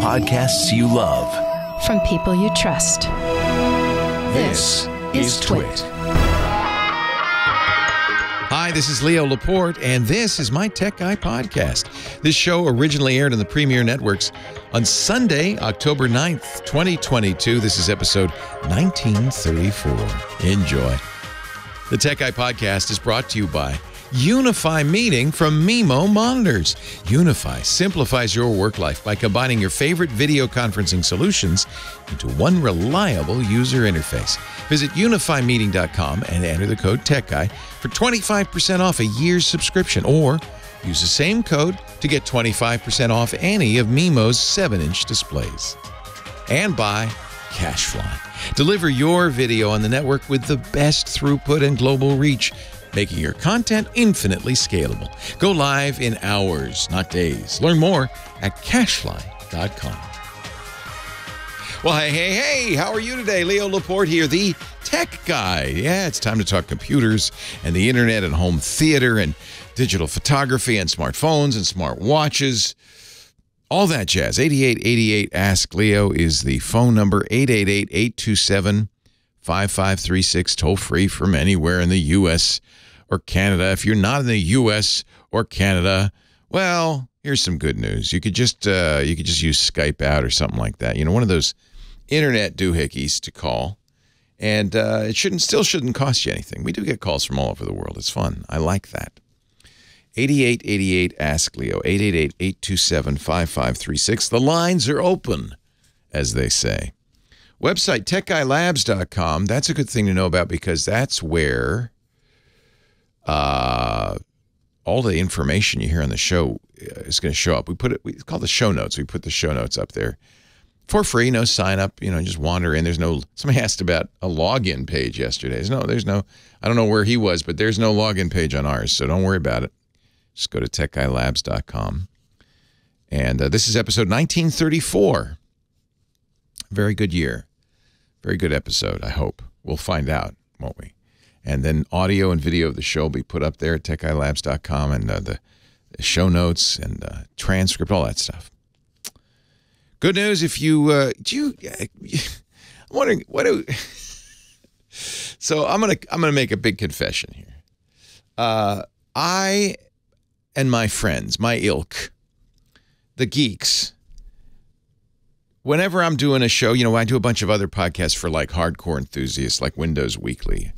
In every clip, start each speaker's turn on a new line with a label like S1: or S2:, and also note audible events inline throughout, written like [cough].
S1: Podcasts you love.
S2: From people you trust.
S1: This is Twit.
S3: Hi, this is Leo Laporte, and this is my Tech Guy podcast. This show originally aired on the Premier Networks on Sunday, October 9th, 2022. This is episode 1934. Enjoy. The Tech Guy podcast is brought to you by Unify Meeting from Mimo Monitors. Unify simplifies your work life by combining your favorite video conferencing solutions into one reliable user interface. Visit unifymeeting.com and enter the code TechGuy for 25% off a year's subscription or use the same code to get 25% off any of Mimo's 7-inch displays. And by CacheFly. Deliver your video on the network with the best throughput and global reach making your content infinitely scalable. Go live in hours, not days. Learn more at cachefly.com. Well, hey, hey, hey, how are you today? Leo Laporte here, the tech guy. Yeah, it's time to talk computers and the internet and home theater and digital photography and smartphones and smart watches. All that jazz. 8888 Ask Leo is the phone number 888 827 5536, toll free from anywhere in the U.S or Canada. If you're not in the U.S. or Canada, well, here's some good news. You could just uh, you could just use Skype out or something like that. You know, one of those internet doohickeys to call, and uh, it shouldn't still shouldn't cost you anything. We do get calls from all over the world. It's fun. I like that. 8888 Ask Leo, 888 827 5536. The lines are open, as they say. Website techguylabs.com. That's a good thing to know about because that's where uh, all the information you hear on the show uh, is going to show up. We put it, we call the show notes. We put the show notes up there for free, no sign up, you know, just wander in. There's no, somebody [laughs] asked about a login page yesterday. There's no, there's no, I don't know where he was, but there's no login page on ours. So don't worry about it. Just go to techguylabs.com. And uh, this is episode 1934. Very good year. Very good episode, I hope. We'll find out, won't we? And then audio and video of the show will be put up there at techguylabs.com and uh, the, the, show notes and uh, transcript, all that stuff. Good news if you, uh, do you, [laughs] I'm wondering, what do, [laughs] so I'm going to, I'm going to make a big confession here. Uh, I and my friends, my ilk, the geeks, whenever I'm doing a show, you know, I do a bunch of other podcasts for like hardcore enthusiasts, like Windows Weekly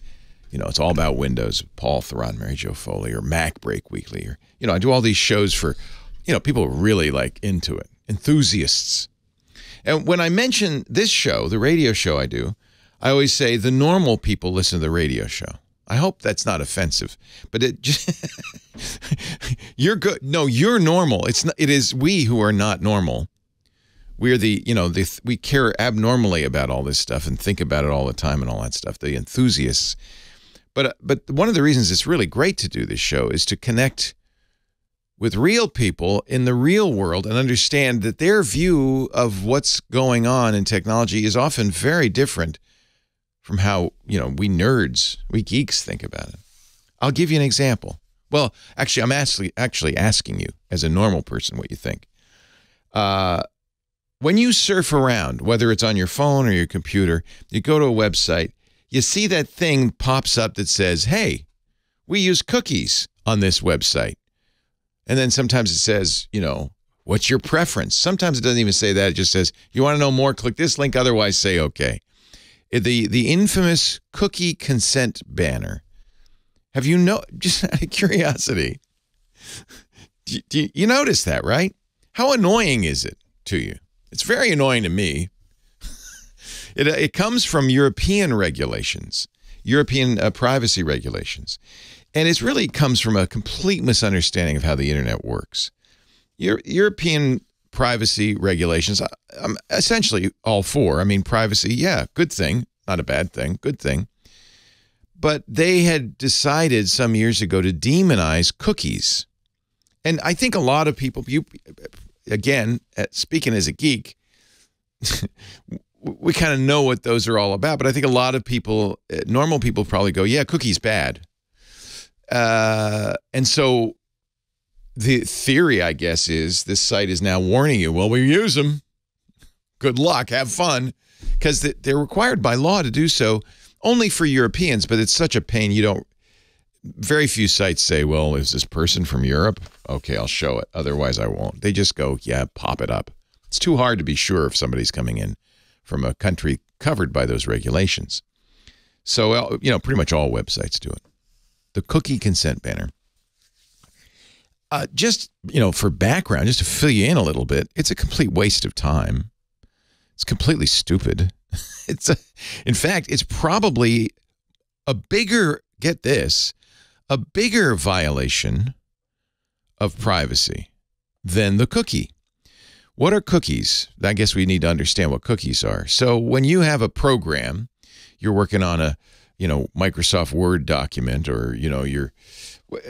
S3: you know, it's all about Windows, Paul Thurrott, Mary Jo Foley, or Mac Break Weekly, or you know, I do all these shows for, you know, people really like into it, enthusiasts. And when I mention this show, the radio show I do, I always say the normal people listen to the radio show. I hope that's not offensive, but it just [laughs] you're good. No, you're normal. It's not, it is we who are not normal. We're the you know the we care abnormally about all this stuff and think about it all the time and all that stuff. The enthusiasts but uh, but one of the reasons it's really great to do this show is to connect with real people in the real world and understand that their view of what's going on in technology is often very different from how, you know, we nerds, we geeks think about it. I'll give you an example. Well, actually, I'm actually actually asking you as a normal person what you think. Uh, when you surf around, whether it's on your phone or your computer, you go to a website you see that thing pops up that says, hey, we use cookies on this website. And then sometimes it says, you know, what's your preference? Sometimes it doesn't even say that. It just says, you want to know more? Click this link. Otherwise, say OK. Eh, the, the infamous cookie consent banner. Have you know, [laughs] just out of curiosity, [laughs] do, do you notice that, right? How annoying is it to you? It's very annoying to me [laughs] it, uh, it comes from European regulations, European uh, privacy regulations. And it really comes from a complete misunderstanding of how the internet works. Euro European privacy regulations, I'm essentially all for. I mean, privacy, yeah, good thing, not a bad thing, good thing. But they had decided some years ago to demonize cookies. And I think a lot of people, you again, speaking as a geek, [laughs] we kind of know what those are all about. But I think a lot of people, uh, normal people, probably go, "Yeah, cookies bad," uh, and so the theory, I guess, is this site is now warning you. Well, we use them. Good luck. Have fun, because they're required by law to do so. Only for Europeans, but it's such a pain. You don't. Very few sites say, "Well, is this person from Europe?" Okay, I'll show it. Otherwise, I won't. They just go, "Yeah, pop it up." It's too hard to be sure if somebody's coming in from a country covered by those regulations. So, you know, pretty much all websites do it. The cookie consent banner. Uh, just, you know, for background, just to fill you in a little bit, it's a complete waste of time. It's completely stupid. [laughs] it's a, in fact, it's probably a bigger, get this, a bigger violation of privacy than the cookie. What are cookies? I guess we need to understand what cookies are. So when you have a program, you're working on a, you know, Microsoft Word document or, you know, you're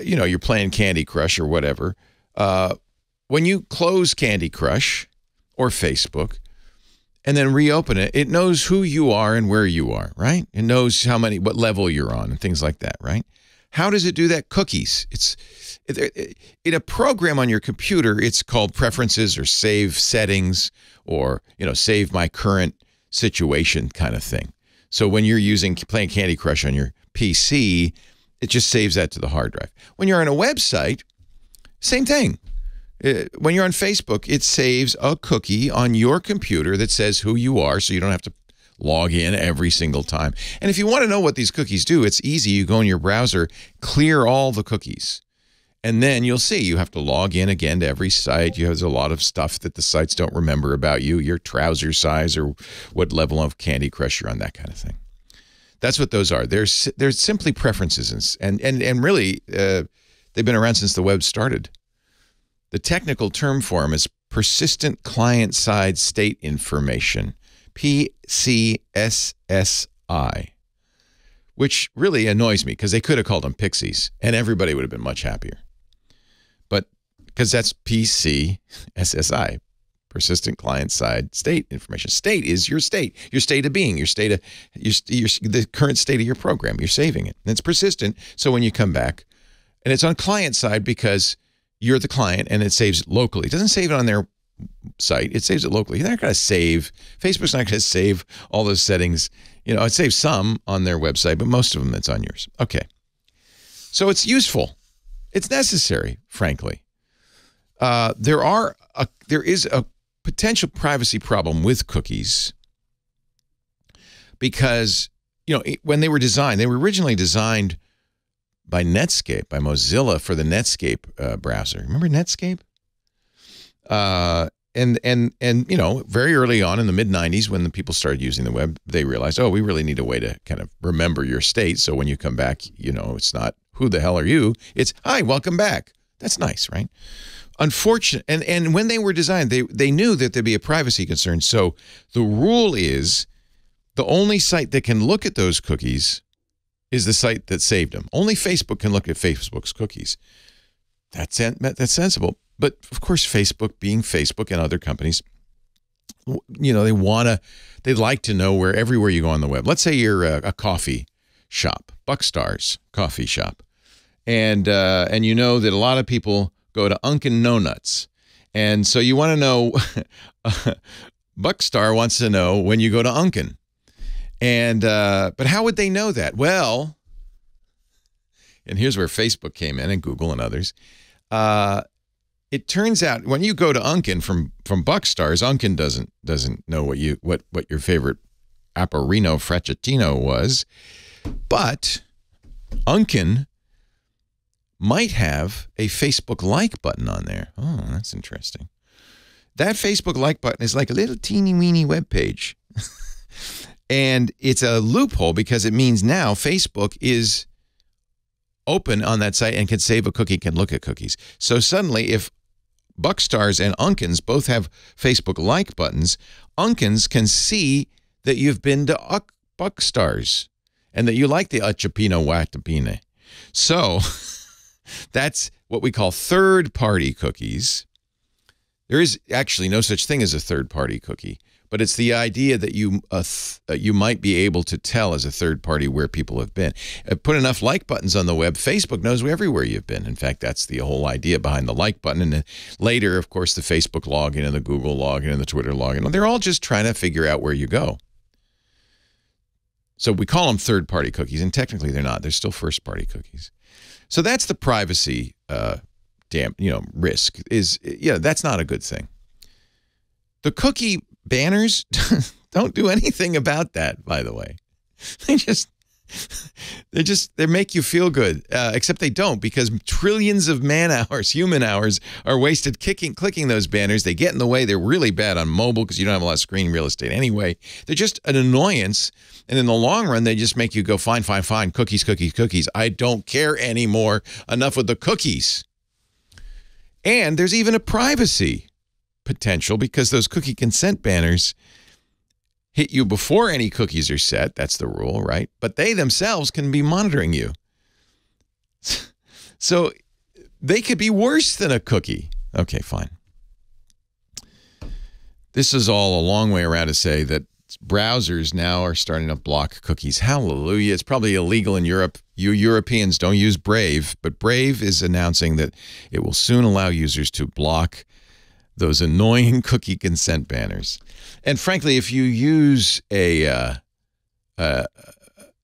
S3: you know, you're playing Candy Crush or whatever. Uh, when you close Candy Crush or Facebook and then reopen it, it knows who you are and where you are, right? It knows how many, what level you're on and things like that, right? How does it do that? Cookies. It's in a program on your computer. It's called preferences or save settings or you know save my current situation kind of thing. So when you're using playing Candy Crush on your PC, it just saves that to the hard drive. When you're on a website, same thing. Uh, when you're on Facebook, it saves a cookie on your computer that says who you are so you don't have to log in every single time. And if you want to know what these cookies do, it's easy. You go in your browser, clear all the cookies. And then you'll see you have to log in again to every site. You have a lot of stuff that the sites don't remember about you, your trouser size or what level of Candy Crush you're on, that kind of thing. That's what those are. They're, they're simply preferences. And, and, and really, uh, they've been around since the web started. The technical term for them is persistent client-side state information, PCSSI, which really annoys me because they could have called them pixies and everybody would have been much happier But because that's PCSSI, persistent client side state information. State is your state, your state of being, your state of your, your the current state of your program. You're saving it. And it's persistent. So when you come back, and it's on client side because you're the client and it saves locally. It doesn't save it on their site. It saves it locally. They're not going to save. Facebook's not going to save all those settings. You know, it saves some on their website, but most of them it's on yours. Okay. So it's useful. It's necessary, frankly. Uh, there are a, there is a potential privacy problem with cookies because you know when they were designed, they were originally designed by Netscape, by Mozilla for the Netscape uh, browser. Remember Netscape? Uh, and and and you know, very early on in the mid '90s, when the people started using the web, they realized, oh, we really need a way to kind of remember your state. So when you come back, you know, it's not who the hell are you? It's hi, welcome back. That's nice, right? unfortunate and and when they were designed they they knew that there'd be a privacy concern so the rule is the only site that can look at those cookies is the site that saved them only facebook can look at facebook's cookies that's that's sensible but of course facebook being facebook and other companies you know they want to they'd like to know where everywhere you go on the web let's say you're a, a coffee shop buckstars coffee shop and uh, and you know that a lot of people go to Unkin No Nuts. And so you want to know, [laughs] Buckstar wants to know when you go to Unkin. And, uh, but how would they know that? Well, and here's where Facebook came in and Google and others. Uh, it turns out when you go to Unkin from from Buckstars, Unkin doesn't doesn't know what you what what your favorite Apparino Frappuccino was, but Unkin might have a Facebook like button on there. Oh, that's interesting. That Facebook like button is like a little teeny weeny web page. [laughs] and it's a loophole because it means now Facebook is open on that site and can save a cookie, can look at cookies. So suddenly, if Buckstars and Unkins both have Facebook like buttons, Unkins can see that you've been to Buckstars and that you like the Achapino Watapine. So [laughs] That's what we call third party cookies. There is actually no such thing as a third party cookie, but it's the idea that you uh, th- uh, you might be able to tell as a third party where people have been. Uh, put enough like buttons on the web, Facebook knows everywhere you've been. In fact, that's the whole idea behind the like button. And then later, of course, the Facebook login and the Google login and the Twitter login, they're all just trying to figure out where you go. So we call them third party cookies, and technically they're not. They're still first party cookies. So that's the privacy uh, damn, you know, risk is yeah, that's not a good thing. The cookie banners [laughs] don't do anything about that, by the way. [laughs] They just they just they make you feel good, uh, except they don't because trillions of man [laughs] hours, human hours, are wasted kicking, clicking those banners. They get in the way. They're really bad on mobile because you don't have a lot of screen real estate anyway. They're just an annoyance, and in the long run, they just make you go fine, fine, fine. Cookies, cookies, cookies. I don't care anymore. Enough with the cookies. And there's even a privacy potential because those cookie consent banners hit you before any cookies are set. That's the rule, right? But they themselves can be monitoring you. [laughs] So they could be worse than a cookie. Okay, fine. This is all a long way around to say that browsers now are starting to block cookies. Hallelujah. It's probably illegal in Europe. You Europeans don't use Brave, but Brave is announcing that it will soon allow users to block those annoying [laughs] cookie consent banners. And frankly, if you use a uh, uh,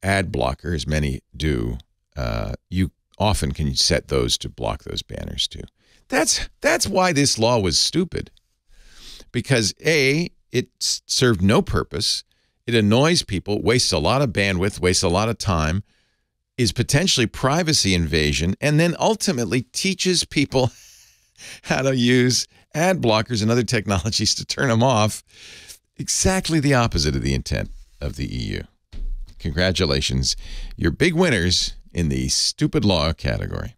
S3: ad blocker, as many do, uh, you often can set those to block those banners too. That's that's why this law was stupid. Because a it served no purpose. It annoys people, wastes a lot of bandwidth, wastes a lot of time, is potentially privacy invasion, and then ultimately teaches people [laughs] how to use ad blockers and other [laughs] technologies to turn them off. Exactly the opposite of the intent of the EU. Congratulations. You're big winners in the stupid law category.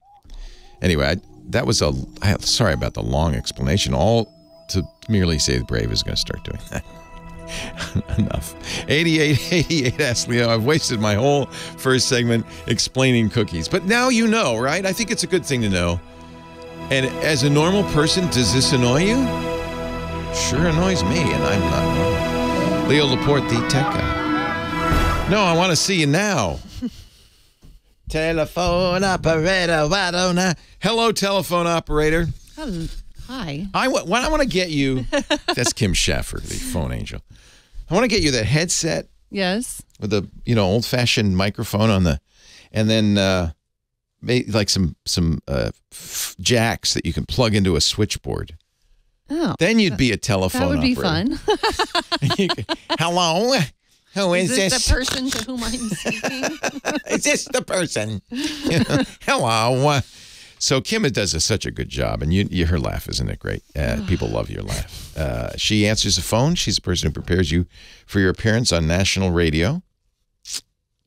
S3: Anyway, I, that was a. I, sorry about the long explanation. All to merely say the Brave is going to start doing that. [laughs] Enough. 8888 [laughs] asked Leo, I've wasted my whole first segment explaining cookies. But now you know, right? I think it's a good thing to know. And as a normal person, does this annoy you? Sure annoys me, and I'm not normal. Leo Laporte, the tech guy. No, I want to see you now. [laughs] telephone operator, why don't I? Hello, telephone operator.
S4: Hello. Hi.
S3: I, wa- I want to get you, [laughs] that's Kim Schaffer, the phone angel. I want to get you that headset
S4: Yes.
S3: with a you know old fashioned microphone on the, and then uh, may, like some some uh, jacks that you can plug into a switchboard.
S4: Oh.
S3: Then you'd be a telephone.
S4: that would be
S3: operator.
S4: fun. [laughs]
S3: Hello, who is,
S4: Is this
S3: this?
S4: the person to whom I'm speaking? [laughs]
S3: is this the person? [laughs] Hello. So Kim does a, such a good job, and you, you her laugh isn't it great? Uh, people love your laugh. Uh, she answers the phone. She's the person who prepares you for your appearance on national radio.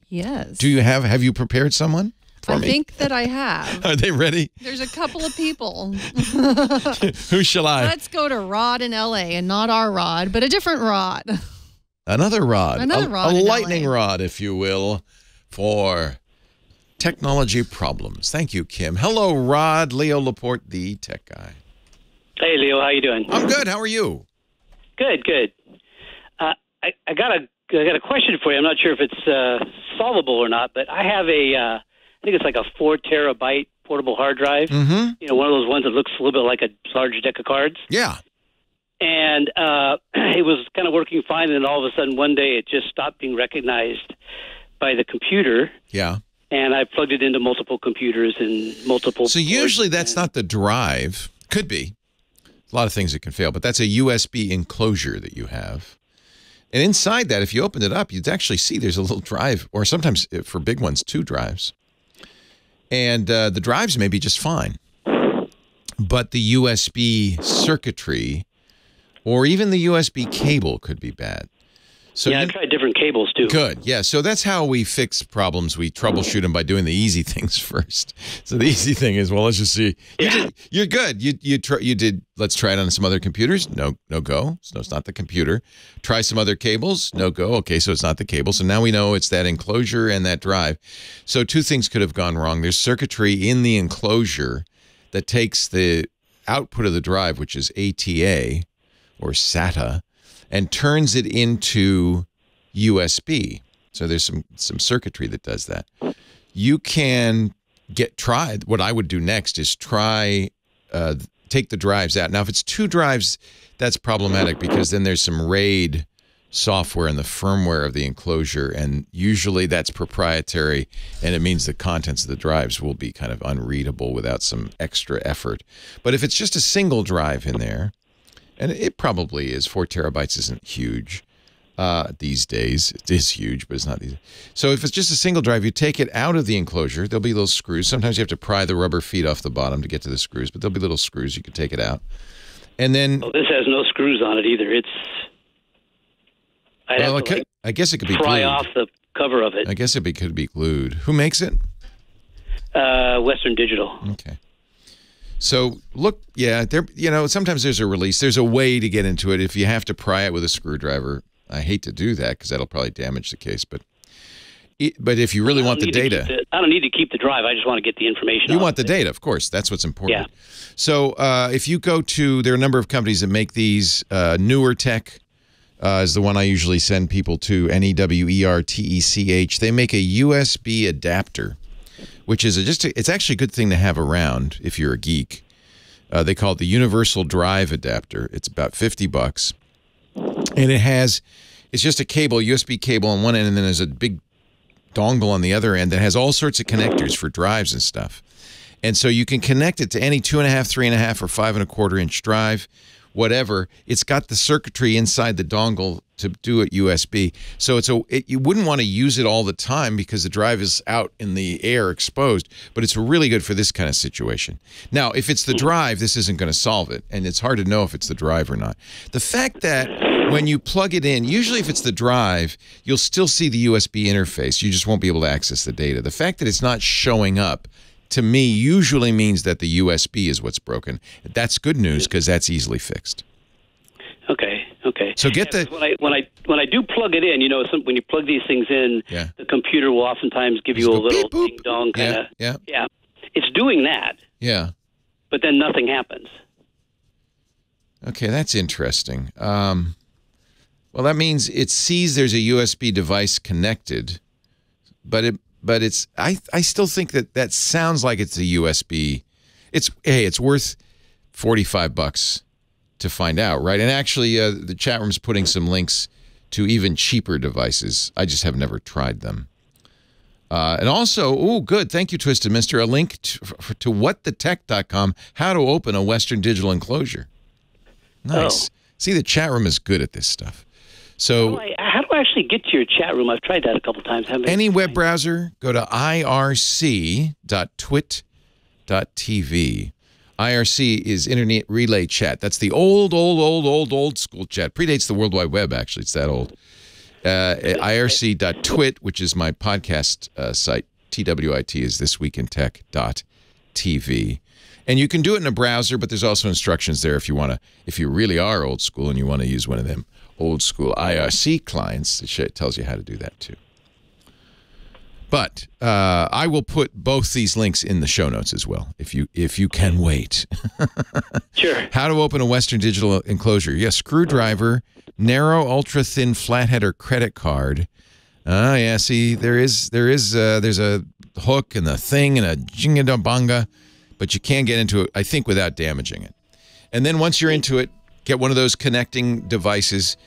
S4: yes.
S3: Do you have have you prepared someone for
S4: I
S3: me?
S4: think that I have. [laughs]
S3: Are they ready?
S4: There's a couple of people. [laughs]
S3: Who shall I?
S4: Let's go to Rod in LA and not our Rod, but a different Rod.
S3: Another rod.
S4: Another
S3: a,
S4: rod
S3: A
S4: in
S3: lightning
S4: LA.
S3: rod, if you will, for technology problems. Thank you, Kim. Hello, Rod. Leo Laporte, the tech guy.
S5: Hey, Leo, how you doing?
S3: I'm good. How are you?
S5: Good, good. Uh, I, I got a I got a question for you. I'm not sure if it's uh, solvable or not, but I have a uh, I think it's like a four terabyte portable hard drive.
S3: Mm-hmm.
S5: You know, one of those ones that looks a little bit like a large deck of cards.
S3: Yeah.
S5: And uh, [clears throat] it was kind of working fine, and then all of a sudden one day it just stopped being recognized by the computer.
S3: Yeah.
S5: And I plugged it into multiple computers and multiple.
S3: So usually that's not the drive. Could be. A lot of things that can fail, but that's a USB enclosure that you have. And inside that, if you open it up, you'd actually see there's a little drive, or sometimes uh, for big ones, two drives. And uh, the drives may be just fine. But the USB circuitry or even the USB cable could be bad. So
S5: yeah, I
S3: you-
S5: tried different cables too.
S3: Good. Yeah. So that's how we fix problems. We troubleshoot them by doing the easy [laughs] things first. So the easy thing is, well, let's just see. You did, you're good. You you try, you did. Let's try it on some other computers. No, no go. So it's not the computer. Try some other cables. No go. Okay, so it's not the cable. So now we know it's that enclosure and that drive. So two things could have gone wrong. There's circuitry in the enclosure that takes the output of the drive, which is ATA or SATA, and turns it into USB. So there's some some circuitry that does that. You can get tried. What I would do next is try uh, take the drives out. Now, if it's two drives, that's problematic because then there's some RAID software in the firmware of the enclosure, and usually that's proprietary, and it means the contents of the drives will be kind of unreadable without some extra effort. But if it's just a single drive in there, and it probably is, four terabytes isn't huge uh, these days. It is huge, but it's not these. So if it's just a single drive, you take it out of the enclosure. There'll be little screws. Sometimes you have to pry the rubber feet off the bottom to get to the screws, but there'll be little screws. You can take it out, and then
S5: Well, this has no screws on it either. It's. I'd
S3: well, it could,
S5: like,
S3: I guess it could be
S5: pry
S3: glued.
S5: off the cover of it.
S3: I guess it be, could be glued. Who makes it?
S5: Uh, Western Digital.
S3: Okay. So look, yeah, there. You know, sometimes there's a release. There's a way to get into it if you have to pry it with a screwdriver. I hate to do that because that'll probably damage the case. But, but if you really want the
S5: don't need to
S3: data,
S5: the- I don't need to keep the drive. I just want to get the information.
S3: You want the
S5: it.
S3: data, of course. That's what's important.
S5: Yeah.
S3: So uh, if you go to, there are a number of companies that make these. Uh, NewerTech uh, is the one I usually send people to. N e w e r t e c h. They make a USB adapter, which is a, just a, it's actually a good thing to have around if you're a geek. Uh, they call it the Universal Drive Adapter. It's about fifty bucks, and it has it's just a cable, USB cable on one end, and then there's a big dongle on the other end that has all sorts of connectors for drives and stuff. And so you can connect it to any two and a half, three and a half, or five and a quarter inch drive, whatever. It's got the circuitry inside the dongle to do it USB. So it's a it, you wouldn't want to use it all the time because the drive is out in the air exposed. But it's really good for this kind of situation. Now, if it's the drive, this isn't going to solve it, and it's hard to know if it's the drive or not. The fact that when you plug it in, usually if it's the drive, you'll still see the USB interface. You just won't be able to access the data. The fact that it's not showing up to me usually means that the USB is what's broken. That's good news because that's easily fixed.
S5: Okay. Okay.
S3: So get
S5: Yeah,
S3: the-
S5: when I when I when I do plug it in, you know, some, when you plug these things in,
S3: Yeah.
S5: the computer will oftentimes give you a little
S3: beep,
S5: ding dong kind of.
S3: Yeah,
S5: Yeah. It's doing that,
S3: Yeah.
S5: but then nothing happens.
S3: Okay, that's interesting. Um, well, that means it sees there's a USB device connected, but it but it's I I still think that that sounds like it's a USB. It's hey, it's worth forty five bucks to find out, right? And actually, uh, the chat room's putting some links to even cheaper devices. I just have never tried them. Uh, and also, oh, good. Thank you, Twisted Mister. A link to, to whatthetech.com, how to open a Western Digital enclosure. Nice.
S5: Oh.
S3: See, the chat room is good at this stuff.
S5: How
S3: So,
S5: do, I, how do I actually get to your chat room? I've tried that a couple times. Haven't
S3: any web browser, go to irc.twit.tv. IRC is Internet Relay Chat. That's the old, old, old, old, old school chat. Predates the World Wide Web, actually. It's that old. Uh, IRC.twit, which is my podcast uh, site. TWIT is thisweekintech.tv. And you can do it in a browser, but there's also instructions there if you want to, if you really are old school and you want to use one of them old school IRC clients, it tells you how to do that too. But uh, I will put both these links in the show notes as well, if you if you can wait. [laughs]
S5: Sure.
S3: How to open a Western Digital enclosure? Yes, screwdriver, narrow, ultra thin flathead or credit card. Oh yeah, see there is there is uh, there's a hook and a thing and a jingadabanga, but you can get into it. I think without damaging it. And then once you're into it, get one of those connecting devices,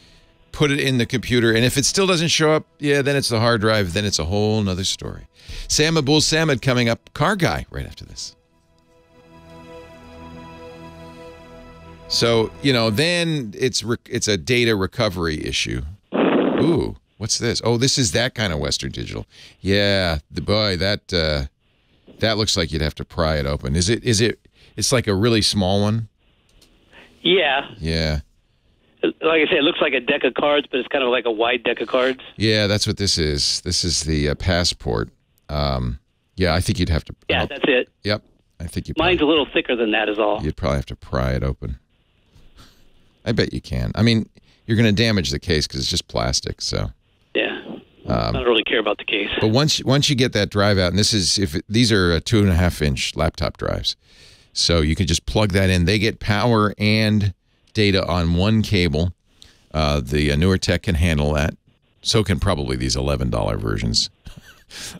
S3: put it in the computer, and if it still doesn't show up, yeah, then it's the hard drive. Then it's a whole nother story. Sam Abuelsamid coming up, car guy, right after this. So you know, then it's it's a data recovery issue. Ooh, what's this? Oh, this is that kind of Western Digital. Yeah, the boy that uh, that looks like you'd have to pry it open. Is it? Is it? It's like a really small one.
S5: Yeah.
S3: Yeah,
S5: Like I said, it looks like a deck of cards, but it's kind of like a wide deck of cards.
S3: yeah, that's what this is. This is the uh, passport. Um, yeah, I think you'd have to.
S5: Yeah,
S3: oh,
S5: that's it.
S3: yep, I think you.
S5: Mine's a little thicker than that, is all.
S3: You'd probably have to pry it open. I bet you can. I mean, you're going to damage the case because it's just plastic. So,
S5: Yeah.
S3: Um,
S5: I don't really care about the case.
S3: but once once you get that drive out, and this is if it, these are uh, two and a half inch laptop drives, so you can just plug that in. They get power and data on one cable. Uh, the uh, NewerTech can handle that. So can probably these eleven dollar versions. [laughs]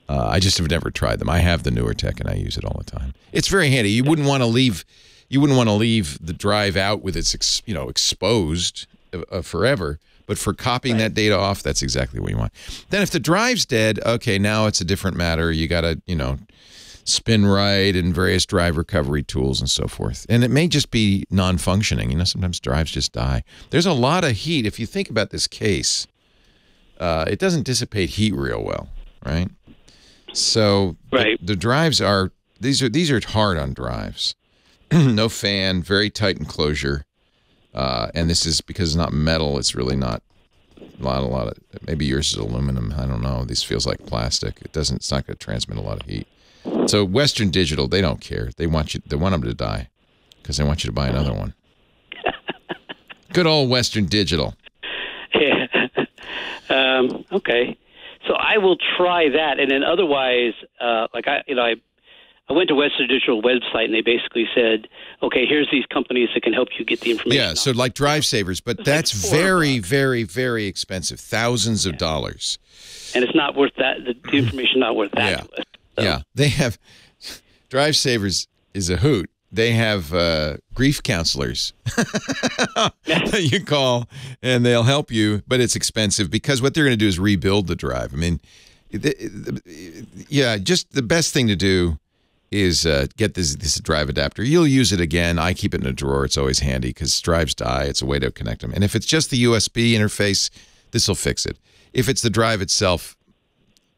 S3: Uh, I just have never tried them. I have the NewerTech and I use it all the time. It's very handy. You wouldn't want to leave. You wouldn't want to leave the drive out with its ex, you know exposed uh, uh, forever. But for copying that data off, that's exactly what you want. Then if the drive's dead, okay, now it's a different matter. You got to you know SpinRite and various drive recovery tools and so forth. And it may just be non-functioning. You know, sometimes drives just die. There's a lot of heat. If you think about this case, uh, it doesn't dissipate heat real well, right? So the- the, drives are these are these are hard on drives. [clears throat] no fan, very tight enclosure, uh, and this is because it's not metal. It's really not a lot, a lot of maybe yours is aluminum. I don't know. This feels like plastic. It doesn't. It's not going to transmit a lot of heat. So Western Digital, they don't care. They want you. They want them to die because they want you to buy another one. [laughs] Good old Western Digital.
S5: Yeah. [laughs] um, okay. So I will try that, and then otherwise, uh, like I, you know, I, I went to Western Digital website, and they basically said, okay, here's these companies that can help you get the information.
S3: Yeah, so like drive savers, but
S5: like
S3: that's
S5: four
S3: very, very, very expensive. Thousands of dollars.
S5: and it's not worth that. The, the [clears throat] information not worth that
S3: Yeah.
S5: Us.
S3: Yeah, they have [laughs] drive savers is a hoot. They have uh, grief counselors that [laughs] you call, and they'll help you, but it's expensive because what they're going to do is rebuild the drive. I mean, yeah, just the best thing to do is uh, get this this drive adapter. You'll use it again. I keep it in a drawer. It's always handy because drives die. It's a way to connect them. And if it's just the USB interface, this will fix it. If it's the drive itself,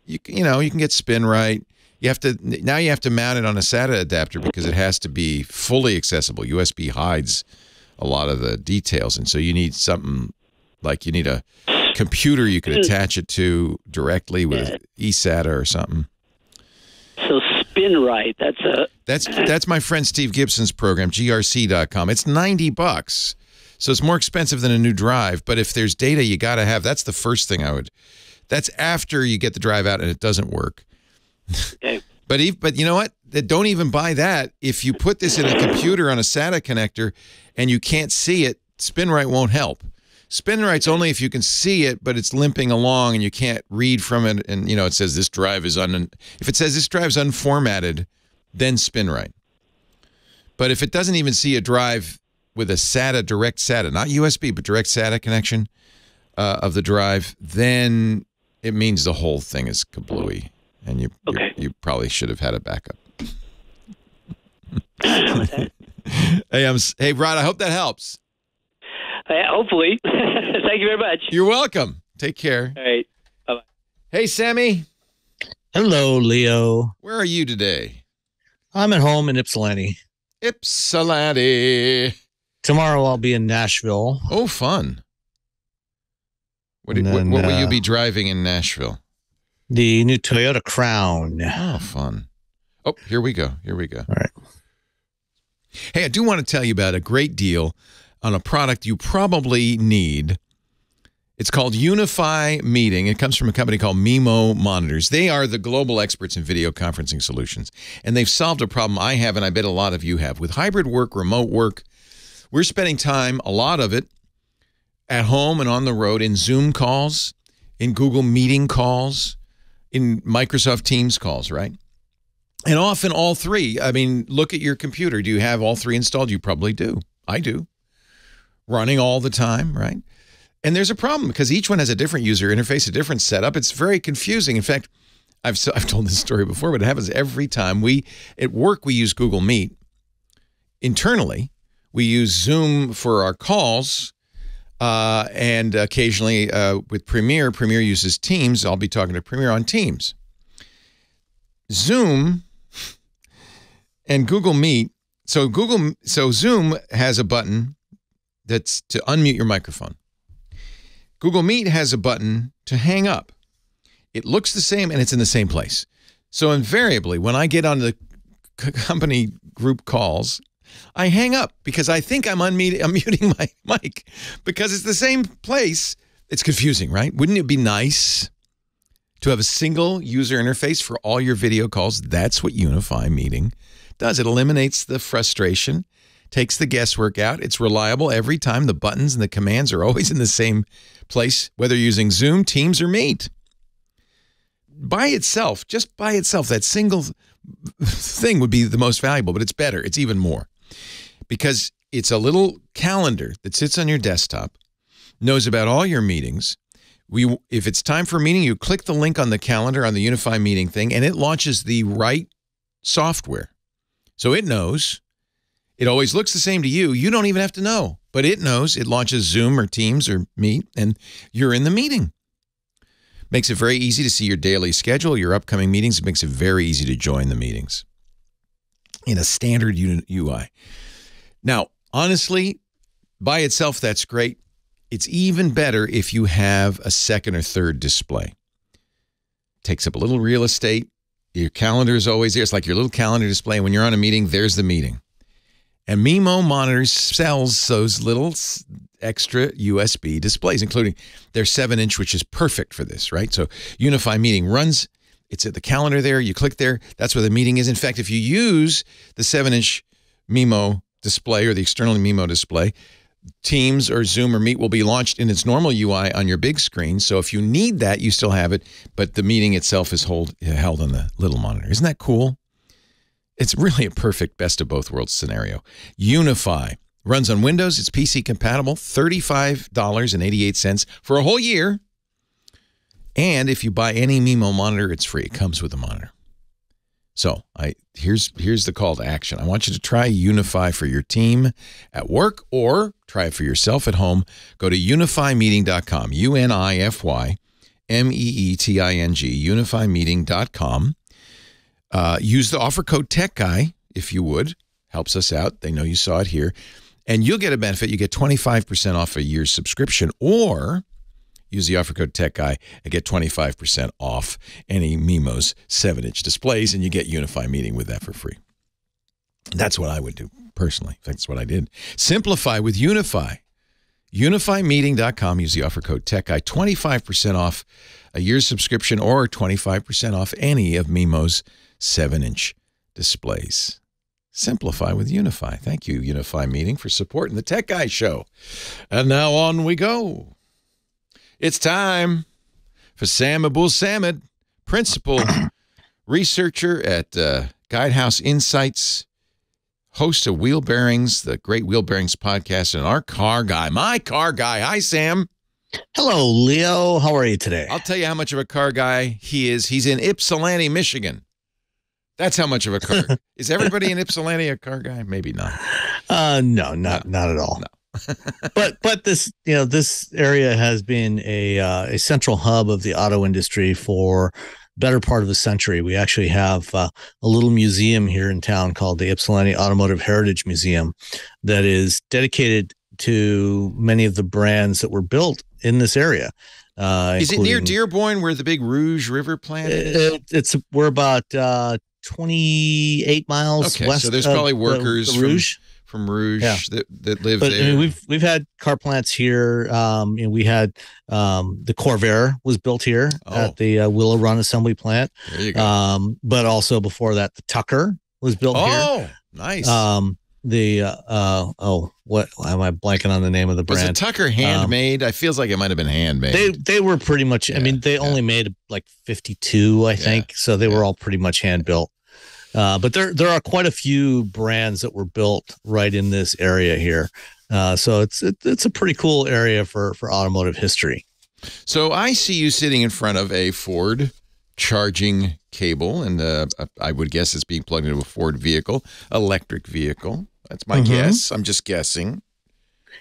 S3: you you know you can get SpinRite. You have to now you have to mount it on a SATA adapter because it has to be fully accessible. USB hides a lot of the details, and so you need something like you need a computer you could hmm. attach it to directly with eSATA or something.
S5: So SpinRite. That's a
S3: That's that's my friend Steve Gibson's program, grc.com. It's 90 bucks. So it's more expensive than a new drive, but if there's data you got to have, that's the first thing I would. That's after you get the drive out and it doesn't work.
S5: Okay.
S3: But but you know what? That- Don't even buy that. If you put this in a computer on a SATA connector and you can't see it, SpinRite won't help. SpinRite's only if you can see it, but it's limping along and you can't read from it. And you know it says this drive is un. If it says this drive's unformatted, then SpinRite. But if it doesn't even see a drive with a SATA direct SATA, not USB, but direct SATA connection uh, of the drive, then it means the whole thing is kablooey, and you you-
S5: Okay.
S3: you, probably should have had a backup. [laughs] hey, I'm hey Rod. I hope that helps.
S5: Uh, hopefully. [laughs] Thank you very much.
S3: You're welcome. Take care.
S5: All right. bye.
S3: Hey, Sammy,
S6: Hello, Leo.
S3: where are you today?
S6: I'm at home in Ypsilanti.
S3: Ypsilanti.
S6: Tomorrow I'll be in Nashville.
S3: Oh, fun. What, do-
S6: And
S3: what,
S6: then,
S3: what will you
S6: uh,
S3: be driving in Nashville?
S6: The new Toyota Crown.
S3: Oh, fun. Oh, here we go. Here we go.
S6: All right.
S3: Hey, I do want to tell you about a great deal on a product you probably need. It's called Unify Meeting. It comes from a company called Mimo Monitors. They are the global experts in video conferencing solutions, and they've solved a problem I have, and I bet a lot of you have. With hybrid work, remote work, we're spending time, a lot of it, at home and on the road in Zoom calls, in Google Meeting calls, in Microsoft Teams calls, right? And often all three. I mean, look at your computer. Do you have all three installed? You probably do. I do. Running all the time, right? And there's a problem because each one has a different user interface, a different setup. It's very confusing. In fact, I've I've told this story before, but it happens every time. We at work we use Google Meet. Internally, we use Zoom for our calls, uh, and occasionally uh, with Premiere. Premiere uses Teams. I'll be talking to Premiere on Teams. Zoom and Google Meet. So Google, so Zoom has a button that's to unmute your microphone. Google Meet has a button to hang up. It looks the same and it's in the same place. So invariably, when I get on the company group calls, I hang up because I think I'm unmute, [laughs] I'm muting my mic because it's the same place. It's confusing, right? Wouldn't it be nice to have a single user interface for all your video calls? That's what Unify Meeting does. It eliminates the frustration, takes the guesswork out. It's reliable every time. The buttons and the commands are [laughs] always in the same place, whether using Zoom, Teams, or Meet. By itself, just by itself, that single [laughs] thing would be the most valuable, but it's better. It's even more because it's a little calendar that sits on your desktop, knows about all your meetings. We, if it's time for a meeting, you click the link on the calendar on the Unify meeting thing, and it launches the right software. So it knows. It always looks the same to you. You don't even have to know, but it knows. It launches Zoom or Teams or Meet, and you're in the meeting. Makes it very easy to see your daily schedule, your upcoming meetings. It makes it very easy to join the meetings in a standard UI. Now, honestly, by itself, that's great. It's even better if you have a second or third display. Takes up a little real estate. Your calendar is always there. It's like your little calendar display. When you're on a meeting, there's the meeting. And Mimo Monitors sells those little extra USB displays, including their 7 inch, which is perfect for this, right? So Unify Meeting runs, it's at the calendar there. You click there, that's where the meeting is. In fact, if you use the 7 inch Mimo display or the external Mimo display, Teams or Zoom or Meet will be launched in its normal UI on your big screen. So if you need that, you still have it, but the meeting itself is hold, held on the little monitor. Isn't that cool? It's really a perfect best of both worlds scenario. Unify runs on Windows. It's PC compatible. $35.88 for a whole year. And if you buy any Mimo monitor, it's free. It comes with a monitor. So I here's here's the call to action. I want you to try Unify for your team at work or try it for yourself at home. Go to unifymeeting.com, U-N-I-F-Y M-E-E-T-I-N-G, unifymeeting.com. Uh, use the offer code Tech Guy if you would. Helps us out. They know you saw it here. And you'll get a benefit. You get 25% off a year's subscription or use the offer code Tech Guy and get 25% off any Mimos 7 inch displays, and you get Unify Meeting with that for free. That's what I would do personally. That's what I did. Simplify with Unify. UnifyMeeting.com. Use the offer code Tech Guy. 25% off a year's subscription or 25% off any of Mimo's 7 inch displays. Simplify with Unify. Thank you, Unify Meeting, for supporting the Tech Guy Show. And now on we go. It's time for Sam Abuelsamid, principal [clears throat] researcher at uh, Guidehouse Insights, host of Wheel Bearings, the Great Wheel Bearings podcast, and our car guy, my car guy. Hi, Sam.
S6: Hello, Leo. How are you today?
S3: I'll tell you how much of a car guy he is. He's in Ypsilanti, Michigan. That's how much of a car. [laughs] is everybody in Ypsilanti a car guy? Maybe not.
S6: Uh, no, not no. not at all. No. But but this you know this area has been a uh, a central hub of the auto industry for better part of a century. We actually have uh, a little museum here in town called the Ypsilanti Automotive Heritage Museum that is dedicated to many of the brands that were built in this area.
S3: Uh, is it near Dearborn where the big Rouge River plant is?
S6: It, it's we're about uh, 28 miles
S3: okay,
S6: west.
S3: So there's probably workers
S6: the, the Rouge.
S3: From, from Rouge yeah. that, that live
S6: but,
S3: there.
S6: I mean, we've we've had car plants here. Um, you know, we had um, the Corvair was built here oh. at the uh, Willow Run Assembly Plant.
S3: There you go.
S6: Um, but also before that, the Tucker was built
S3: oh,
S6: here.
S3: Oh, nice.
S6: Um, the uh, uh, oh what am I blanking on the name of the brand?
S3: Was it Tucker handmade? Um, I feels like it might have been handmade.
S6: They they were pretty much. Yeah, I mean, they yeah. only made like fifty two, I think. Yeah, so they were all pretty much hand built. Uh, but there there are quite a few brands that were built right in this area here. Uh, so it's it, it's a pretty cool area for for automotive history.
S3: So I see you sitting in front of a Ford charging cable, and uh, I would guess it's being plugged into a Ford vehicle, electric vehicle. That's my mm-hmm. guess. I'm just guessing.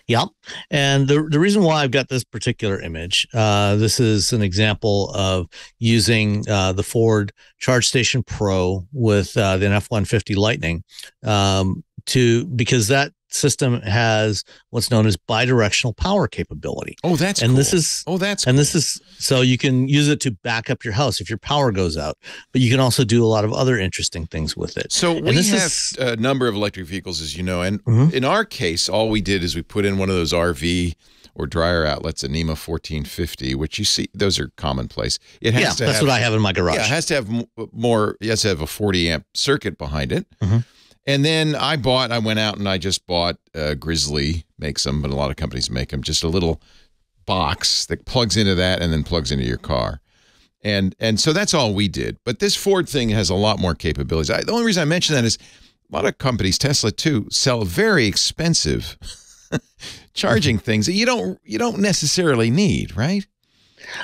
S6: Yep. And the, the reason why I've got this particular image, uh, this is an example of using uh, the Ford Charge Station Pro with uh, the F 150 Lightning um, to because that system has what's known as bidirectional power capability.
S3: Oh, that's
S6: and
S3: cool.
S6: this is
S3: oh that's
S6: and
S3: cool.
S6: this is so you can use it to back up your house if your power goes out, but you can also do a lot of other interesting things with it.
S3: So we have is, a number of electric vehicles, as you know, and mm-hmm. in our case, all we did is we put in one of those RV or dryer outlets, a NEMA 1450, which you see, those are commonplace.
S6: It has
S3: yeah,
S6: to that's
S3: have,
S6: what I have in my garage.
S3: Yeah, it has to have more, it has to have a 40 amp circuit behind it.
S6: Mm-hmm
S3: And then I bought, I went out and I just bought uh, Grizzl-E, makes them, but a lot of companies make them, just a little box that plugs into that and then plugs into your car. And and so that's all we did. But this Ford thing has a lot more capabilities. I, the only reason I mention that is a lot of companies, Tesla too, sell very expensive [laughs] charging things that you don't you don't necessarily need, right?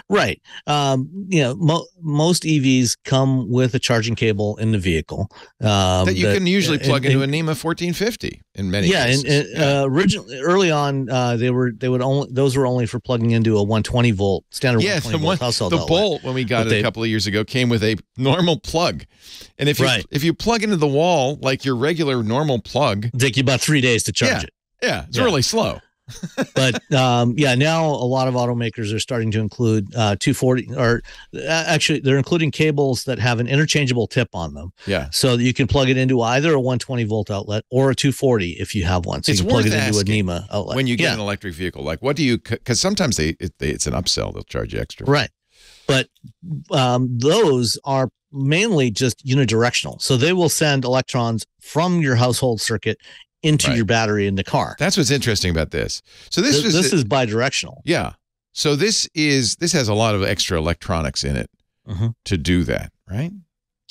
S6: Right. Um, you know, mo- most EVs come with a charging cable in the vehicle um,
S3: that you can usually plug
S6: and,
S3: into a NEMA 1450 in many
S6: yeah,
S3: cases.
S6: and, and
S3: yeah.
S6: uh, originally early on, uh, they were they would only those were only for plugging into a 120 volt standard.
S3: yeah, the, one,
S6: household
S3: the. Bolt when we got
S6: But
S3: it
S6: they-
S3: a couple of years ago came with a normal plug, and if you
S6: Right.
S3: if you plug into the wall like your regular normal plug,
S6: Take you about three days to charge
S3: Yeah.
S6: it.
S3: yeah, it's
S6: Yeah.
S3: really slow.
S6: But um, yeah, now a lot of automakers are starting to include uh, 240, or uh, actually, they're including cables that have an interchangeable tip on them,
S3: Yeah,
S6: so that you can plug it into either a 120 volt outlet or a 240 if you have one. So
S3: It's
S6: you can plug it into a NEMA outlet.
S3: when you get
S6: yeah,
S3: an electric vehicle, like what do you? Because sometimes they, it, they it's an upsell; they'll charge you extra.
S6: right, but um, those are mainly just unidirectional, so they will send electrons from your household circuit into
S3: Right.
S6: your battery in the car.
S3: That's what's interesting about this. So this
S6: This,
S3: was
S6: this is bidirectional.
S3: yeah. So this is this has a lot of extra electronics in it
S6: Mhm.
S3: to do that, right?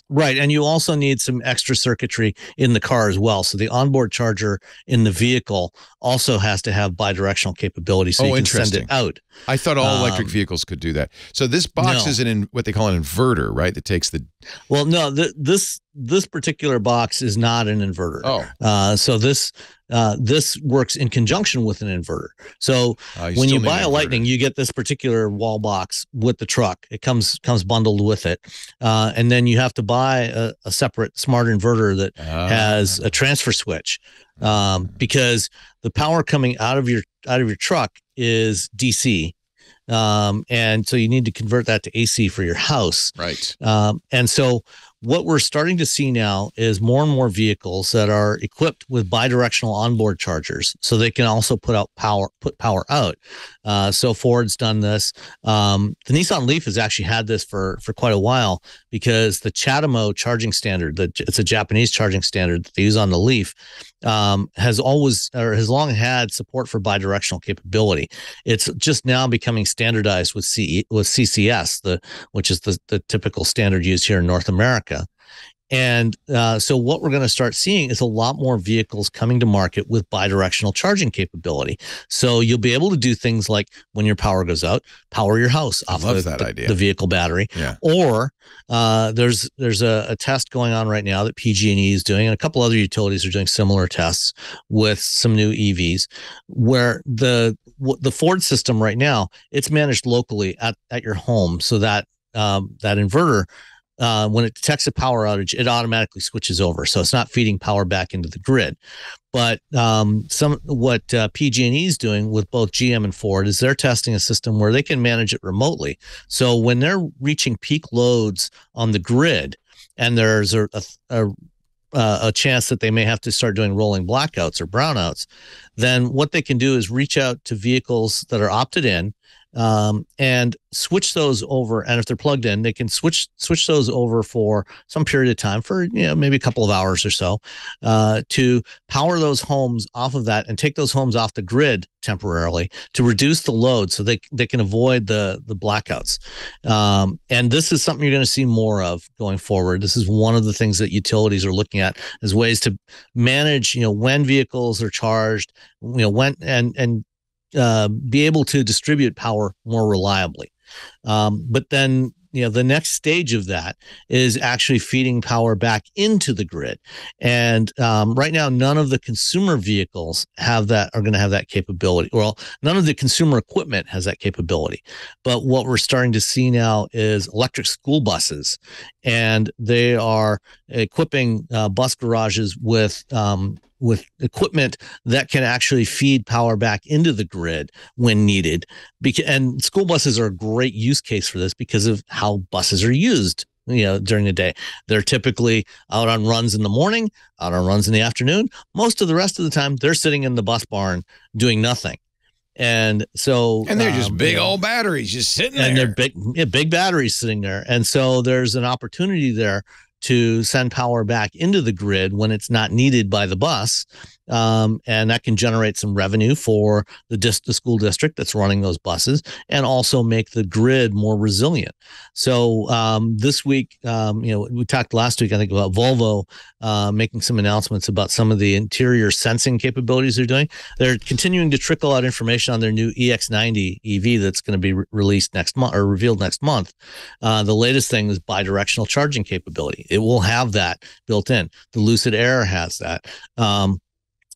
S6: Right. And you also need some extra circuitry in the car as well. So the onboard charger in the vehicle also has to have bidirectional capability so
S3: Oh,
S6: you can send it out.
S3: I thought all electric
S6: Um,
S3: vehicles could do that. So this box
S6: no.
S3: is an in, what they call an inverter, right? That takes the
S6: Well, no, th- this this particular box is not an inverter.
S3: oh,
S6: Uh, so this uh, this works in conjunction with an inverter. So
S3: uh,
S6: when you buy a. Lightning, you get this particular wall box with the truck. It comes comes bundled with it, uh, and then you have to buy a, a separate smart inverter that
S3: Ah.
S6: has a transfer switch um, because the power coming out of your out of your truck is DC, um, and so you need to convert that to AC for your house.
S3: right.
S6: Um, and so what we're starting to see now is more and more vehicles that are equipped with bidirectional onboard chargers, so they can also put out power, put power out. Uh, so Ford's done this. Um, the Nissan Leaf has actually had this for for quite a while because the CHAdeMO charging standard, that it's a Japanese charging standard that they use on the Leaf, um, has always or has long had support for bidirectional capability. It's just now becoming standardized with C with CCS, the which is the, the typical standard used here in North America. And uh, so, what we're going to start seeing is a lot more vehicles coming to market with bidirectional charging capability. So, you'll be able to do things like when your power goes out, power your house off the,
S3: that
S6: the-
S3: idea.
S6: the vehicle battery.
S3: Yeah.
S6: Or uh, there's there's a, a test going on right now that PG&E is doing, and a couple other utilities are doing similar tests with some new EVs, where the the Ford system right now it's managed locally at at your home, so that um, that inverter. Uh, when it detects a power outage, it automatically switches over, so it's not feeding power back into the grid. But um, some what uh, PG&E is doing with both GM and Ford is they're testing a system where they can manage it remotely. So when they're reaching peak loads on the grid, and there's a, a, a uh, a chance that they may have to start doing rolling blackouts or brownouts, then what they can do is reach out to vehicles that are opted in um, and switch those over. And if they're plugged in, they can switch switch those over for some period of time, for you know maybe a couple of hours or so, uh, to power those homes off of that and take those homes off the grid temporarily to reduce the load, so they they can avoid the the blackouts. Um, and this is something you're going to see more of going forward. This is one of the things that utilities are looking at as ways to manage, you know, when vehicles are charged, you know, when and and uh, be able to distribute power more reliably. Um, but then, you know, the next stage of that is actually feeding power back into the grid. And um, right now, none of the consumer vehicles have that, are going to have that capability. Well, none of the consumer equipment has that capability. But what we're starting to see now is electric school buses, and they are equipping uh, bus garages with um, with equipment that can actually feed power back into the grid when needed. And school buses are a great use case for this because of how buses are used. You know, during the day, they're typically out on runs in the morning, out on runs in the afternoon. Most of the rest of the time, they're sitting in the bus barn doing nothing. And so,
S3: And they're just
S6: um,
S3: big
S6: you know,
S3: old batteries just sitting there.
S6: and
S3: there.
S6: they're big, yeah, big batteries sitting there. And so there's an opportunity there to send power back into the grid when it's not needed by the bus. Um, and that can generate some revenue for the, dis- the school district that's running those buses and also make the grid more resilient. So um, this week, um, you know, we talked last week, I think, about Volvo uh, making some announcements about some of the interior sensing capabilities they're doing. They're continuing to trickle out information on their new EX90 EV that's going to be re- released next month or revealed next month. Uh, the latest thing is bidirectional charging capability. It will have that built in. The Lucid Air has that. Um,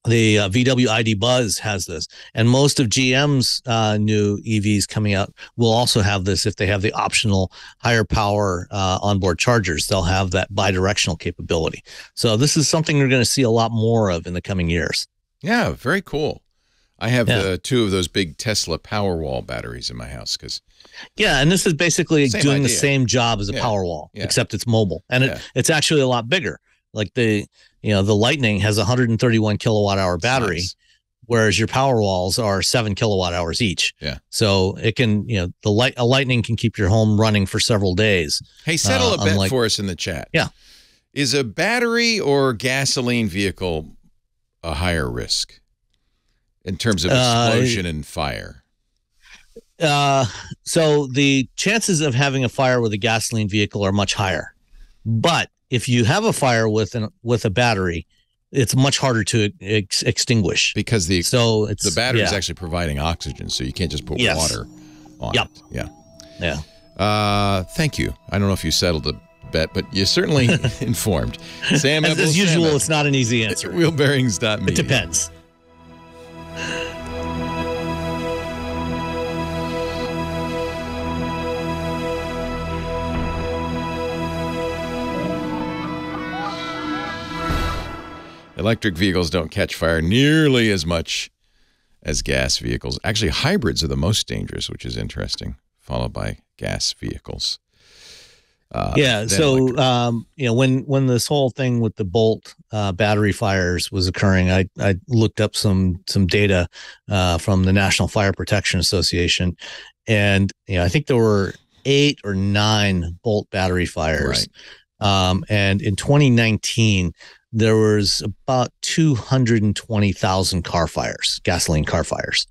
S6: the uh, VW ID Buzz has this, and most of GM's uh, new EVs coming out will also have this. If they have the optional higher power uh, onboard chargers, they'll have that bidirectional capability. So this is something we're going to see a lot more of in the coming years.
S3: Yeah, very cool. I have
S6: Yeah.
S3: uh, two of those big Tesla Powerwall batteries in my house because
S6: Yeah, and this is basically doing the same job as a
S3: Yeah.
S6: Powerwall,
S3: Yeah.
S6: except it's mobile, and it, it's actually a lot bigger. Like the you know the Lightning has a 131 kilowatt hour battery.
S3: Nice.
S6: whereas your Powerwalls are seven kilowatt hours each.
S3: Yeah.
S6: So it can, you know, the light a lightning can keep your home running for several days.
S3: Hey, settle
S6: Uh,
S3: a bet
S6: unlike-
S3: for us in the chat.
S6: Yeah.
S3: Is a battery or gasoline vehicle a higher risk in terms of
S6: Uh,
S3: explosion and fire?
S6: Uh, so the chances of having a fire with a gasoline vehicle are much higher. But if you have a fire with an with a battery, it's much harder to ex- extinguish.
S3: Because the
S6: So it's
S3: the battery is
S6: yeah,
S3: actually providing oxygen, so you can't just put
S6: Yes.
S3: water on
S6: Yep.
S3: it. Yeah.
S6: yeah.
S3: Uh, thank you. I don't know if you settled the bet, but you're certainly [laughs] informed. Sam
S6: As,
S3: Ebel,
S6: as usual,
S3: Sam
S6: it's not an easy answer. [laughs]
S3: Wheelbearings.me.
S6: It depends.
S3: Electric vehicles don't catch fire nearly as much as gas vehicles. Actually, hybrids are the most dangerous, which is interesting, followed by gas vehicles. Uh,
S6: yeah so um you know when when this whole thing with the bolt uh battery fires was occurring i i looked up some some data uh from the national fire protection association and you know i think there were eight or nine bolt battery fires um and in 2019 there was about 220,000 car fires gasoline car fires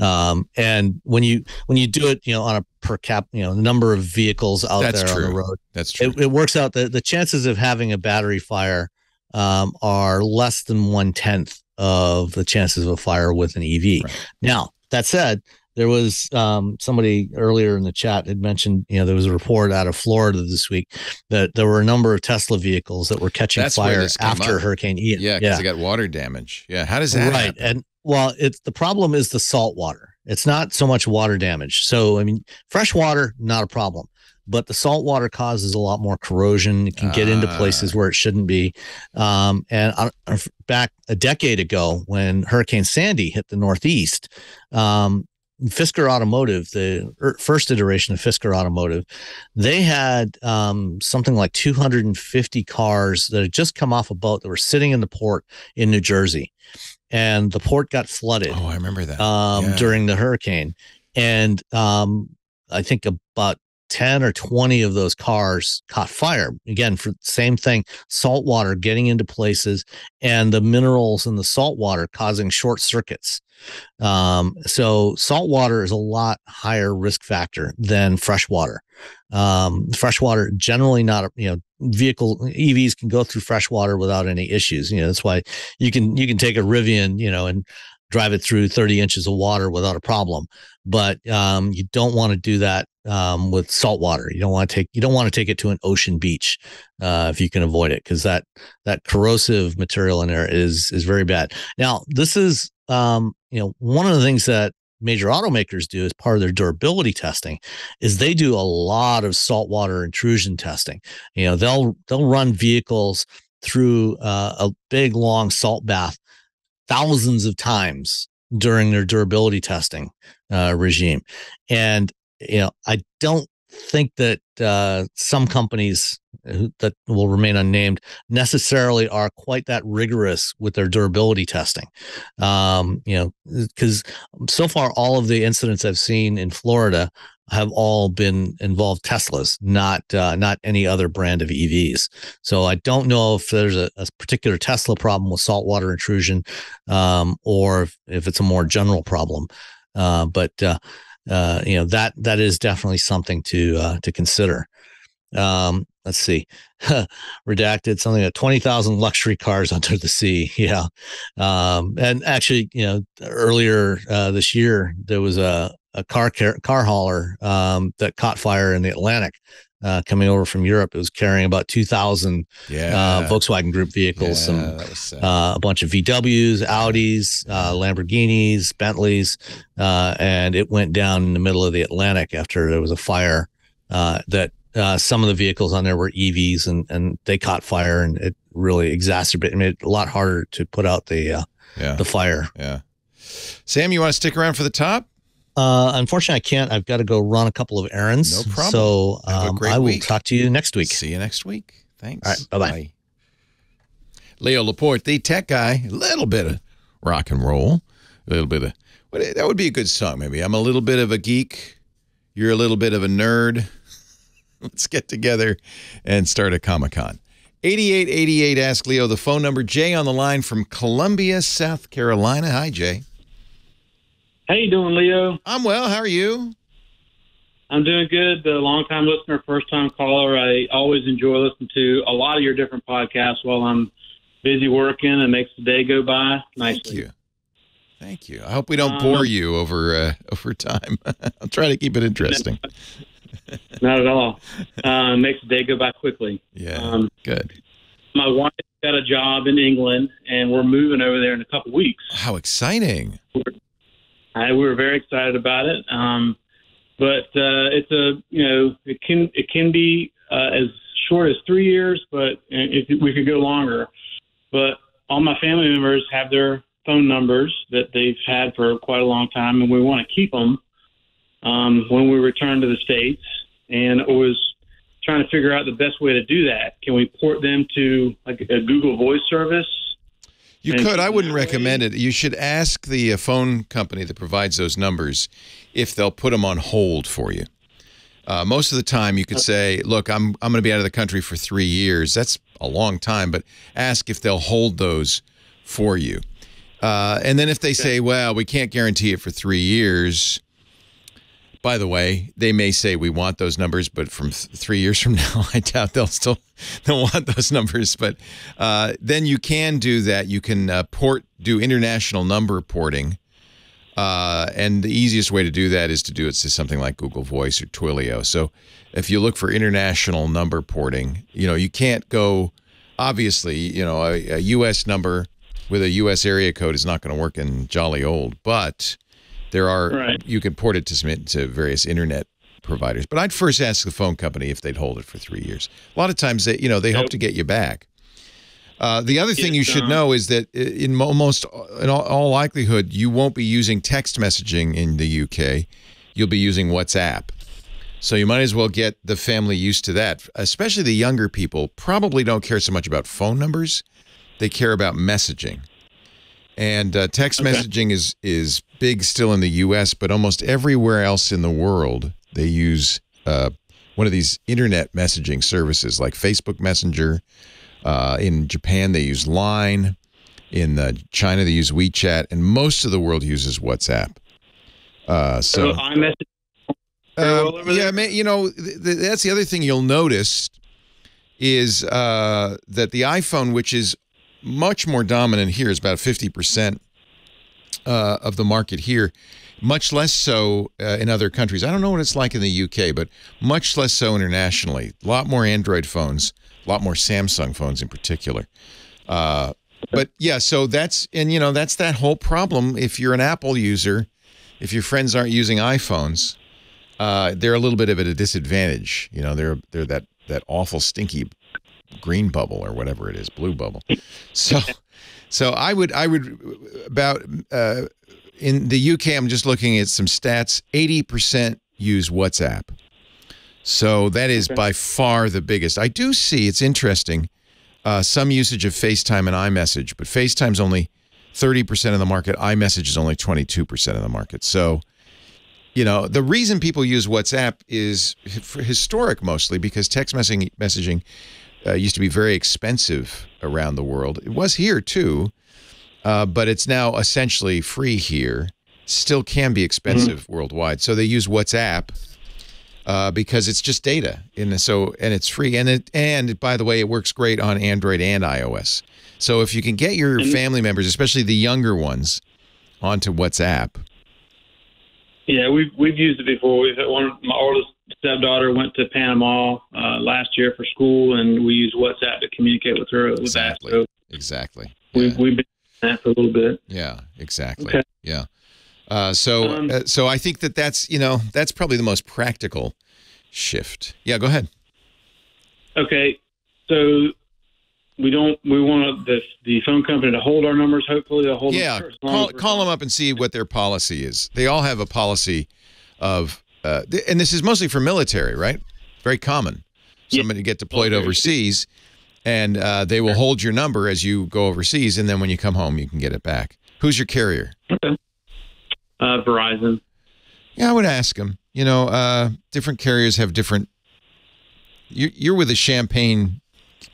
S6: um and when you when you do it you know on a per cap you know number of vehicles out
S3: That's
S6: there on the road
S3: That's true.
S6: it, it works out that the chances of having a battery fire um, are less than one tenth of the chances of a fire with an EV.
S3: Right.
S6: Now, that said, there was um, somebody earlier in the chat had mentioned, you know, there was a report out of Florida this week that there were a number of Tesla vehicles that were catching
S3: That's
S6: fire after. Hurricane Ian.
S3: yeah, because they got water damage. Yeah. How does that
S6: right.
S3: happen?
S6: And well, it's the problem is the salt water. It's not so much water damage. So, I mean, fresh water, not a problem. But the salt water causes a lot more corrosion. It can get into
S3: Ah.
S6: places where it shouldn't be. Um, and uh, uh, back a decade ago, when Hurricane Sandy hit the Northeast, um, Fisker Automotive, the er- first iteration of Fisker Automotive, they had um, something like 250 cars that had just come off a boat that were sitting in the port in New Jersey, and the port got flooded
S3: Oh, I remember that.
S6: um,
S3: Yeah.
S6: during the hurricane, and um, I think about. 10 or 20 of those cars caught fire again for same thing salt water getting into places and the minerals in the salt water causing short circuits um, so salt water is a lot higher risk factor than fresh water. Um, fresh water generally not, you know, vehicle EVs can go through fresh water without any issues. You know, that's why you can, you can take a Rivian, you know, and drive it through 30 inches of water without a problem. But um, you don't want to do that um, with salt water. You don't want to take, you don't want to take it to an ocean beach uh, if you can avoid it, because that, that corrosive material in there is, is very bad. Now, this is, um, you know, one of the things that major automakers do as part of their durability testing is they do a lot of saltwater intrusion testing. You know, they'll they'll run vehicles through uh, a big long salt bath thousands of times during their durability testing uh, regime, and you know, I don't think that uh, some companies that will remain unnamed necessarily are quite that rigorous with their durability testing. Um, you know, because so far all of the incidents I've seen in Florida have all been involved Teslas, not uh, not any other brand of EVs. So I don't know if there's a, a particular Tesla problem with saltwater intrusion, um, or if, if, it's a more general problem. Uh, but uh, uh you know that that is definitely something to uh, to consider. Um, let's see, [laughs] redacted something like 20,000 luxury cars under the sea. [laughs] Yeah. Um, and actually, you know, earlier uh, this year, there was a, a car car, car hauler um, that caught fire in the Atlantic. Uh, coming over from Europe, it was carrying about 2,000
S3: yeah.
S6: uh, Volkswagen Group vehicles, yeah, some uh, a bunch of VWs, Audis, uh, Lamborghinis, Bentleys, uh, and it went down in the middle of the Atlantic after there was a fire uh, that uh, some of the vehicles on there were EVs and, and they caught fire and it really exacerbated made it a lot harder to put out the uh, yeah. the fire.
S3: Yeah. Sam, you want to stick around for the top?
S6: Uh, unfortunately, I can't. I've got to go run a couple of errands.
S3: No problem.
S6: So um, I will week. talk to you next week.
S3: See you next week. Thanks.
S6: All right. Bye-bye. Bye.
S3: Leo Laporte, the tech guy. A little bit of rock and roll. A little bit of. That would be a good song, maybe. I'm a little bit of a geek. You're a little bit of a nerd. [laughs] Let's get together and start a Comic Con. 8888 Ask Leo, the phone number. Jay on the line from Columbia, South Carolina. Hi, Jay.
S7: How you doing, Leo?
S3: I'm well. How are you?
S7: I'm doing good. The long time listener, first time caller. I always enjoy listening to a lot of your different podcasts while I'm busy working. It makes the day go by nicely.
S3: Thank you. Thank you. I hope we don't um, bore you over uh, over time. [laughs] I'll try to keep it interesting.
S7: Not at all. Uh, makes the day go by quickly.
S3: Yeah. Um, good.
S7: My wife got a job in England, and we're moving over there in a couple weeks.
S3: How exciting!
S7: I, we were very excited about it. Um, but uh, it's a you know it can it can be uh, as short as three years, but if we could go longer. But all my family members have their phone numbers that they've had for quite a long time, and we want to keep them um, when we returned to the states, and it was trying to figure out the best way to do that. Can we port them to like a Google Voice service?
S3: You could. I wouldn't recommend it. You should ask the uh, phone company that provides those numbers if they'll put them on hold for you. Uh, most of the time, you could say, "Look, I'm I'm going to be out of the country for three years. That's a long time." But ask if they'll hold those for you. Uh, and then if they say, "Well, we can't guarantee it for three years," By the way, they may say we want those numbers, but from th three years from [laughs] now, I doubt they'll still they'll want those numbers. But uh, then you can do that. You can uh, port do international number porting, uh, and the easiest way to do that is to do it to something like Google Voice or Twilio. So if you look for international number porting, you know you can't go. Obviously, you know a, a U.S. number with a U.S. area code is not going to work in jolly old, but there are right. you can port it to submit to various internet providers. But I'd first ask the phone company if they'd hold it for three years. A lot of times they, you know, they hope to get you back. Uh, the other thing you should know is that in almost in all, all, likelihood, you won't be using text messaging in the UK. You'll be using WhatsApp. So you might as well get the family used to that. Especially the younger people probably don't care so much about phone numbers. They care about messaging. And uh, text okay. messaging is is big still in the U.S., but almost everywhere else in the world they use uh, one of these internet messaging services like Facebook Messenger. Uh, in Japan, they use Line. In uh, China, they use WeChat, and most of the world uses WhatsApp. Uh, so,
S7: so iMessage.
S3: Um, yeah, you know th th that's the other thing you'll notice is uh, that the iPhone, which is much more dominant here is about 50% uh, of the market here, much less so uh, in other countries. I don't know what it's like in the UK, but much less so internationally. A lot more Android phones, a lot more Samsung phones in particular. Uh, but yeah, so that's, and you know, that's that whole problem. If you're an Apple user, if your friends aren't using iPhones, uh, they're a little bit of at a disadvantage. You know, they're, they're that, that awful stinky green bubble or whatever it is, blue bubble. So, so I would I would about uh, in the UK. I'm just looking at some stats. Eighty percent use WhatsApp. So that is okay. by far the biggest. I do see it's interesting. Uh, some usage of FaceTime and iMessage, but FaceTime's only 30% of the market. iMessage is only 22% of the market. So you know, the reason people use WhatsApp is h- historic mostly because text messaging messaging uh, used to be very expensive around the world. It was here too, uh, but it's now essentially free here. Still can be expensive worldwide. So they use WhatsApp uh, because it's just data, and so and it's free. And it and by the way, it works great on Android and iOS. So if you can get your family members, especially the younger ones, onto WhatsApp,
S7: Yeah, we've we've used it before. We've had one. My oldest stepdaughter went to Panama uh, last year for school, and we used WhatsApp to communicate with her. With
S3: Exactly.
S7: That. So
S3: exactly.
S7: we've
S3: Yeah.
S7: we've been doing that for a little bit.
S3: Yeah, exactly.
S7: Okay.
S3: Yeah. Uh, so,
S7: Um,
S3: uh, so I think that that's you know that's probably the most practical shift. Yeah, go ahead.
S7: Okay, so we don't we want the the phone company to hold our numbers. Hopefully, they'll hold.
S3: Yeah,
S7: them for as long
S3: call call them up and see what their policy is. They all have a policy of, uh, th- and this is mostly for military, right? Very common.
S7: Yeah.
S3: Somebody get deployed
S7: Military.
S3: overseas, and uh, they will hold your number as you go overseas, and then when you come home, you can get it back. Who's your carrier?
S7: Uh, Verizon.
S3: Yeah, I would ask them. You know, uh, different carriers have different. You're, you're with a champagne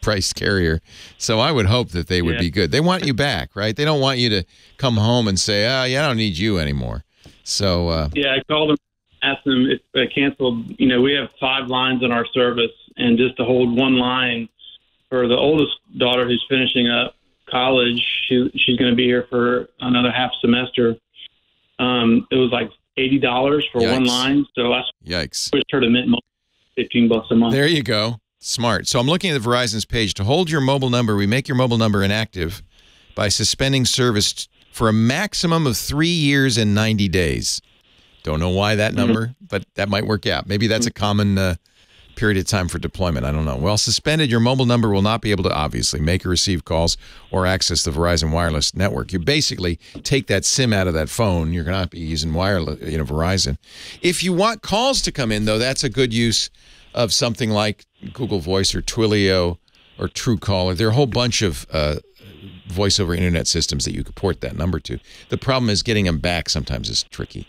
S3: priced carrier, so I would hope that they would
S7: Yeah.
S3: be good. They want you back, right? They don't want you to come home and say, "Ah, yeah, I don't need you anymore." So, uh,
S7: Yeah, I called them, asked them if they canceled. You know, we have five lines in our service, and just to hold one line for the oldest daughter who's finishing up college, she she's going to be here for another half semester. Um, it was like eighty dollars for one line, so I
S3: yikes.
S7: switched her to Mint Mobile, fifteen bucks a month.
S3: There you go. Smart. So I'm looking at the Verizon's page. To hold your mobile number, we make your mobile number inactive by suspending service for a maximum of three years and 90 days. Don't know why that number, but that might work out. Maybe that's a common uh, period of time for deployment. I don't know. Well, suspended, your mobile number will not be able to obviously make or receive calls or access the Verizon wireless network. You basically take that SIM out of that phone. You're going to not be using wireless, you know, Verizon. If you want calls to come in, though, that's a good use of something like Google Voice or Twilio or Truecaller. There are a whole bunch of uh, voice over internet systems that you could port that number to. The problem is getting them back sometimes is tricky.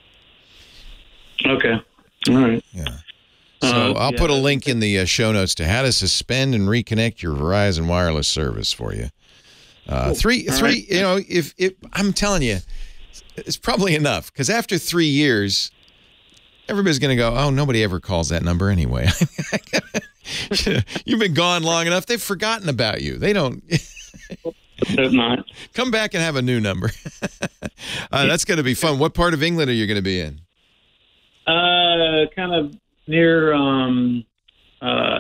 S7: Okay, all right.
S3: Yeah. So
S7: Uh,
S3: I'll
S7: yeah.
S3: put a link in the uh, show notes to how to suspend and reconnect your Verizon wireless service for you. Uh, three,
S7: All
S3: three.
S7: right.
S3: You know, if if I'm telling you, it's probably enough because after three years, everybody's going to go, "Oh, nobody ever calls that number anyway." [laughs] You've been gone long enough; they've forgotten about you. They don't [laughs] come back and have a new number. [laughs] uh, that's going to be fun. What part of England are you going to be in?
S7: Uh, kind of near um, uh,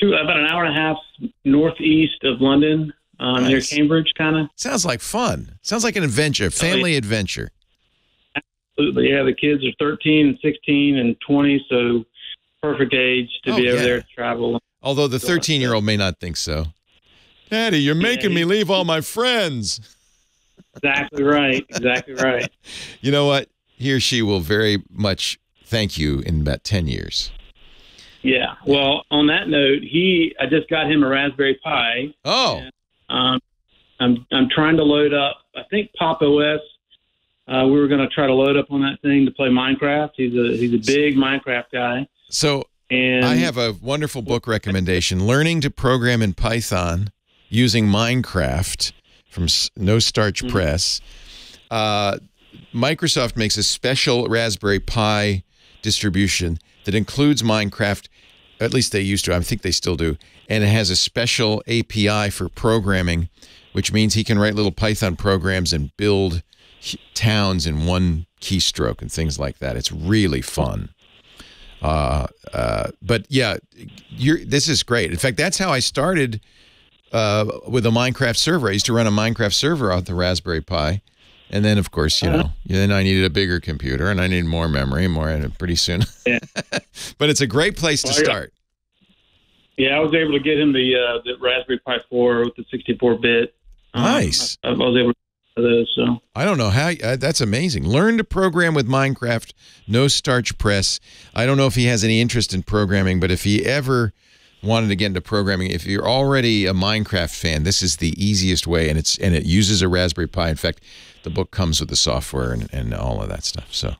S7: two about an hour and a half northeast of London, um, near Cambridge, kind of.
S3: Sounds like fun. Sounds like an adventure, family adventure.
S7: Absolutely, yeah. The kids are 13, and 16, and 20, so perfect age to
S3: Oh,
S7: be over
S3: yeah.
S7: there to travel.
S3: Although the 13 year old may not think so. Daddy, you're making me leave all my friends.
S7: Exactly right. Exactly right. [laughs]
S3: You know what? He or she will very much thank you in about 10 years.
S7: Yeah. Well, on that note, he I just got him a Raspberry Pi.
S3: Oh,
S7: Um, I'm I'm trying to load up. I think Pop OS. Uh, we were going to try to load up on that thing to play Minecraft. He's a he's a big Minecraft guy,
S3: so
S7: and
S3: I have a wonderful book recommendation Learning to Program in Python Using Minecraft from No Starch Press. Uh, Microsoft makes a special Raspberry Pi distribution that includes Minecraft. At least they used to. I think they still do. And it has a special API for programming, which means he can write little Python programs and build towns in one keystroke and things like that. It's really fun. Uh, uh, but yeah, this is great. In fact, that's how I started uh, with a Minecraft server. I used to run a Minecraft server off the Raspberry Pi. And then, of course, you know, then I needed a bigger computer and I needed more memory, more, and pretty soon. [laughs]
S7: Yeah.
S3: but it's a great place to
S7: Well,
S3: start.
S7: yeah, I was able to get him the uh, the Raspberry Pi 4 with the 64 bit.
S3: Nice.
S7: I, I was able to those. So
S3: I don't know how. Uh, that's amazing. Learn to program with Minecraft. No starch press. I don't know if he has any interest in programming, but if he ever wanted to get into programming, if you're already a Minecraft fan, this is the easiest way, and it's and it uses a Raspberry Pi. In fact, the book comes with the software and, and all of that stuff. So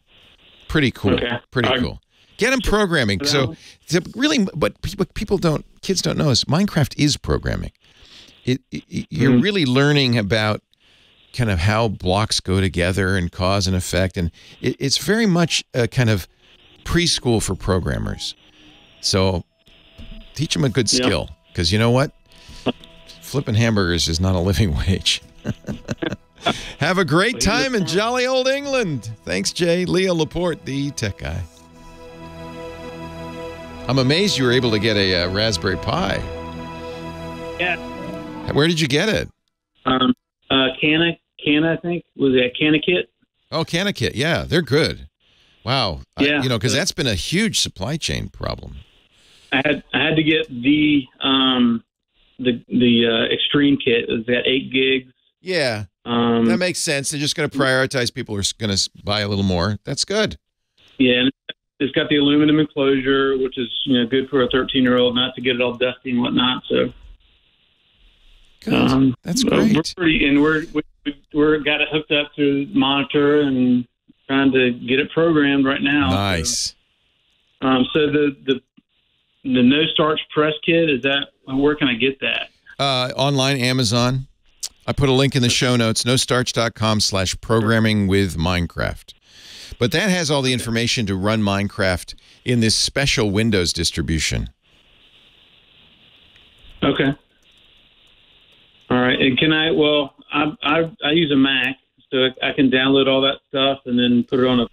S3: Pretty cool.
S7: Okay.
S3: Pretty
S7: Um,
S3: cool. Get them programming. So, so really, but what people don't, kids don't know is Minecraft is programming. It, it you're
S7: Mm-hmm.
S3: really learning about kind of how blocks go together and cause and effect, and it, it's very much a kind of preschool for programmers. So, teach them a good skill because you know what, flipping hamburgers is not a living [laughs] wage. [laughs] [laughs] Have a great time in jolly old England. Thanks, Jay. Leo Laporte, the tech guy. I'm amazed you were able to get a uh, Raspberry Pi.
S7: Yeah.
S3: Where did you get it?
S7: Um, uh, Canna, Canna, I think was that CanaKit.
S3: Oh, CanaKit. Yeah, they're good. Wow. I-
S7: Yeah.
S3: you know, because that's been a huge supply chain problem.
S7: I had I had to get the um the the uh, extreme kit. It was that eight gigs.
S3: Yeah,
S7: Um,
S3: that makes sense. They're just going to prioritize people who are going to buy a little more. That's good.
S7: yeah, and it's got the aluminum enclosure, which is you know good for a 13 year old not to get it all dusty and whatnot. So um,
S3: That's
S7: uh, We're
S3: great.
S7: pretty, and we're we, we're got it hooked up to monitor and trying to get it programmed right now.
S3: Nice.
S7: Um, so the the the no starch press kit is that where can I get that?
S3: Uh, online, Amazon. I put a link in the show notes, nostarch.com slash programming with Minecraft. But that has all the information to run Minecraft in this special Windows distribution.
S7: Okay. All right, and can I? Well, I I, I use a Mac, so I can download all that stuff and then put it on a.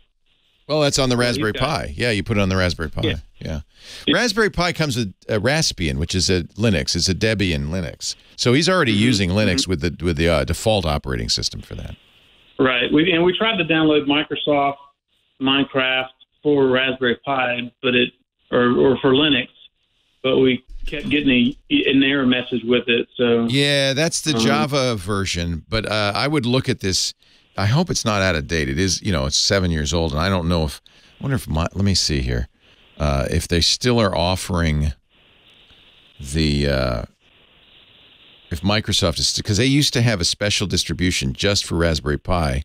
S3: Well, that's on the Raspberry Pi. Yeah, you put it on the Raspberry Pi. Yeah.
S7: Yeah.
S3: Raspberry Pi comes with a Raspbian, which is a Linux. It's a Debian Linux. So he's already using Linux with the with the uh, default operating system for that.
S7: Right. We and we tried to download Microsoft Minecraft for Raspberry Pi, but it or or for Linux, but we kept getting a, an error message with it. So
S3: Yeah, that's the
S7: Um,
S3: Java version. But uh, I would look at this. I hope it's not out of date. It is, you know, it's seven years old, and I don't know if. I wonder if my. Let me see here. Uh, if they still are offering the. Uh, if Microsoft is because they used to have a special distribution just for Raspberry Pi,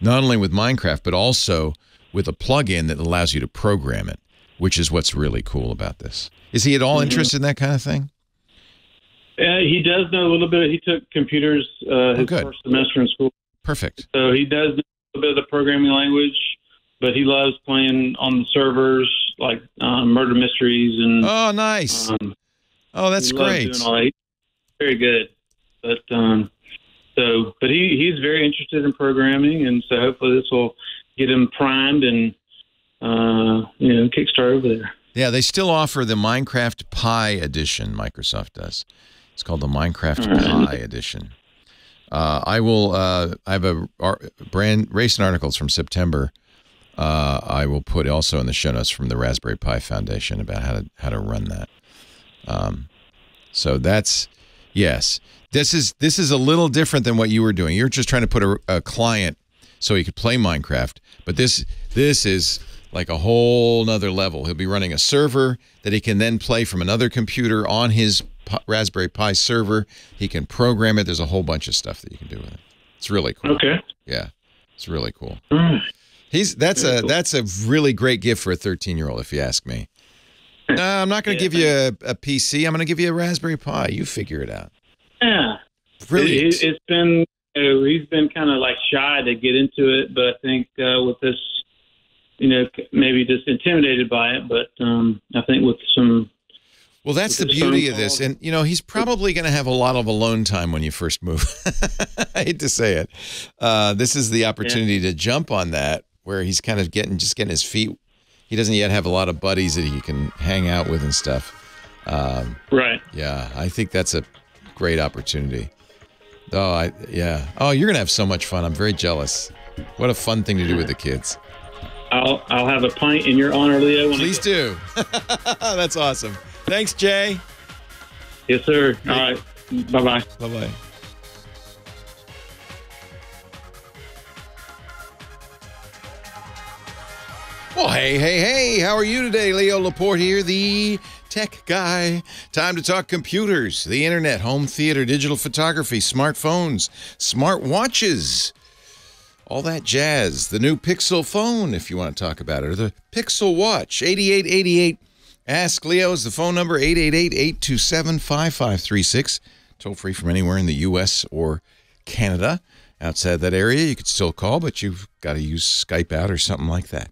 S3: not only with Minecraft but also with a plug-in that allows you to program it, which is what's really cool about this. Is he at all interested in that kind of thing?
S7: uh, he does know a little bit. He took computers uh, his
S3: Oh,
S7: first semester in school.
S3: Perfect.
S7: So he does know a little bit of the programming language, but he loves playing on the servers like uh, murder mysteries and.
S3: Oh, nice.
S7: um,
S3: Oh, that's great.
S7: That. Very good, but um, so but he he's very interested in programming, and so hopefully this will get him primed and uh, you know kickstart over there.
S3: Yeah, they still offer the Minecraft Pi edition. Microsoft does. It's called the Minecraft Pi edition. Uh, I will. Uh, I have a brand recent articles from September. Uh, I will put also in the show notes from the Raspberry Pi Foundation about how to how to run that. Um, so that's yes. This is this is a little different than what you were doing. You're just trying to put a, a client so he could play Minecraft. But this this is like a whole nother level. He'll be running a server that he can then play from another computer on his Raspberry Pi server. He can program it. There's a whole bunch of stuff that you can do with it. It's really cool.
S7: Okay.
S3: Yeah, it's really cool.
S7: Right.
S3: He's that's
S7: Very
S3: a
S7: cool.
S3: that's a really great gift for a 13 year old, if you ask me. [laughs] No, I'm not going to give you a, a PC. I'm going to give you a Raspberry Pi. You figure it out.
S7: Yeah.
S3: Brilliant.
S7: It, has been you know, he's been kind of like shy to get into it, but I think uh, with this, you know, maybe just intimidated by it. But um, I think with some
S3: Well, that's the beauty of this. And, you know, he's probably going to have a lot of alone time when you first move. [laughs] I hate to say it. Uh, this is the opportunity to jump on that where he's kind of getting, just getting his feet. He doesn't yet have a lot of buddies that he can hang out with and stuff. Um,
S7: right.
S3: yeah, I think that's a great opportunity. Oh, I, yeah. Oh, you're going to have so much fun. I'm very jealous. What a fun thing to do with the kids.
S7: I'll I'll have a pint in your honor, Leo. I
S3: Please do. [laughs] that's awesome. Thanks, Jay.
S7: Yes, sir. All right. Bye bye.
S3: Bye bye. Well, hey, hey, hey, how are you today? Leo Laporte here, the tech guy. Time to talk computers, the internet, home theater, digital photography, smartphones, smart watches. all that jazz. The new Pixel phone, if you want to talk about it, or the Pixel Watch. 8888 Ask Leo is the phone number 888 827 5536. Toll free from anywhere in the U.S. or Canada. Outside that area, you could still call, but you've got to use Skype out or something like that.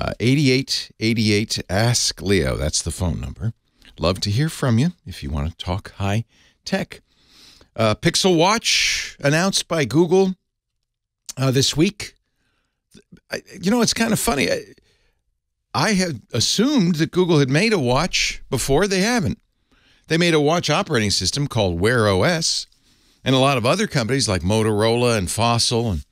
S3: Uh, 8888 Ask Leo. That's the phone number. Love to hear from you if you want to talk high tech. Uh, Pixel Watch announced by Google uh, this week. I, you know, it's kind of funny. I, I had assumed that Google had made a watch before. They haven't. They made a watch operating system called Wear OS, and a lot of other companies like Motorola and Fossil and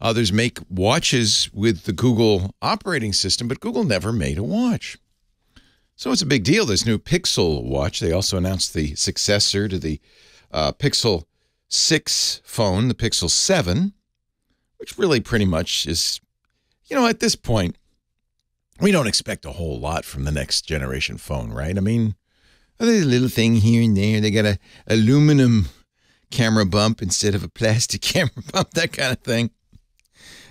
S3: others make watches with the Google operating system, but Google never made a watch. So it's a big deal. This new Pixel watch. They also announced the successor to the uh, Pixel 6 phone, the Pixel 7, which really pretty much is, you know, at this point, we don't expect a whole lot from the next generation phone, right? I mean, there's a little thing here and there. They got a aluminum camera bump instead of a plastic [laughs] camera bump, that kind of thing.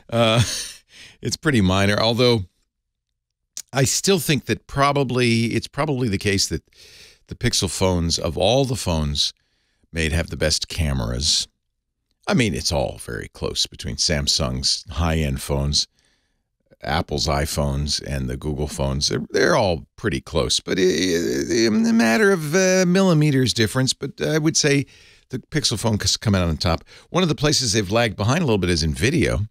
S3: Uh, [laughs] it's pretty minor, although I still think that probably it's probably the case that the Pixel phones of all the phones made have the best cameras. I mean, it's all very close between Samsung's high-end phones, Apple's iPhones, and the Google phones. They're, they're all pretty close, but a matter of uh, millimeters difference. But I would say the Pixel phone come out on top. One of the places they've lagged behind a little bit is in video.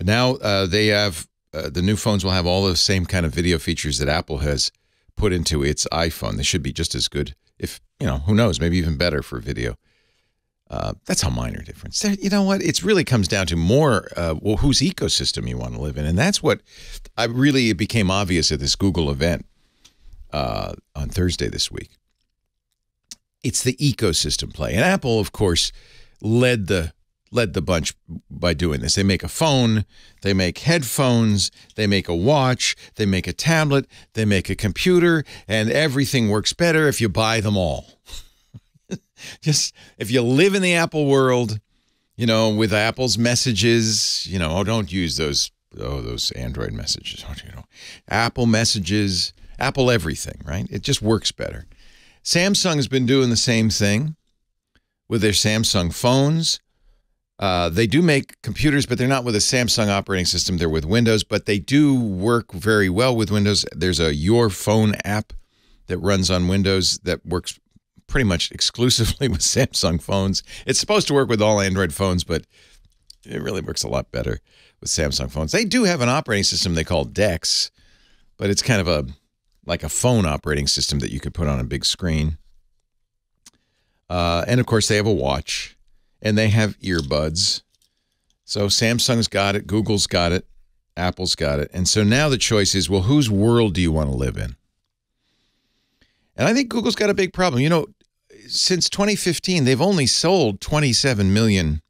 S3: Now uh, they have uh, the new phones will have all the same kind of video features that Apple has put into its iPhone. They should be just as good, if you know, who knows, maybe even better for video. Uh, that's a minor difference. You know what? It really comes down to more uh, well, whose ecosystem you want to live in, and that's what I really it became obvious at this Google event uh, on Thursday this week. It's the ecosystem play, and Apple, of course, led the led the bunch by doing this. They make a phone, they make headphones, they make a watch, they make a tablet, they make a computer, and everything works better if you buy them all. [laughs] Just if you live in the Apple world, you know, with Apple's messages, you know, oh, don't use those oh those Android messages, oh, you know, Apple messages, Apple everything, right? It just works better. Samsung's been doing the same thing with their Samsung phones. Uh, they do make computers, but they're not with a Samsung operating system. They're with Windows, but they do work very well with Windows. There's a Your Phone app that runs on Windows that works pretty much exclusively [laughs] with Samsung phones. It's supposed to work with all Android phones, but it really works a lot better with Samsung phones. They do have an operating system they call Dex, but it's kind of a like a phone operating system that you could put on a big screen. Uh, and of course, they have a watch and they have earbuds. So Samsung's got it, Google's got it, Apple's got it. And so now the choice is well, whose world do you want to live in? And I think Google's got a big problem. You know, since 2015, they've only sold 27 million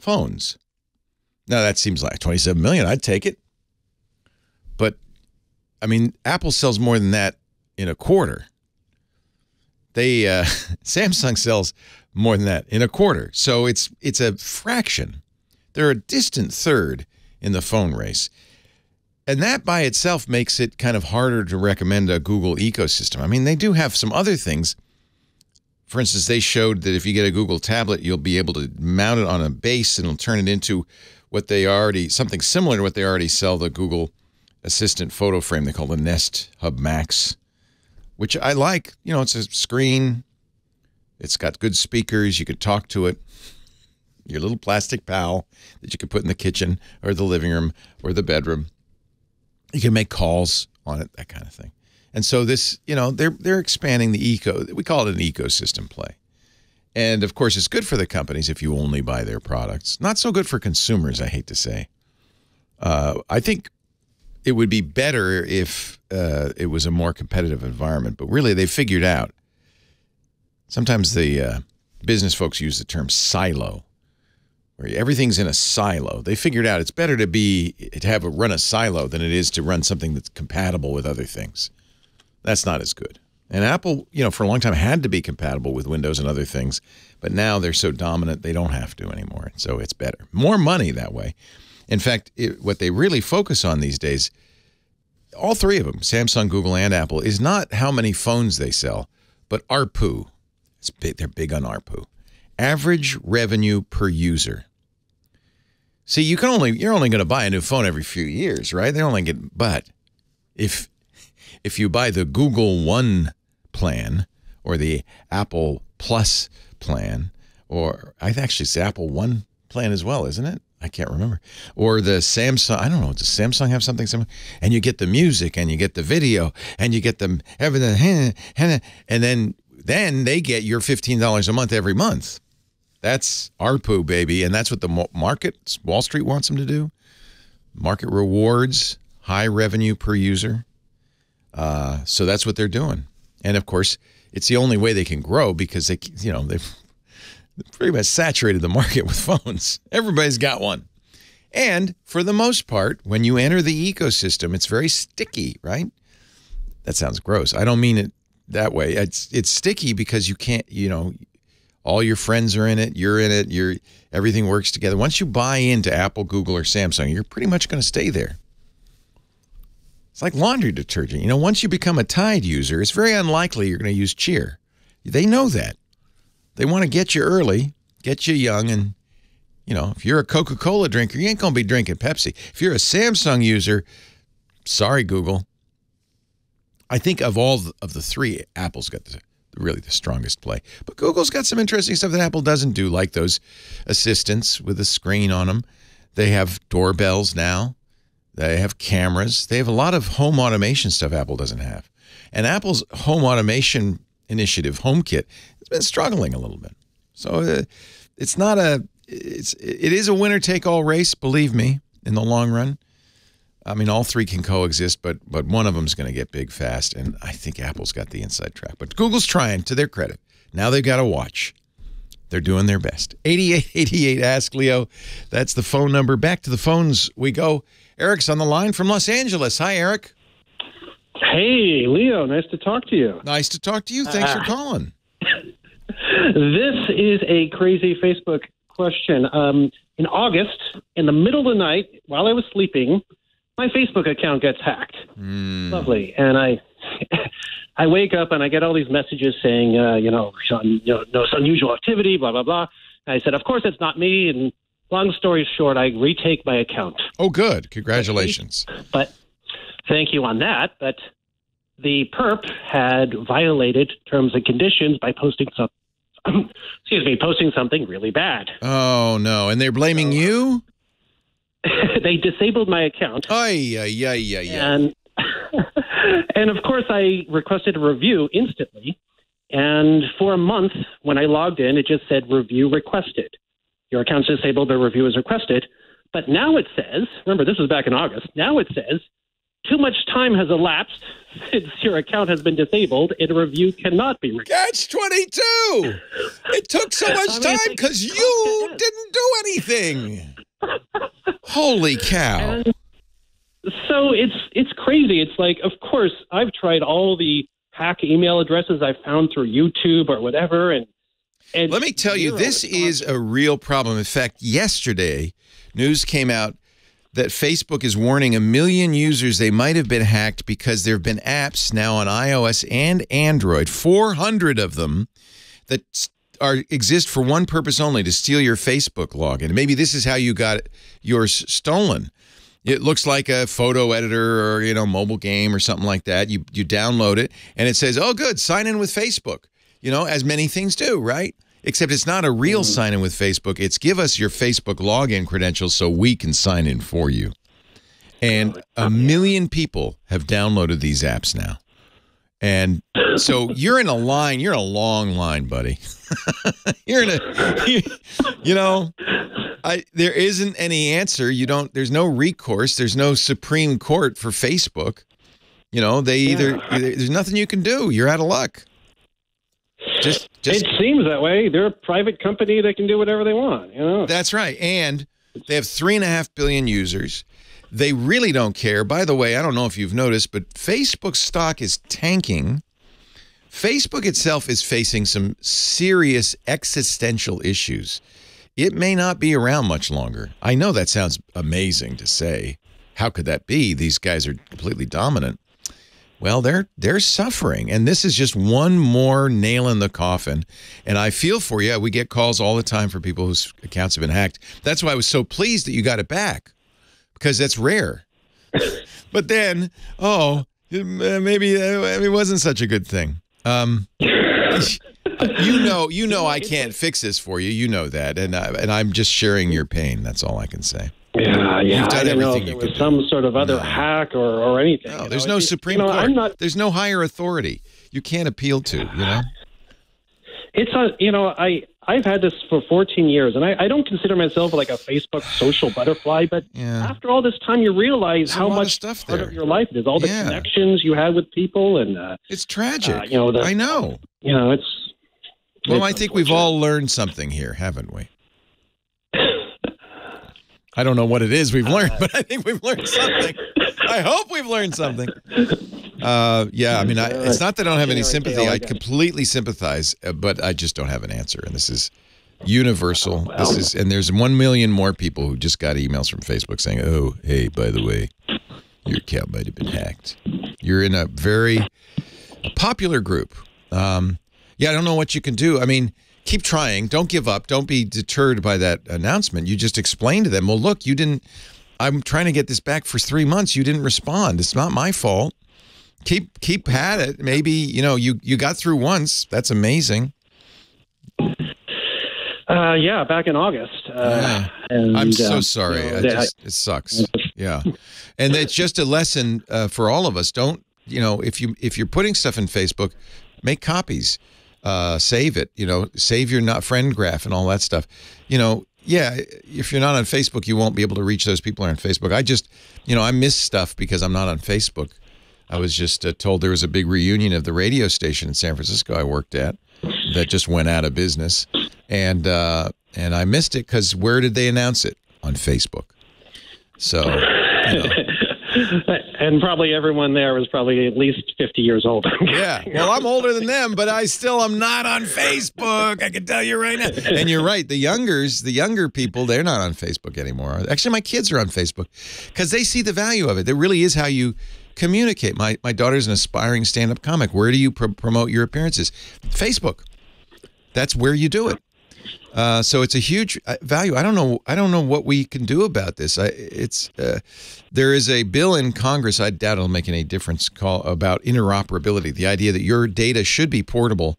S3: phones. Now that seems like 27 million. I'd take it. But I mean, Apple sells more than that in a quarter. They uh, [laughs] Samsung sells more than that in a quarter. So it's it's a fraction. They're a distant third in the phone race. And that by itself makes it kind of harder to recommend a Google ecosystem. I mean, they do have some other things. For instance, they showed that if you get a Google tablet, you'll be able to mount it on a base and it'll turn it into what they already, something similar to what they already sell the Google Assistant photo frame they call the Nest Hub Max, which I like. You know, it's a screen, it's got good speakers. You could talk to it. Your little plastic pal that you could put in the kitchen or the living room or the bedroom. You can make calls on it, that kind of thing. And so this, you know, they're they're expanding the eco. We call it an ecosystem play. And of course, it's good for the companies if you only buy their products. Not so good for consumers, I hate to say. Uh, I think it would be better if uh, it was a more competitive environment. But really, they figured out Sometimes the uh, business folks use the term silo, where everything's in a silo. They figured out it's better to be to have a run a silo than it is to run something that's compatible with other things. That's not as good. And Apple, you know, for a long time had to be compatible with Windows and other things, but now they're so dominant they don't have to anymore. So it's better. More money that way. In fact, it, what they really focus on these days, all three of them, Samsung, Google, and Apple, is not how many phones they sell, but ARPU. It's big, they're big on ARPU. Average revenue per user. See, you can only you're only going to buy a new phone every few years, right? They only get but if if you buy the Google One plan or the Apple Plus plan, or I actually the Apple One plan as well, isn't it? I can't remember. Or the Samsung, I don't know, does Samsung have something similar? And you get the music and you get the video and you get the everything [laughs] and then then they get your $15 a month every month. That's ARPU, baby. And that's what the market, Wall Street wants them to do. Market rewards high revenue per user. Uh, so that's what they're doing. And of course, it's the only way they can grow because they, you know, they've [laughs] pretty much saturated the market with phones. [laughs] Everybody's got one. And for the most part, when you enter the ecosystem, it's very sticky, right? That sounds gross. I don't mean it that way. It's it's sticky because you can't, you know, all your friends are in it, you're in it, you're everything works together. Once you buy into Apple, Google, or Samsung, you're pretty much going to stay there. It's like laundry detergent. You know, once you become a Tide user, it's very unlikely you're going to use Cheer. They know that. They want to get you early, get you young, and you know, if you're a Coca-Cola drinker, you ain't going to be drinking Pepsi. If you're a Samsung user, sorry Google. I think of all of the three, Apple's got the really the strongest play. But Google's got some interesting stuff that Apple doesn't do, like those assistants with a screen on them. They have doorbells now. They have cameras. They have a lot of home automation stuff Apple doesn't have. And Apple's home automation initiative, HomeKit, has been struggling a little bit. So uh, it's not a it's it is a winner take all race, believe me, in the long run. I mean, all three can coexist, but but one of them's going to get big fast, and I think Apple's got the inside track. But Google's trying, to their credit. Now they've got to watch. They're doing their best. 8888 Ask Leo. That's the phone number. Back to the phones we go. Eric's on the line from Los Angeles. Hi, Eric.
S8: Hey, Leo. Nice to talk to you.
S3: Nice to talk to you. Thanks uh, for calling. [laughs]
S8: this is a crazy Facebook question. Um, in August, in the middle of the night, while I was sleeping, my Facebook account gets hacked.
S3: Mm.
S8: Lovely. And I. [laughs] I wake up and I get all these messages saying, uh, you know, you know, no unusual activity, blah blah blah. And I said, of course it's not me, and long story short, I retake my account.
S3: Oh, good. Congratulations.
S8: But thank you on that. But the perp had violated terms and conditions by posting some. [clears throat] excuse me, posting something really bad.
S3: Oh no! And they're blaming so, you. [laughs]
S8: they disabled my account.
S3: Ay, ay, ay, ay,
S8: and [laughs] and of course, I requested a review instantly. And for a month, when I logged in, it just said review requested. Your account's disabled, the review is requested. But now it says, remember, this was back in August. Now it says, too much time has elapsed since your account has been disabled and a review cannot be requested.
S3: Catch 22! It took so [laughs] much I mean, time because oh, you didn't do anything. Holy cow.
S8: And so it's it's crazy. It's like, of course, I've tried all the hack email addresses I've found through YouTube or whatever, and and
S3: let me tell you, this is a real problem. In fact, yesterday, news came out that Facebook is warning a million users they might have been hacked because there have been apps now on iOS and Android, 400 of them, that are exist for one purpose only to steal your Facebook login. Maybe this is how you got yours stolen. It looks like a photo editor or you know mobile game or something like that. You you download it and it says, "Oh, good, sign in with Facebook." You know, as many things do, right? Except it's not a real mm-hmm. sign in with Facebook. It's give us your Facebook login credentials so we can sign in for you. And a million people have downloaded these apps now. And so you're in a line, you're in a long line, buddy. [laughs] you're in a, you, you know, I, there isn't any answer. You don't. There's no recourse. There's no Supreme Court for Facebook. You know, they either, either there's nothing you can do. You're out of luck. Just, just
S8: it seems that way. They're a private company. They can do whatever they want. You know.
S3: That's right. And they have three and a half billion users. They really don't care. By the way, I don't know if you've noticed, but Facebook stock is tanking Facebook itself is facing some serious existential issues. It may not be around much longer. I know that sounds amazing to say. How could that be? These guys are completely dominant. Well, they're they're suffering, and this is just one more nail in the coffin. And I feel for you. We get calls all the time for people whose accounts have been hacked. That's why I was so pleased that you got it back, because that's rare. but then, oh, maybe it wasn't such a good thing. Um, you know, you know, I can't fix this for you. You know that, and I, and I'm just sharing your pain. That's all I can say.
S8: Yeah, yeah.
S3: You've done
S8: I didn't know if
S3: everything
S8: there was
S3: could do.
S8: some sort of other
S3: No.
S8: hack or, or anything.
S3: No, there's
S8: know.
S3: no Supreme
S8: you know,
S3: Court.
S8: I'm not.
S3: There's no higher authority. You can't appeal to. You know.
S8: It's a you know I I've had this for 14 years, and I, I don't consider myself like a Facebook social butterfly. But
S3: Yeah.
S8: after all this time, you realize
S3: There's
S8: how
S3: lot of
S8: much
S3: stuff
S8: part
S3: there.
S8: of your life it is. All the
S3: Yeah.
S8: connections you had with people, and uh,
S3: It's tragic.
S8: Uh, you know, the-
S3: I know.
S8: you know it's.
S3: Well,
S8: it's
S3: I think we've all learned something here, haven't we? [laughs] I don't know what it is we've learned, but I think we've learned something. [laughs] I hope we've learned something. Uh, yeah, I mean, I, it's not that I don't have any sympathy. I completely sympathize, uh, but I just don't have an answer. And this is universal. This is, and there's one million more people who just got emails from Facebook saying, "Oh, hey, by the way, your account might have been hacked." You're in a very popular group. Um, yeah, I don't know what you can do. I mean, keep trying. Don't give up. Don't be deterred by that announcement. You just explain to them, well, look, you didn't. I'm trying to get this back for three months. You didn't respond. It's not my fault. Keep keep at it. Maybe you know you you got through once. That's amazing.
S8: Uh, yeah, back in August. Uh,
S3: Yeah.
S8: and,
S3: I'm so
S8: um,
S3: sorry.
S8: you know, they-
S3: just, it sucks. Yeah, and it's just a lesson uh, for all of us. Don't you know if you if you're putting stuff in Facebook, make copies, uh, save it. You know, save your not friend graph and all that stuff. You know, yeah. If you're not on Facebook, you won't be able to reach those people who are on Facebook. I just, you know, I miss stuff because I'm not on Facebook. I was just uh, told there was a big reunion of the radio station in San Francisco I worked at that just went out of business, and uh, and I missed it because where did they announce it on Facebook? So you know. [laughs]
S8: and probably everyone there was probably at least 50 years old. [laughs]
S3: yeah, well, I'm older than them, but I still am not on Facebook. I can tell you right now. [laughs] And you're right, the youngers, the younger people, they're not on Facebook anymore. Actually, my kids are on Facebook because they see the value of it. It really is how you communicate. My my daughter's an aspiring stand-up comic. Where do you pr- promote your appearances? Facebook. That's where you do it. Uh, so it's a huge uh, value. I don't know. I don't know what we can do about this. I, it's uh, there is a bill in Congress. I doubt it'll make any difference. Call about interoperability. The idea that your data should be portable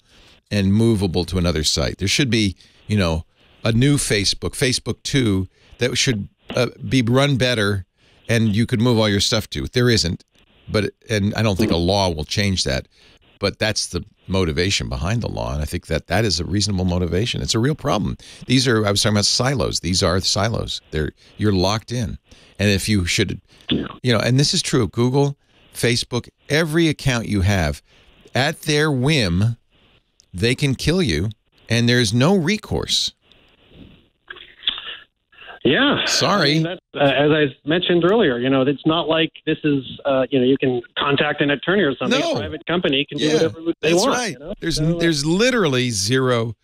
S3: and movable to another site. There should be, you know, a new Facebook, Facebook Two, that should uh, be run better, and you could move all your stuff to. There isn't, but and I don't think a law will change that. But that's the motivation behind the law, and I think that that is a reasonable motivation. It's a real problem. These are I was talking about silos. These are silos. They're you're locked in, and if you should, you know, and this is true of Google, Facebook, every account you have, at their whim, they can kill you, and there's no recourse.
S8: Yeah.
S3: Sorry.
S8: I mean, uh, as I mentioned earlier, you know, it's not like this is, uh, you know, you can contact an attorney or something.
S3: No.
S8: A private company can do
S3: Yeah,
S8: whatever they
S3: That's
S8: want.
S3: right.
S8: you know?
S3: There's
S8: So, uh,
S3: there's literally zero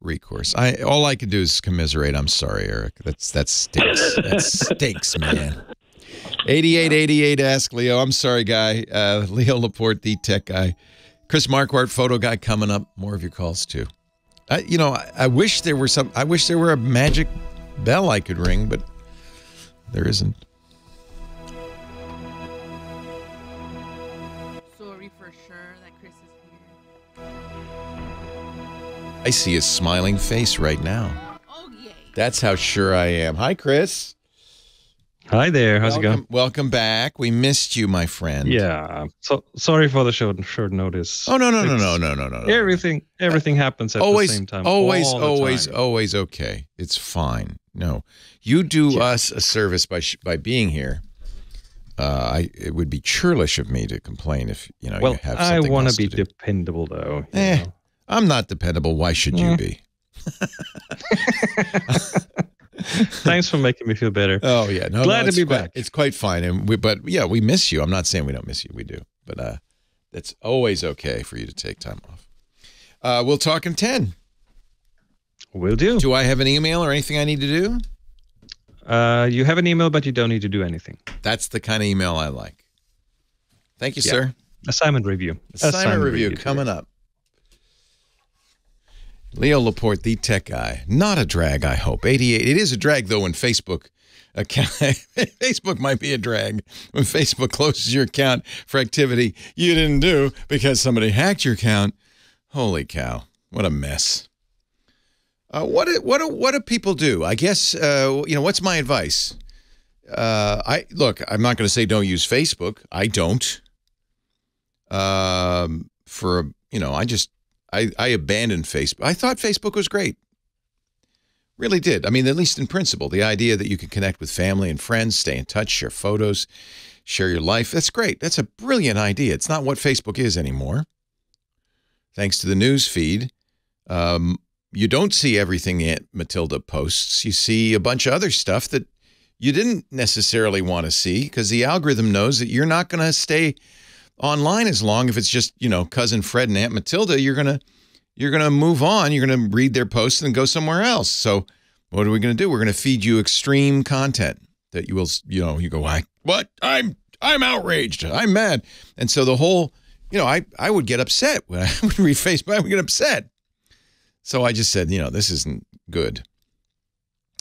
S3: recourse. I all I can do is commiserate. I'm sorry, Eric. That's that stinks. [laughs] that stinks, man. 8888 ask Leo. I'm sorry, guy. Uh, [laughs] Leo Laporte, the tech guy. Chris Marquardt, photo guy, coming up. More of your calls too. I, you know, I, I wish there were some. I wish there were a magic bell I could ring, but there isn't.
S9: So are we for sure that Chris is here?
S3: I see his smiling face right now.
S9: Oh yay!
S3: That's how sure I am. Hi, Chris.
S10: Hi there. How's
S3: welcome,
S10: it going?
S3: Welcome back. We missed you, my friend.
S10: Yeah. So sorry for the short short notice.
S3: Oh no no no
S10: It's-
S3: no no no no. no.
S10: Everything everything happens at
S3: always
S10: the same time.
S3: always
S10: all the
S3: always
S10: time.
S3: always okay. It's fine. No, you do us a service by sh- by being here. Uh, I it would be churlish of me to complain if you know
S10: Well,
S3: you have
S10: I want to be dependable though. you
S3: Eh,
S10: know.
S3: I'm not dependable. Why should you
S10: Eh.
S3: be? [laughs] [laughs]
S10: Thanks for making me feel better.
S3: Oh yeah, no,
S10: Glad
S3: no,
S10: to be
S3: quite-
S10: back.
S3: It's quite fine, and we, but yeah, we miss you. I'm not saying we don't miss you. We do, but uh, That's always okay for you to take time off. Uh, we'll talk in 10.
S10: Will do.
S3: Do I have an email or anything I need to do?
S10: Uh, you have an email, but you don't need to do anything.
S3: That's the kind of email I like. Thank you,
S10: Yeah.
S3: sir.
S10: Assignment review.
S3: Assignment, review, coming up. Leo Laporte, the tech guy. Not a drag, I hope. 88. It is a drag, though, when Facebook account [laughs] Facebook might be a drag when Facebook closes your account for activity you didn't do because somebody hacked your account. Holy cow. What a mess. Uh, what do, what do, what do people do? I guess uh, you know what's my advice. Uh, I look. I'm not going to say don't use Facebook. I don't. Um, for you know, I just I I abandoned Facebook. I thought Facebook was great. Really did. I mean, at least in principle, the idea that you can connect with family and friends, stay in touch, share photos, share your life. That's great. That's a brilliant idea. It's not what Facebook is anymore. Thanks to the news feed, um, you don't see everything Aunt Matilda posts. You see a bunch of other stuff that you didn't necessarily want to see because the algorithm knows that you're not going to stay online as long if it's just you know cousin Fred and Aunt Matilda. You're gonna you're gonna move on. You're gonna read their posts and go somewhere else. So what are we gonna do? We're gonna feed you extreme content that you will you know you go I what I'm I'm outraged. I'm mad. And so the whole you know I I would get upset [laughs] when I would read Facebook. I would get upset. So I just said you know this isn't good.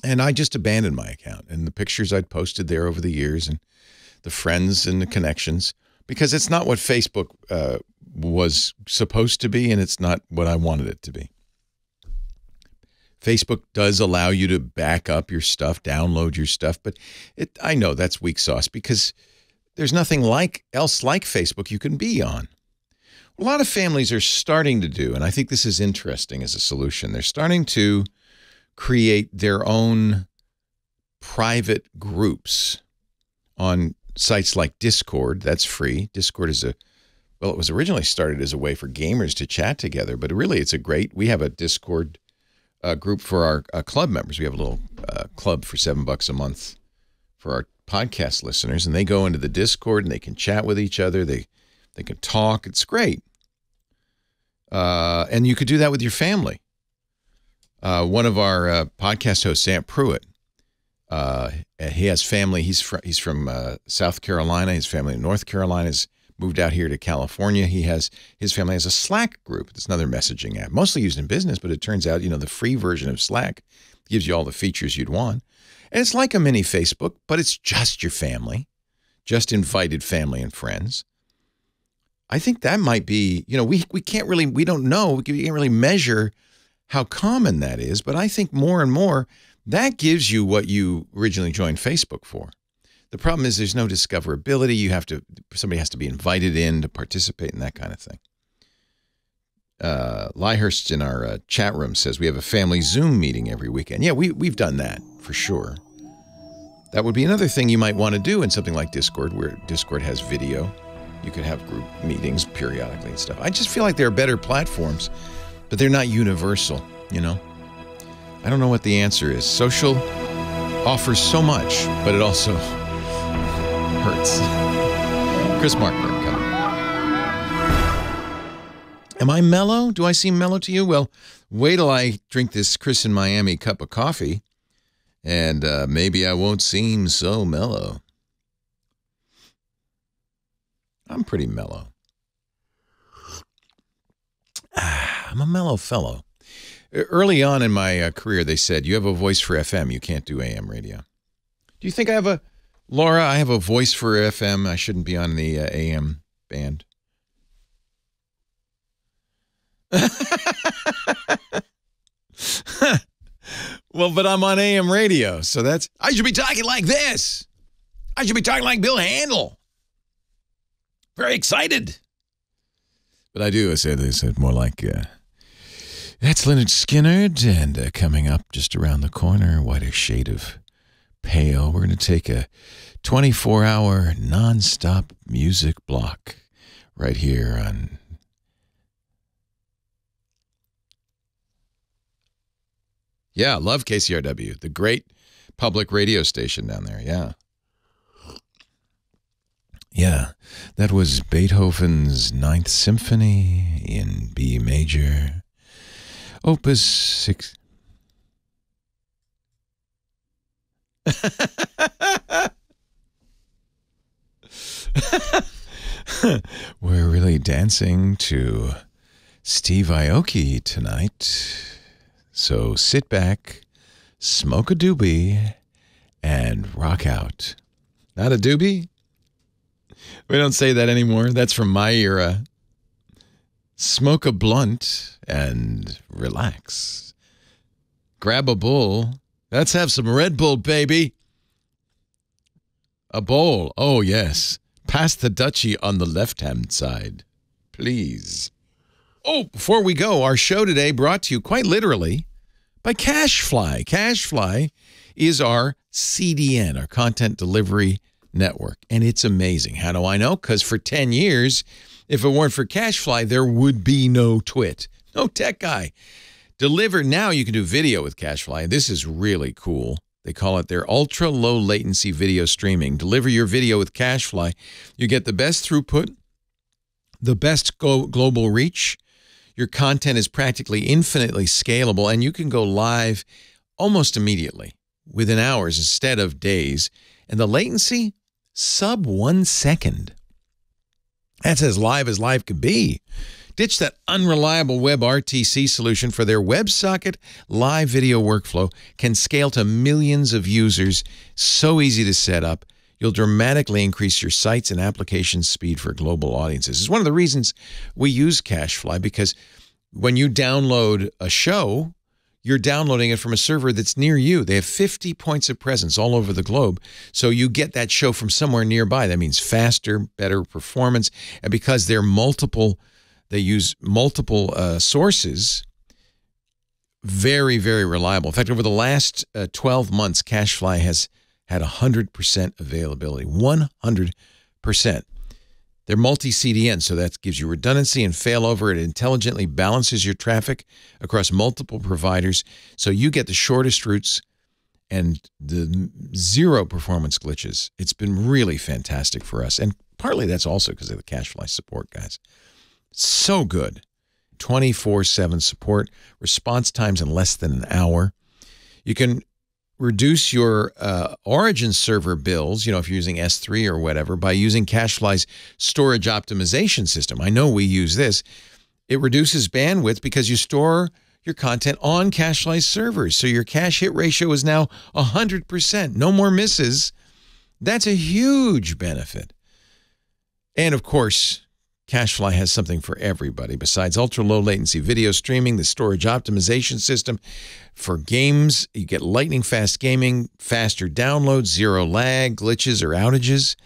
S3: And I just abandoned my account and the pictures I'd posted there over the years and the friends and the connections because it's not what Facebook uh, was supposed to be, and it's not what I wanted it to be. Facebook does allow you to back up your stuff, download your stuff, but it I know that's weak sauce because there's nothing like else like Facebook you can be on. A lot of families are starting to do, and I think this is interesting as a solution. They're starting to create their own private groups on sites like Discord. That's free. Discord is a well, it was originally started as a way for gamers to chat together, but really it's a great. We have a Discord uh, group for our uh, club members. We have a little uh, club for seven bucks a month for our podcast listeners, and they go into the Discord and they can chat with each other. They they can talk. It's great, uh, and you could do that with your family. Uh, one of our uh, podcast hosts, Ant Pruitt, uh, he has family. He's from he's from uh, South Carolina. His family in North Carolina has moved out here to California. He has his family has a Slack group. It's another messaging app, mostly used in business, but it turns out you know the free version of Slack gives you all the features you'd want, and it's like a mini Facebook, but it's just your family, just invited family and friends. I think that might be you know we we can't really we don't know we can't really measure how common that is, but I think more and more that gives you what you originally joined Facebook for. The problem is there's no discoverability. You have to somebody has to be invited in to participate in that kind of thing. Uh, Lyhurst in our uh, chat room says we have a family Zoom meeting every weekend. Yeah, we we've done that for sure. That would be another thing you might want to do in something like Discord, where Discord has video. You could have group meetings periodically and stuff. I just feel like there are better platforms, but they're not universal. You know. I don't know what the answer is. Social offers so much, but it also [laughs] hurts. Chris Marquardt coming. Am I mellow? Do I seem mellow to you? Well, wait till I drink this Chris in Miami cup of coffee, and uh, maybe I won't seem so mellow. I'm pretty mellow. [sighs] I'm a mellow fellow. Early on in my uh, career, they said, You have a voice for FM, you can't do AM radio. Do you think I have a, Laura, I have a voice for FM? I shouldn't be on the uh, AM band. [laughs] well, but I'm on AM radio, so that's, I should be talking like this. I should be talking like Bill Handel. Very excited. But I do, I said, I said more like, uh, that's Lynyrd Skynyrd, and uh, coming up just around the corner, whiter shade of pale, we're going to take a 24 hour nonstop music block right here on. Yeah, love KCRW, the great public radio station down there. Yeah. Yeah, that was Beethoven's Ninth Symphony in B major, Opus 6. [laughs] We're really dancing to Steve Aoki tonight. So sit back, smoke a doobie, and rock out. Not a doobie? We don't say that anymore. That's from my era. Smoke a blunt and relax. Grab a bowl. Let's have some Red Bull, baby. A bowl. Oh, yes. Pass the Dutchie on the left hand side, please. Oh, before we go, our show today brought to you quite literally by CacheFly. CacheFly is our CDN, our content delivery network, and it's amazing. How do I know? Because for 10 years, if it weren't for CacheFly, there would be no TWiT, no tech guy. Deliver now, you can do video with CacheFly. This is really cool. They call it their ultra low latency video streaming. Deliver your video with CacheFly. You get the best throughput, the best global reach. Your content is practically infinitely scalable, and you can go live almost immediately within hours instead of days. And the latency, sub one second. That's as live as live could be. Ditch that unreliable WebRTC solution for their WebSocket live video workflow can scale to millions of users. So easy to set up. You'll dramatically increase your sites and application speed for global audiences. It's one of the reasons we use CacheFly because when you download a show, you're downloading it from a server that's near you. They have 50 points of presence all over the globe. So you get that show from somewhere nearby. That means faster, better performance. And because they're multiple they use multiple uh, sources. Very, very reliable. In fact, over the last uh, 12 months, CacheFly has had 100% availability. 100%. They're multi CDN, so that gives you redundancy and failover. It intelligently balances your traffic across multiple providers, so you get the shortest routes and the zero performance glitches. It's been really fantastic for us. And partly that's also because of the CacheFly support, guys. So good. 24 7 support, response times in less than an hour. You can reduce your uh, origin server bills, you know, if you're using S3 or whatever, by using CacheFly's storage optimization system. I know we use this. It reduces bandwidth because you store your content on CacheFly's servers. So your cache hit ratio is now 100%. No more misses. That's a huge benefit. And of course, CacheFly has something for everybody. Besides ultra low latency video streaming, the storage optimization system for games, you get lightning fast gaming, faster downloads, zero lag, glitches, or outages.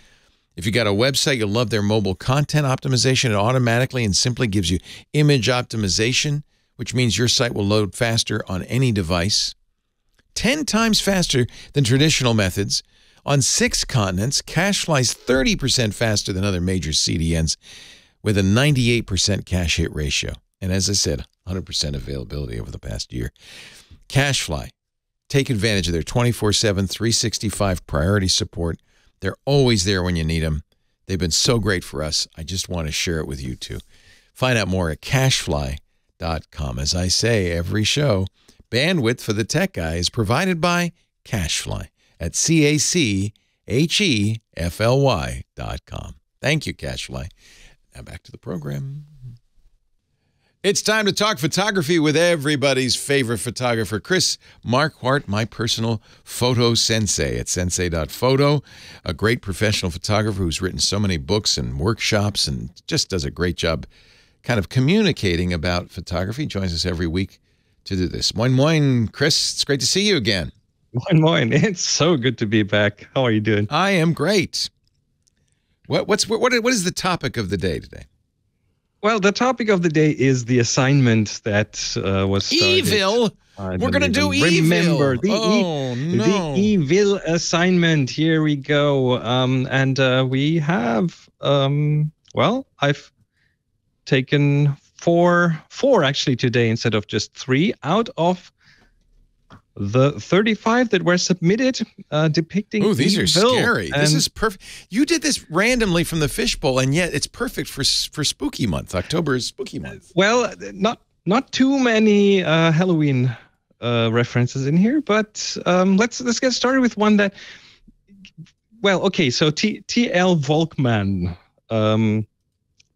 S3: If you got a website, you'll love their mobile content optimization. It automatically and simply gives you image optimization, which means your site will load faster on any device. 10 times faster than traditional methods. On six continents, CacheFly's 30% faster than other major CDNs with a 98% cache hit ratio. And as I said, 100% availability over the past year. CacheFly, take advantage of their 24 7, 365 priority support. They're always there when you need them. They've been so great for us. I just want to share it with you too. Find out more at cachefly.com. As I say every show, bandwidth for the tech guy is provided by CacheFly at C A C H E F L Y dot com. Thank you, CacheFly. Now back to the program. It's time to talk photography with everybody's favorite photographer, Chris Marquardt, my personal photo sensei at sensei.photo, a great professional photographer who's written so many books and workshops and just does a great job kind of communicating about photography. Joins us every week to do this. Moin, moin, Chris. It's great to see you again.
S10: Moin, moin. It's so good to be back. How are you doing?
S3: I am great. What, what's what, what is the topic of the day today?
S10: Well, the topic of the day is the assignment that uh, was started.
S3: Evil.
S10: I
S3: We're gonna do
S10: even
S3: evil.
S10: Remember the,
S3: oh
S10: e-
S3: no!
S10: the evil assignment. Here we go. Um, and uh, we have um, well, I've taken four, four actually today instead of just three out of the 35 that were submitted uh, depicting.
S3: Ooh, these are scary. This is perfect. You did this randomly from the fishbowl, and yet it's perfect for for spooky month. October is spooky month.
S10: Well, not not too many uh, Halloween uh, references in here, but um, let's let's get started with one that. Well, okay, so T T L Volkman um,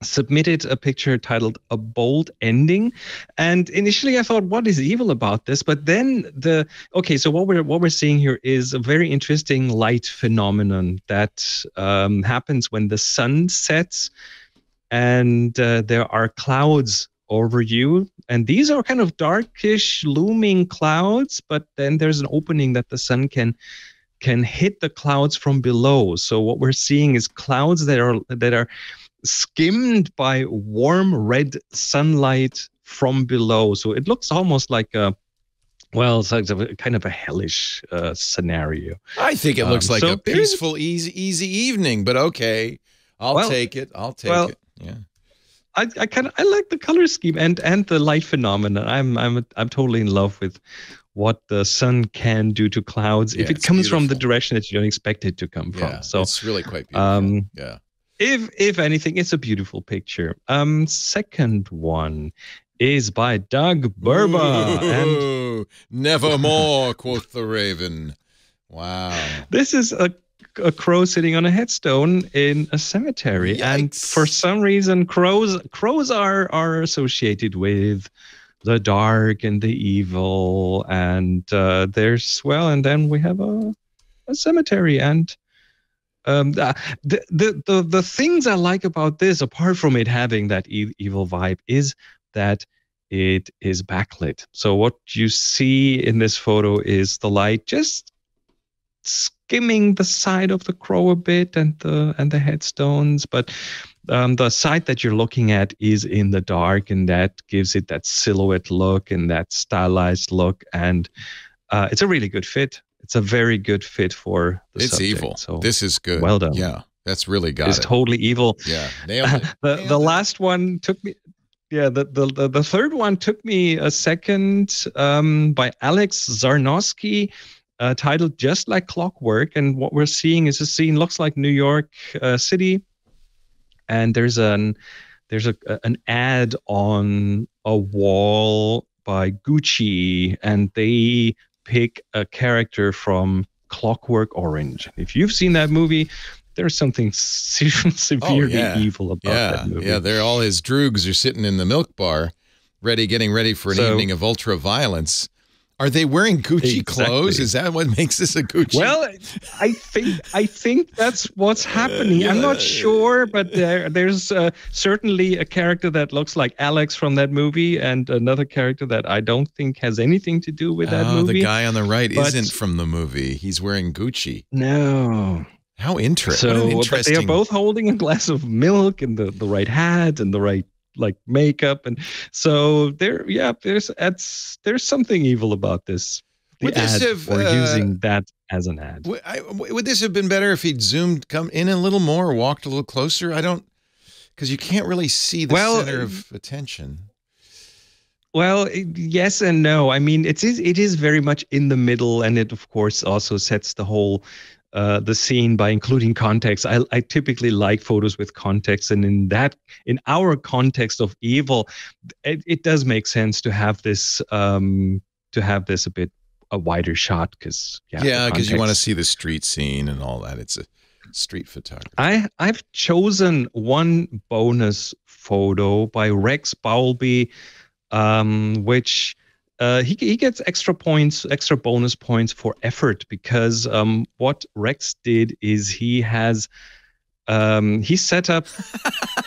S10: submitted a picture titled "A Bold Ending," and initially I thought, "What is evil about this?" But then the okay, so what we're what we're seeing here is a very interesting light phenomenon that um, happens when the sun sets and uh, there are clouds over you. And these are kind of darkish looming clouds but then there's an opening that the sun can can hit the clouds from below. So what we're seeing is clouds that are that are skimmed by warm red sunlight from below so it looks almost like a well it's a kind of a hellish uh, scenario
S3: I think it looks
S10: Um,
S3: like
S10: so
S3: a peaceful, easy, easy evening. But okay, I'll
S10: Well-
S3: take it. I'll take
S10: well,
S3: it. Yeah.
S10: I, I kind of I like the color scheme and and the light phenomenon. I'm I'm I'm totally in love with what the sun can do to clouds if it comes from the direction that you don't expect it to come
S3: Yeah.
S10: from. So
S3: it's really quite beautiful.
S10: um,
S3: yeah.
S10: If if anything, it's a beautiful picture. Um, second one is by Doug Burba, and
S3: nevermore, [laughs] quoth the raven. Wow.
S10: this is a a crow sitting on a headstone in a cemetery and for some reason crows crows are are associated with the dark and the evil and uh, there's well and then we have a, a cemetery and um, the, the the the things I like about this, apart from it having that e- evil vibe, is that it is backlit. So what you see in this photo is the light just skimming the side of the crow a bit and the and the headstones, but um, the site that you're looking at is in the dark, and that gives it that silhouette look and that stylized look, and uh, it's a really good fit. It's a very good fit for the
S3: It's
S10: subject.
S3: evil.
S10: So
S3: this is good.
S10: well done.
S3: Yeah. That's really got
S10: it's
S3: it.
S10: totally evil.
S3: yeah. [laughs] Nailed it.
S10: the
S3: Nailed
S10: the
S3: it.
S10: last one took me yeah the, the the the third one took me a second um by alex zarnowski uh, titled just like clockwork and what we're seeing is a scene looks like new york uh, city and there's an there's a an ad on a wall by gucci and they pick a character from clockwork orange if you've seen that movie there's something se- [laughs] severely
S3: Oh, yeah.
S10: evil about
S3: yeah,
S10: that movie.
S3: yeah. They're all his droogs are sitting in the milk bar, ready, getting ready for an
S10: So-
S3: evening of ultra violence. Are they wearing Gucci clothes? Is that what makes this a Gucci?
S10: Well, I think I think that's what's happening. I'm not sure, but there, there's uh, certainly a character that looks like Alex from that movie, and another character that I don't think has anything to do with that
S3: oh,
S10: movie.
S3: the guy on the right
S10: But-
S3: isn't from the movie. He's wearing Gucci.
S10: No.
S3: How interesting!
S10: So
S3: what an
S10: but
S3: interesting.
S10: they are both holding a glass of milk and the, the right hat and the right like makeup, and so there, yeah, there's that's there's something evil about this. The
S3: Would this
S10: ad
S3: have,
S10: or
S3: uh,
S10: using that as an ad.
S3: Would, would this have been better if he'd zoomed, come in a little more, walked a little closer? I don't, because you can't really see the
S10: Well,
S3: center
S10: uh,
S3: of attention.
S10: Well, yes and no. I mean, it is it is very much in the middle, and it of course also sets the whole uh, the scene by including context. I, I typically like photos with context, and in that in our context of evil, it, it does make sense to have this um, to have this a bit a wider shot because yeah,
S3: Yeah, because you want to see the street scene and all that. It's a street photography.
S10: I I've chosen one bonus photo by Rex Bowlby, um, which uh, he he gets extra points, extra bonus points for effort because um, what Rex did is he has. Um, he set up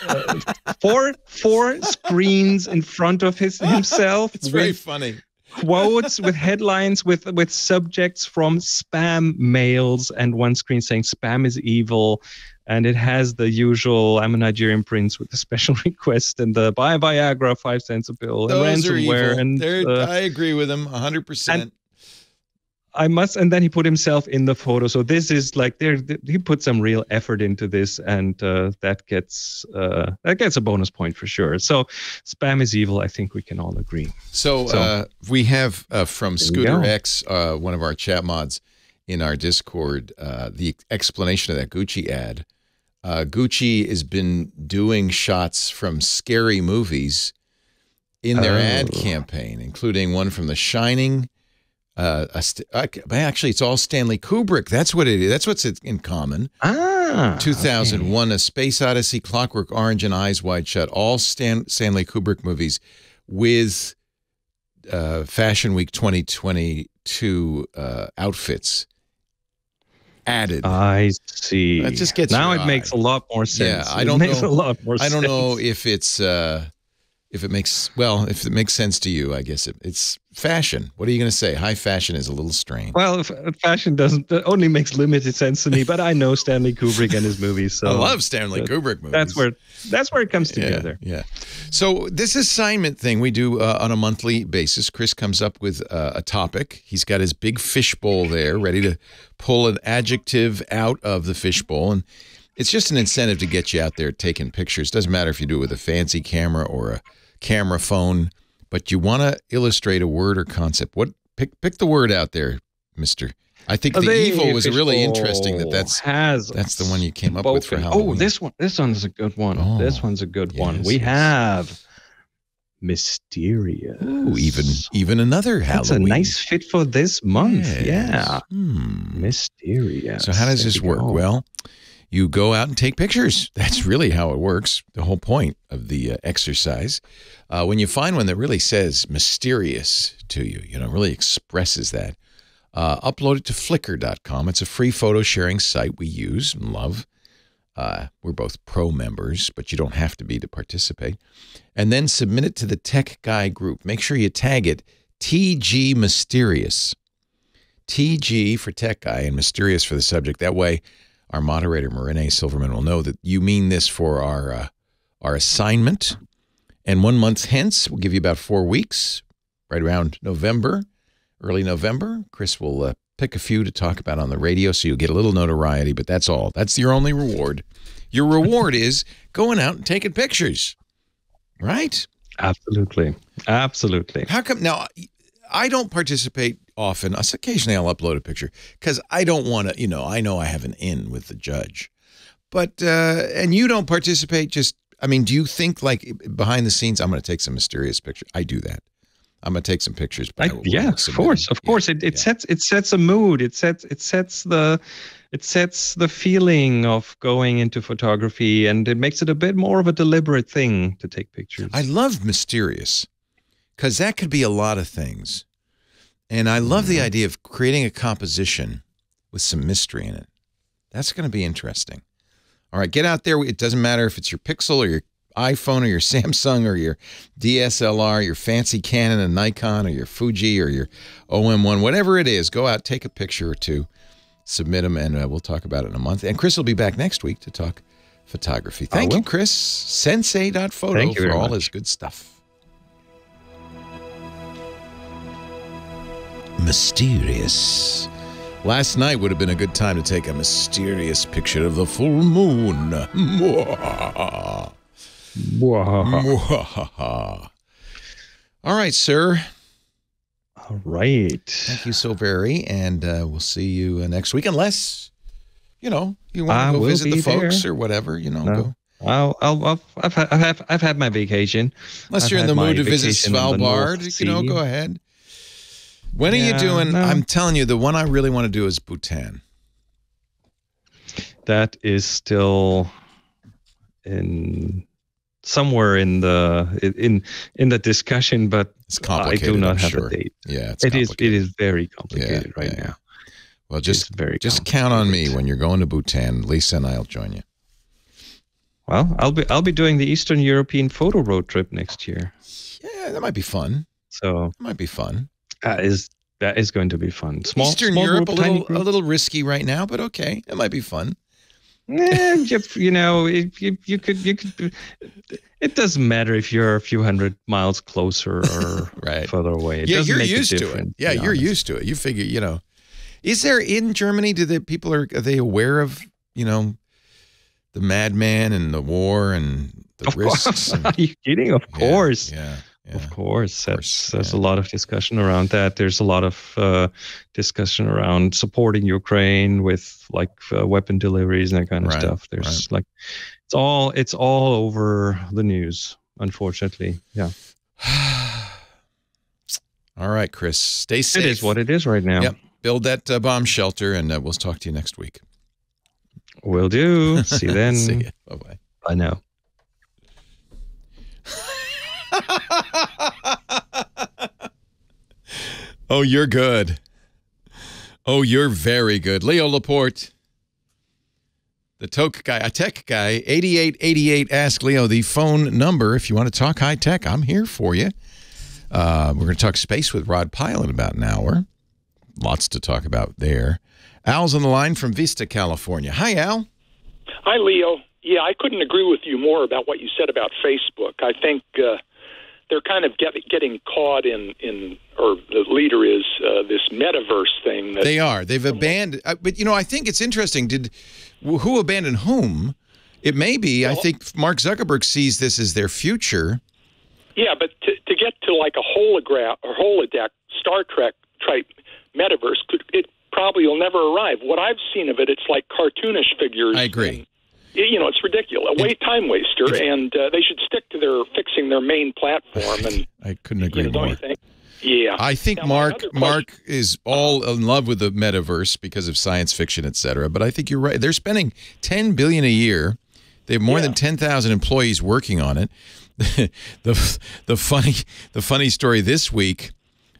S10: uh, [laughs] four four screens in front of his himself
S3: It's very funny.
S10: Quotes with headlines with with subjects from spam mails and one screen saying spam is evil and it has the usual i'm a nigerian prince with a special [laughs] request and the buy viagra five cents a pill and
S3: Those are
S10: ransomware
S3: evil.
S10: and uh,
S3: I agree with him 100%.
S10: I must, and then he put himself in the photo. So this is like there. He put some real effort into this, and uh, that gets uh, that gets a bonus point for sure. So spam is evil. I think we can all agree.
S3: So,
S10: So-
S3: uh, we have uh, from Scooter. X, uh, one of our chat mods in our Discord, uh, the explanation of that Gucci ad. Uh, Gucci has been doing shots from scary movies in their ad
S10: Oh.
S3: campaign, including one from The Shining. Uh, a st- uh, actually, it's all Stanley Kubrick. That's what it is. That's what's in common.
S10: Ah,
S3: 2001, A Space Odyssey, Clockwork Orange, and Eyes Wide Shut. All Stan- Stanley Kubrick movies with uh, Fashion Week 2022 uh, outfits added.
S10: I see.
S3: That just gets
S10: now it makes a lot more sense.
S3: Yeah, I
S10: It
S3: don't
S10: makes
S3: know.
S10: a lot more
S3: I don't know if it's uh, if it makes well if it makes sense to you. I guess it, it's fashion. What are you going to say? High fashion is a little strange.
S10: Well, fashion doesn't only makes limited sense to me, but I know Stanley Kubrick and his movies. So [laughs]
S3: I love Stanley Kubrick movies.
S10: That's where that's where it comes together.
S3: Yeah, yeah. So this assignment thing we do uh, on a monthly basis. Chris comes up with uh, a topic. He's got his big fishbowl there, ready to pull an adjective out of the fishbowl, and it's just an incentive to get you out there taking pictures. Doesn't matter if you do it with a fancy camera or a camera phone, but you want to illustrate a word or concept. What pick pick the word out there, Mister. I think the, evil was really interesting. That that's
S10: has
S3: that's the one you came up with for. Halloween.
S10: Oh, this one this one's a good one.
S3: Oh,
S10: this one's a good one. We
S3: yes.
S10: have mysterious.
S3: Ooh, even even another Halloween.
S10: That's a nice fit for this month.
S3: Yes.
S10: Yeah.
S3: Hmm.
S10: Mysterious.
S3: So how does
S10: There
S3: this work?
S10: go.
S3: Well, you go out and take pictures. [laughs] That's really how it works. The whole point of the uh, exercise. Uh, when you find one that really says mysterious to you, you know, really expresses that, uh, upload it to Flickr.com. It's a free photo sharing site we use and love. Uh, we're both pro members, but you don't have to be to participate. And then submit it to the Tech Guy group. Make sure you tag it TG Mysterious. TG for Tech Guy and Mysterious for the subject. That way, our moderator, Marine Silverman, will know that you mean this for our, uh, our assignment. And one month hence, we'll give you about four weeks, right around November, early November. Chris will uh, pick a few to talk about on the radio so you'll get a little notoriety, but that's all. That's your only reward. Your reward is going out and taking pictures, right?
S10: Absolutely. Absolutely.
S3: How come now? I don't participate often. Occasionally, I'll upload a picture because I don't want to. You know, I know I have an in with the judge, but uh, and you don't participate. Just, I mean, do you think like behind the scenes? I'm going to take some mysterious picture. I do that. I'm going to take some pictures. But
S10: I,
S3: I
S10: yeah, of course, of course. It, it sets it sets a mood. It sets it sets the it sets the feeling of going into photography, and it makes it a bit more of a deliberate thing to take pictures.
S3: I love mysterious because that could be a lot of things. And I love the idea of creating a composition with some mystery in it. That's going to be interesting. All right, get out there. It doesn't matter if it's your Pixel or your iPhone or your [laughs] Samsung or your DSLR, your fancy Canon and Nikon or your Fuji or your OM1, whatever it is, go out, take a picture or two, submit them, and uh, we'll talk about it in a month. And Chris will be back next week to talk photography. Thank you. Chris. Sensei.photo
S10: Thank you
S3: for all
S10: much.
S3: his good stuff. Mysterious. Last night would have been a good time to take a mysterious picture of the full moon. All right, sir.
S10: All right.
S3: Thank you so very, and uh, we'll see you uh, next week, unless you know you want to go visit the folks
S10: there.
S3: or whatever. You know,
S10: No.
S3: go.
S10: I'll, I'll, I'll, I've, had, I've, I've had my vacation.
S3: Unless
S10: I've
S3: you're in the mood to visit Svalbard, you know, go ahead. When are you doing?
S10: no.
S3: I'm telling you, the one I really want to do is Bhutan.
S10: That is still in somewhere in the in in the discussion, but
S3: It's
S10: I do not
S3: I'm
S10: have
S3: sure.
S10: a date.
S3: Yeah, it's
S10: It is. It
S3: complicated.
S10: is very complicated right
S3: yeah.
S10: now.
S3: Well,
S10: It's
S3: just
S10: very
S3: just count on me when you're going to Bhutan. Lisa and I'll join you.
S10: Well, I'll be I'll be doing the Eastern European photo road trip next year.
S3: Yeah, that might be fun.
S10: So
S3: it might be fun.
S10: That is that is going to be fun. Small
S3: Eastern
S10: small
S3: Europe,
S10: group,
S3: a little a little risky right now, but okay, it might be fun.
S10: Eh, you, you know, it, you, you could you could. It doesn't matter if you're a few hundred miles closer or [laughs]
S3: Right.
S10: further away. It
S3: yeah,
S10: doesn't
S3: you're
S10: make a
S3: used to it. Yeah, you're
S10: honest.
S3: used to it. You figure, you know, Is there in Germany? Do the people are are they aware of you know the madman and the war and the
S10: Of
S3: risks?
S10: course.
S3: and- [laughs]
S10: Are you kidding? Of
S3: Yeah,
S10: course.
S3: Yeah. Yeah.
S10: Of course,
S3: Of course,
S10: there's
S3: yeah.
S10: a lot of discussion around that. There's a lot of uh, discussion around supporting Ukraine with like uh, weapon deliveries and that kind of
S3: Right,
S10: stuff. There's like it's all it's all over the news, unfortunately. Yeah, [sighs]
S3: All right, Chris. Stay safe.
S10: it is what it is right now.
S3: Yep. Build that uh, bomb shelter, and uh, we'll talk to you next week.
S10: Will do. See you [laughs] then.
S3: See ya. Bye bye.
S10: Bye now. [laughs]
S3: Oh, you're good. Oh, you're very good. Leo Laporte, the toke guy, a tech guy, 8888 Ask Leo, the phone number. If you want to talk high tech, I'm here for you. Uh, we're going to talk space with Rod Pyle in about an hour. Lots to talk about there. Al's on the line from Vista, California. Hi, Al.
S11: Hi, Leo. Yeah, I couldn't agree with you more about what you said about Facebook. I think uh, they're kind of get, getting caught in, in, or the leader is uh, this metaverse thing. That,
S3: They are. They've abandoned. Uh, but you know, I think it's interesting. Did who abandoned whom? It may be. I think Mark Zuckerberg sees this as their future.
S11: yeah, but to, to get to like a holograph or holodeck Star Trek type metaverse, it probably will never arrive. What I've seen of it, it's like cartoonish figures.
S3: I agree.
S11: You know, it's ridiculous. A wait time waster, and uh, they should stick to their fixing their main platform. And [laughs]
S3: I couldn't
S11: you
S3: agree
S11: know, don't
S3: more.
S11: you? Yeah,
S3: I think
S11: Now,
S3: Mark Mark is all in love with the metaverse because of science fiction, et cetera. But I think you're right. They're spending ten billion a year. They have more than ten thousand employees working on it. [laughs] the the funny the funny story this week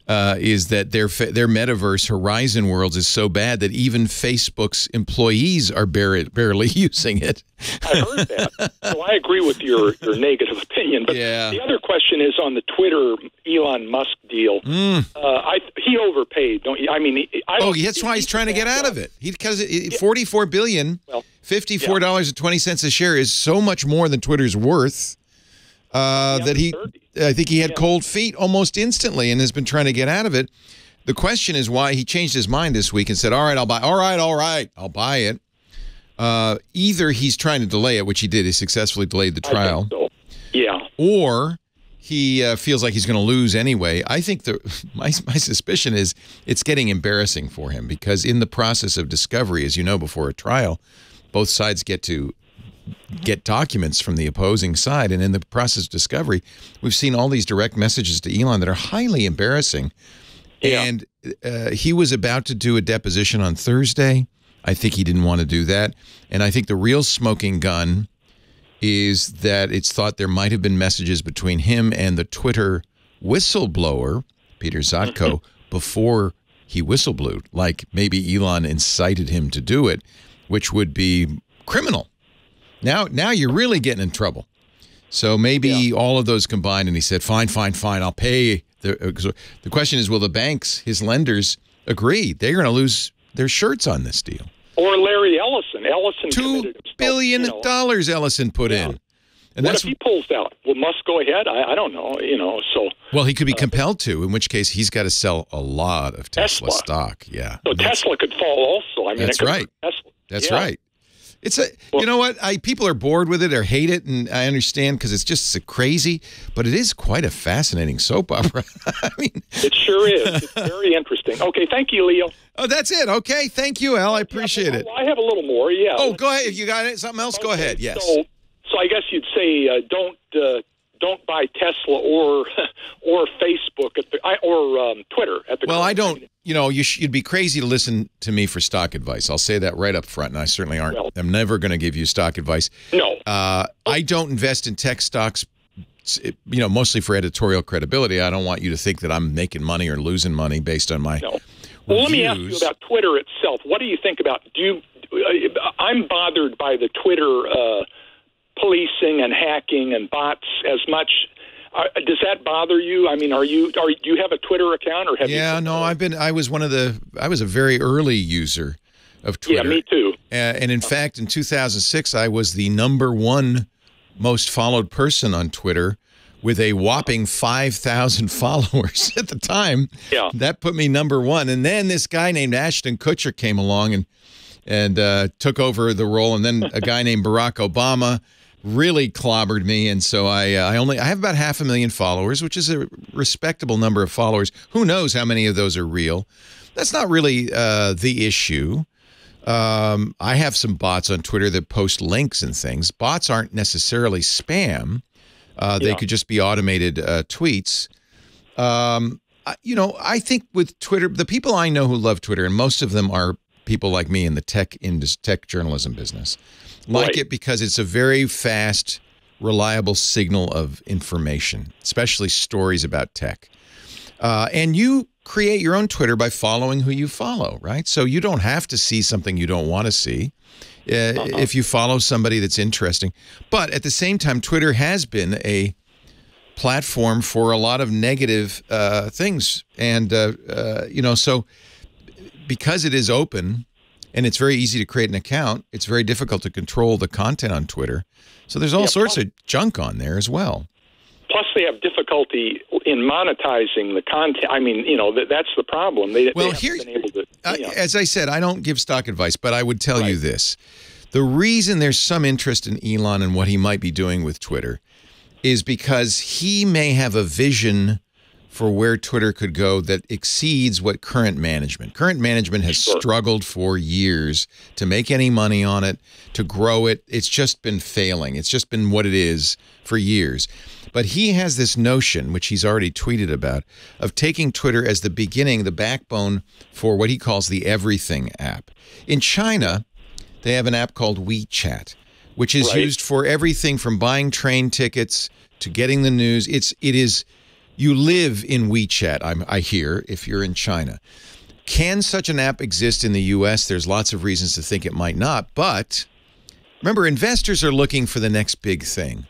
S3: uh, is that their their metaverse Horizon Worlds is so bad that even Facebook's employees are barely barely [laughs] using it.
S11: I heard that. so I agree with your, your negative [laughs] opinion. But
S3: Yeah.
S11: the other question is on the Twitter Elon Musk deal.
S3: Mm.
S11: Uh, I he overpaid, don't you? I mean, I
S3: Oh, that's why he's trying to get out of it. He because
S11: Yeah.
S3: forty-four billion,
S11: Well,
S3: fifty-four dollars and twenty cents a share is so much more than Twitter's worth. Uh,
S11: Yeah,
S3: that he,
S11: 30.
S3: I think he had
S11: Yeah.
S3: cold feet almost instantly, and has been trying to get out of it. The question is why he changed his mind this week and said, "All right, I'll buy. All right, all right, I'll buy it." Uh, either he's trying to delay it, which he did. He successfully delayed the trial
S11: so. Yeah.
S3: or he uh, feels like he's going to lose anyway. I think the [laughs] my my suspicion is it's getting embarrassing for him because in the process of discovery, as you know, before a trial, both sides get to get documents from the opposing side, and in the process of discovery, we've seen all these direct messages to Elon that are highly embarrassing.
S11: Yeah.
S3: And uh, he was about to do a deposition on Thursday. I think he didn't want to do that, and I think the real smoking gun is that it's thought there might have been messages between him and the Twitter whistleblower, Peiter Zatko, [laughs] before he whistleblew. Like maybe Elon incited him to do it, which would be criminal. Now, now you're really getting in trouble. So maybe all of those combined, and he said, "Fine, fine, fine. I'll pay." The, uh, the question is, will the banks, his lenders, agree? They're going to lose their shirts on this deal.
S11: Or Larry Ellison. Ellison
S3: Two billion dollars Ellison put in, and
S11: What
S3: that's
S11: if he pulls out? Will Musk go ahead? I, I don't know. You know, so
S3: Well, he could be compelled to, in which case he's got to sell a lot of Tesla,
S11: Tesla.
S3: stock. Yeah,
S11: so Tesla could fall also. I mean,
S3: That's right.
S11: Tesla.
S3: that's
S11: Yeah.
S3: right. It's a, you know what? I people are bored with it or hate it, and I understand because it's just so crazy. But it is quite a fascinating soap opera. [laughs] I mean,
S11: It sure is. It's very interesting. Okay, thank you, Leo.
S3: oh, that's it. Okay, thank you, Al. I appreciate it.
S11: Oh, I have a little more. Yeah.
S3: Oh, go ahead. If you got it, something else, go ahead. Yes.
S11: So, so I guess you'd say uh, don't uh, don't buy Tesla or [laughs] or Facebook at the or um, Twitter at the.
S3: Well, I don't. You know, you sh- you'd be crazy to listen to me for stock advice. I'll say that right up front, and I certainly aren't.
S11: Well-
S3: I'm never going to give you stock advice.
S11: No.
S3: Uh, I don't invest in tech stocks. You know, mostly for editorial credibility. I don't want you to think that I'm making money or losing money based on my.
S11: No. Well, let me ask you about Twitter itself. What do you think about? Do you? Uh, I'm bothered by the Twitter uh, policing and hacking and bots as much. Uh, does that bother you? I mean, are you are do you have a Twitter account or have you?
S3: Yeah, no, I've been. I was one of the. I was a very early user of Twitter.
S11: Yeah, me too.
S3: Uh, and in fact, in 2006, I was the number one most followed person on Twitter with a whopping 5,000 [laughs] followers at the time.
S11: Yeah.
S3: That put me number one. And then this guy named Ashton Kutcher came along and and uh, took over the role. And then a guy named Barack Obama really clobbered me. And so I, uh, I only I have about half a million followers, which is a respectable number of followers. Who knows how many of those are real? That's not really uh, the issue. Um, I have some bots on Twitter that post links and things. Bots aren't necessarily spam. Uh, they
S11: Yeah.
S3: could just be automated uh, tweets. Um, I- you know, I think with Twitter, the people I know who love Twitter, and most of them are people like me in the tech indus- tech journalism business, like
S11: Right.
S3: it because it's a very fast, reliable signal of information, especially stories about tech. Uh, and you create your own Twitter by following who you follow, right? So you don't have to see something you don't want to see uh, if you follow somebody that's interesting. But at the same time, Twitter has been a platform for a lot of negative uh, things, and uh, uh, you know, so because it is open and it's very easy to create an account, it's very difficult to control the content on Twitter. So there's all
S11: Yeah,
S3: sorts of junk on there as well.
S11: Plus, they have difficulty in monetizing the content. I mean, you know, that, that's the problem. They,
S3: Well,
S11: they
S3: here-
S11: been able to.
S3: As I said, I don't give stock advice, but I would tell you this. The reason there's some interest in Elon and what he might be doing with Twitter is because he may have a vision for where Twitter could go that exceeds what current management. Current management has struggled for years to make any money on it, to grow it. It's just been failing. It's just been what it is for years. But he has this notion, which he's already tweeted about, of taking Twitter as the beginning, the backbone for what he calls the everything app. In China, they have an app called WeChat, which is
S11: Right.
S3: used for everything from buying train tickets to getting the news. It's it is you live in WeChat. I'm, I hear if you're in China. Can such an app exist in the U.S.? There's lots of reasons to think it might not, but remember, investors are looking for the next big thing.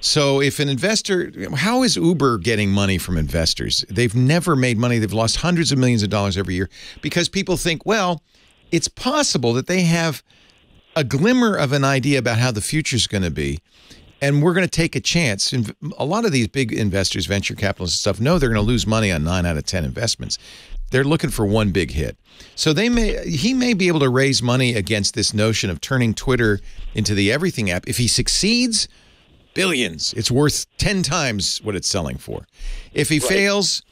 S3: So if an investor, how is Uber getting money from investors? They've never made money. They've lost hundreds of millions of dollars every year because people think, well, it's possible that they have a glimmer of an idea about how the future is going to be. And we're going to take a chance. And a lot of these big investors, venture capitalists and stuff, know they're going to lose money on nine out of 10 investments. They're looking for one big hit. So they may he may be able to raise money against this notion of turning Twitter into the everything app. If he succeeds, billions. It's worth 10 times what it's selling for. If he fails,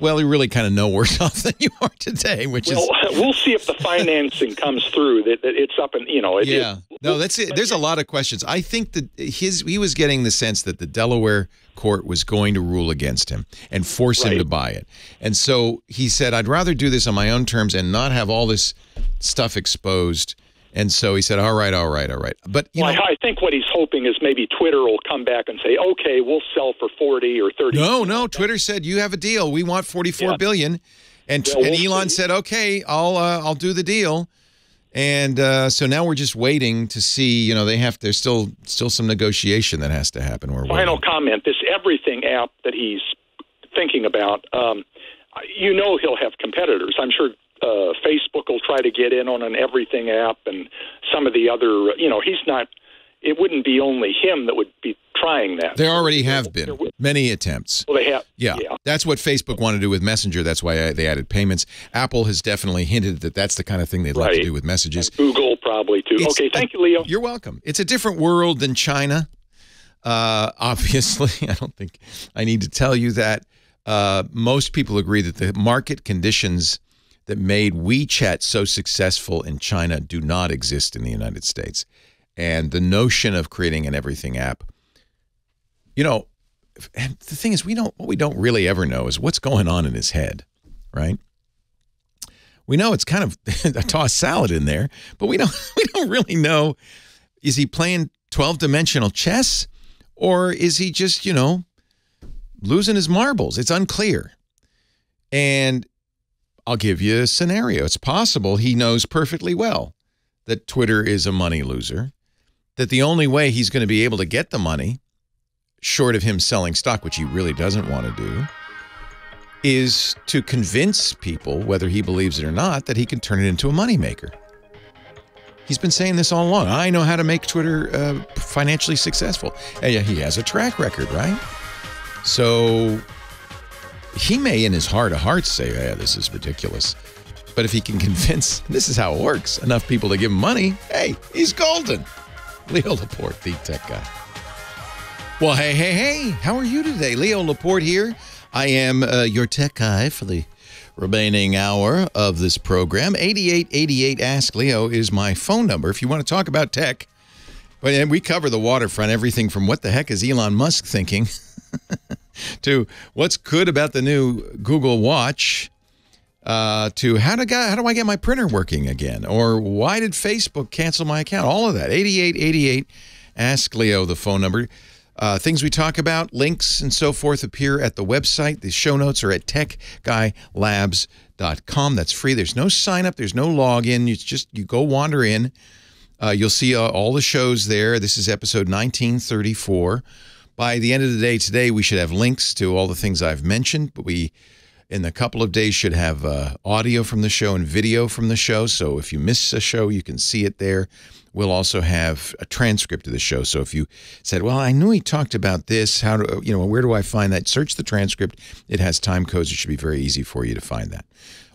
S3: well, you're really kind of no worse [laughs] off than you are today, which
S11: well,
S3: is
S11: we'll see if the financing comes through. That, that it's up and you know. It,
S3: yeah.
S11: it-
S3: No, that's it. There's a lot of questions. I think that his he was getting the sense that the Delaware court was going to rule against him and force him to buy it. And so he said, I'd rather do this on my own terms and not have all this stuff exposed. And so he said, All right, all right, all right. But you
S11: well,
S3: know,
S11: I, I think what he's hoping is maybe Twitter will come back and say, "Okay, we'll sell for forty or 30
S3: no, no. Twitter said you have a deal. We want forty-four
S11: Yeah.
S3: billion, and
S11: Yeah,
S3: and
S11: we'll
S3: Elon
S11: see.
S3: said, okay, I'll uh, I'll do the deal. And uh, so now we're just waiting to see. You know, they have there's still still some negotiation that has to happen. We're
S11: Final
S3: waiting.
S11: comment: This everything app that he's thinking about, um, you know, he'll have competitors. I'm sure uh, Facebook will try to get in on an everything app, and some of the other. You know, he's not. It wouldn't be only him that would be trying that.
S3: There already have been many attempts.
S11: Well, they have.
S3: Yeah, that's what Facebook wanted to do with Messenger. That's why they added payments. Apple has definitely hinted that that's the kind of thing they'd like to do with messages.
S11: Google probably too.
S3: It's
S11: okay, thank you, Leo.
S3: You're welcome. It's a different world than China. Uh, [laughs] obviously, I don't think I need to tell you that. Uh, most people agree that the market conditions that made WeChat so successful in China do not exist in the United States. And the notion of creating an everything app, you know, and the thing is, we don't, what we don't really ever know is what's going on in his head, right? We know it's kind of [laughs] a tossed salad in there, but we don't, [laughs] we don't really know. Is he playing 12 dimensional chess or is he just, you know, losing his marbles? It's unclear. And I'll give you a scenario. It's possible he knows perfectly well that Twitter is a money loser, that the only way he's going to be able to get the money, short of him selling stock, which he really doesn't want to do, is to convince people, whether he believes it or not, that he can turn it into a moneymaker. He's been saying this all along. I know how to make Twitter uh, financially successful. And yeah, he has a track record, right? So he may, in his heart of hearts, say, yeah, this is ridiculous. But if he can [laughs] convince, this is how it works, enough people to give him money, hey, he's golden. Leo Laporte, the tech guy. Well, hey, hey, hey, how are you today? Leo Laporte here. I am uh, your tech guy for the remaining hour of this program. 8888 Ask Leo is my phone number if you want to talk about tech. But and we cover the waterfront, everything from what the heck is Elon Musk thinking [laughs] [laughs] to what's good about the new Google Watch uh, to how, to, how do I get my printer working again? Or why did Facebook cancel my account? All of that. 8888 Ask Leo, the phone number. Uh, things we talk about, links and so forth appear at the website. The show notes are at techguylabs.com. That's free. There's no sign up, there's no login. It's just you go wander in. Uh, you'll see uh, all the shows there. This is episode 1934. By the end of the day today, we should have links to all the things I've mentioned, but we in a couple of days should have uh, audio from the show and video from the show. So if you miss a show, you can see it there. We'll also have a transcript of the show. So if you said, "Well, I knew he talked about this. How do you know? Where do I find that?" Search the transcript. It has time codes. It should be very easy for you to find that.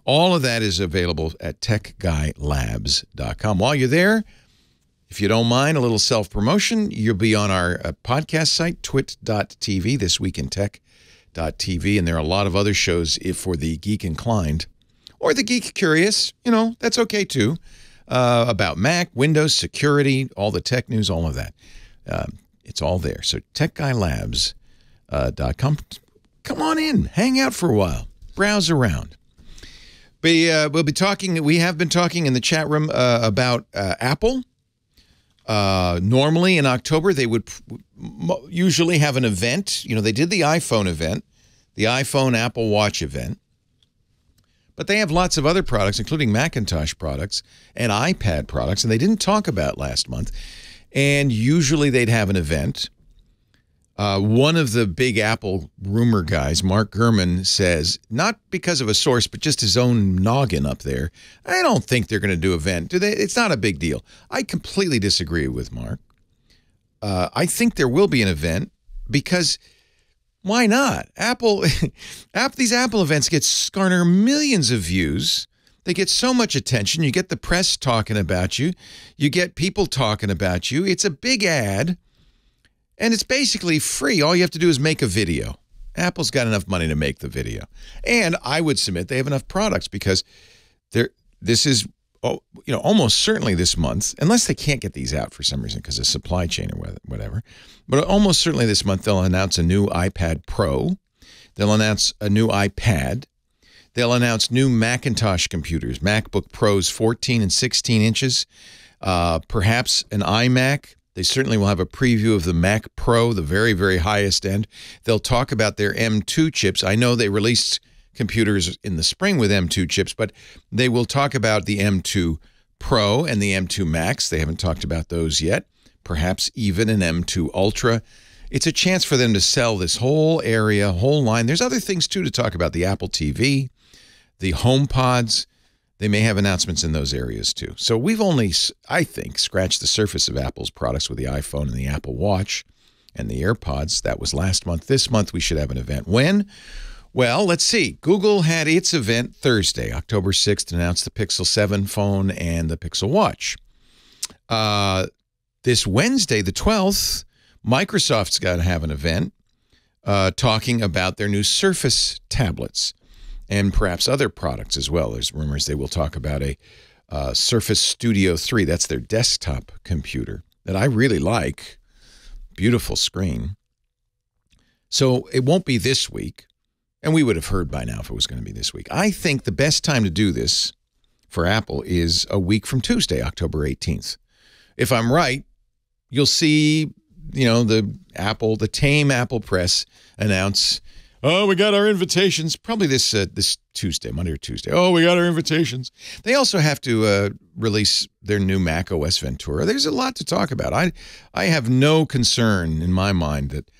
S3: All of that is available at techguylabs.com. While you're there, if you don't mind a little self promotion, you'll be on our uh, podcast site, twit.tv, this week in tech.tv. And there are a lot of other shows if for the geek inclined or the geek curious. You know, that's okay too uh, about Mac, Windows, security, all the tech news, all of that. Um, it's all there. So techguylabs.com. Come on in, hang out for a while, browse around. We, uh, we'll be talking, we have been talking in the chat room uh, about uh, Apple. Uh, normally in October, they would usually have an event. You know, they did the iPhone event, the iPhone Apple Watch event. But they have lots of other products, including Macintosh products and iPad products, and they didn't talk about last month. And usually they'd have an event. Uh, one of the big Apple rumor guys, Mark Gurman, says, not because of a source, but just his own noggin up there, I don't think they're going to do a event. Do they? It's not a big deal. I completely disagree with Mark. Uh, I think there will be an event because – why not? Apple, [laughs] app these Apple events get garner millions of views. They get so much attention. You get the press talking about you. You get people talking about you. It's a big ad, and it's basically free. All you have to do is make a video. Apple's got enough money to make the video, and I would submit they have enough products because they this is oh, you know, almost certainly this month, unless they can't get these out for some reason because of supply chain or whatever. But almost certainly this month they'll announce a new iPad Pro. They'll announce a new iPad. They'll announce new Macintosh computers, MacBook Pros 14 and 16 inches, uh, perhaps an iMac. They certainly will have a preview of the Mac Pro, the very, very highest end. They'll talk about their M2 chips. I know they released computers in the spring with M2 chips, but they will talk about the M2 Pro and the M2 Max. They haven't talked about those yet. Perhaps even an M2 Ultra. It's a chance for them to sell this whole area, whole line. There's other things too to talk about the Apple TV, the HomePods. They may have announcements in those areas too. So we've only, I think, scratched the surface of Apple's products with the iPhone and the Apple Watch and the AirPods. That was last month. This month we should have an event. When? Well, let's see. Google had its event Thursday, October 6th, to announce the Pixel 7 phone and the Pixel Watch. Uh, this Wednesday, the 12th, Microsoft's got to have an event uh, talking about their new Surface tablets and perhaps other products as well. There's rumors they will talk about a uh, Surface Studio 3. That's their desktop computer that I really like. Beautiful screen. So it won't be this week. And we would have heard by now if it was going to be this week. I think the best time to do this for Apple is a week from Tuesday, October 18th. If I'm right, you'll see, you know, the Apple, the tame Apple press announce, "Oh, we got our invitations." Probably this uh, this Tuesday, Monday or Tuesday. Oh, we got our invitations. They also have to uh, release their new Mac OS Ventura. There's a lot to talk about. I I have no concern in my mind that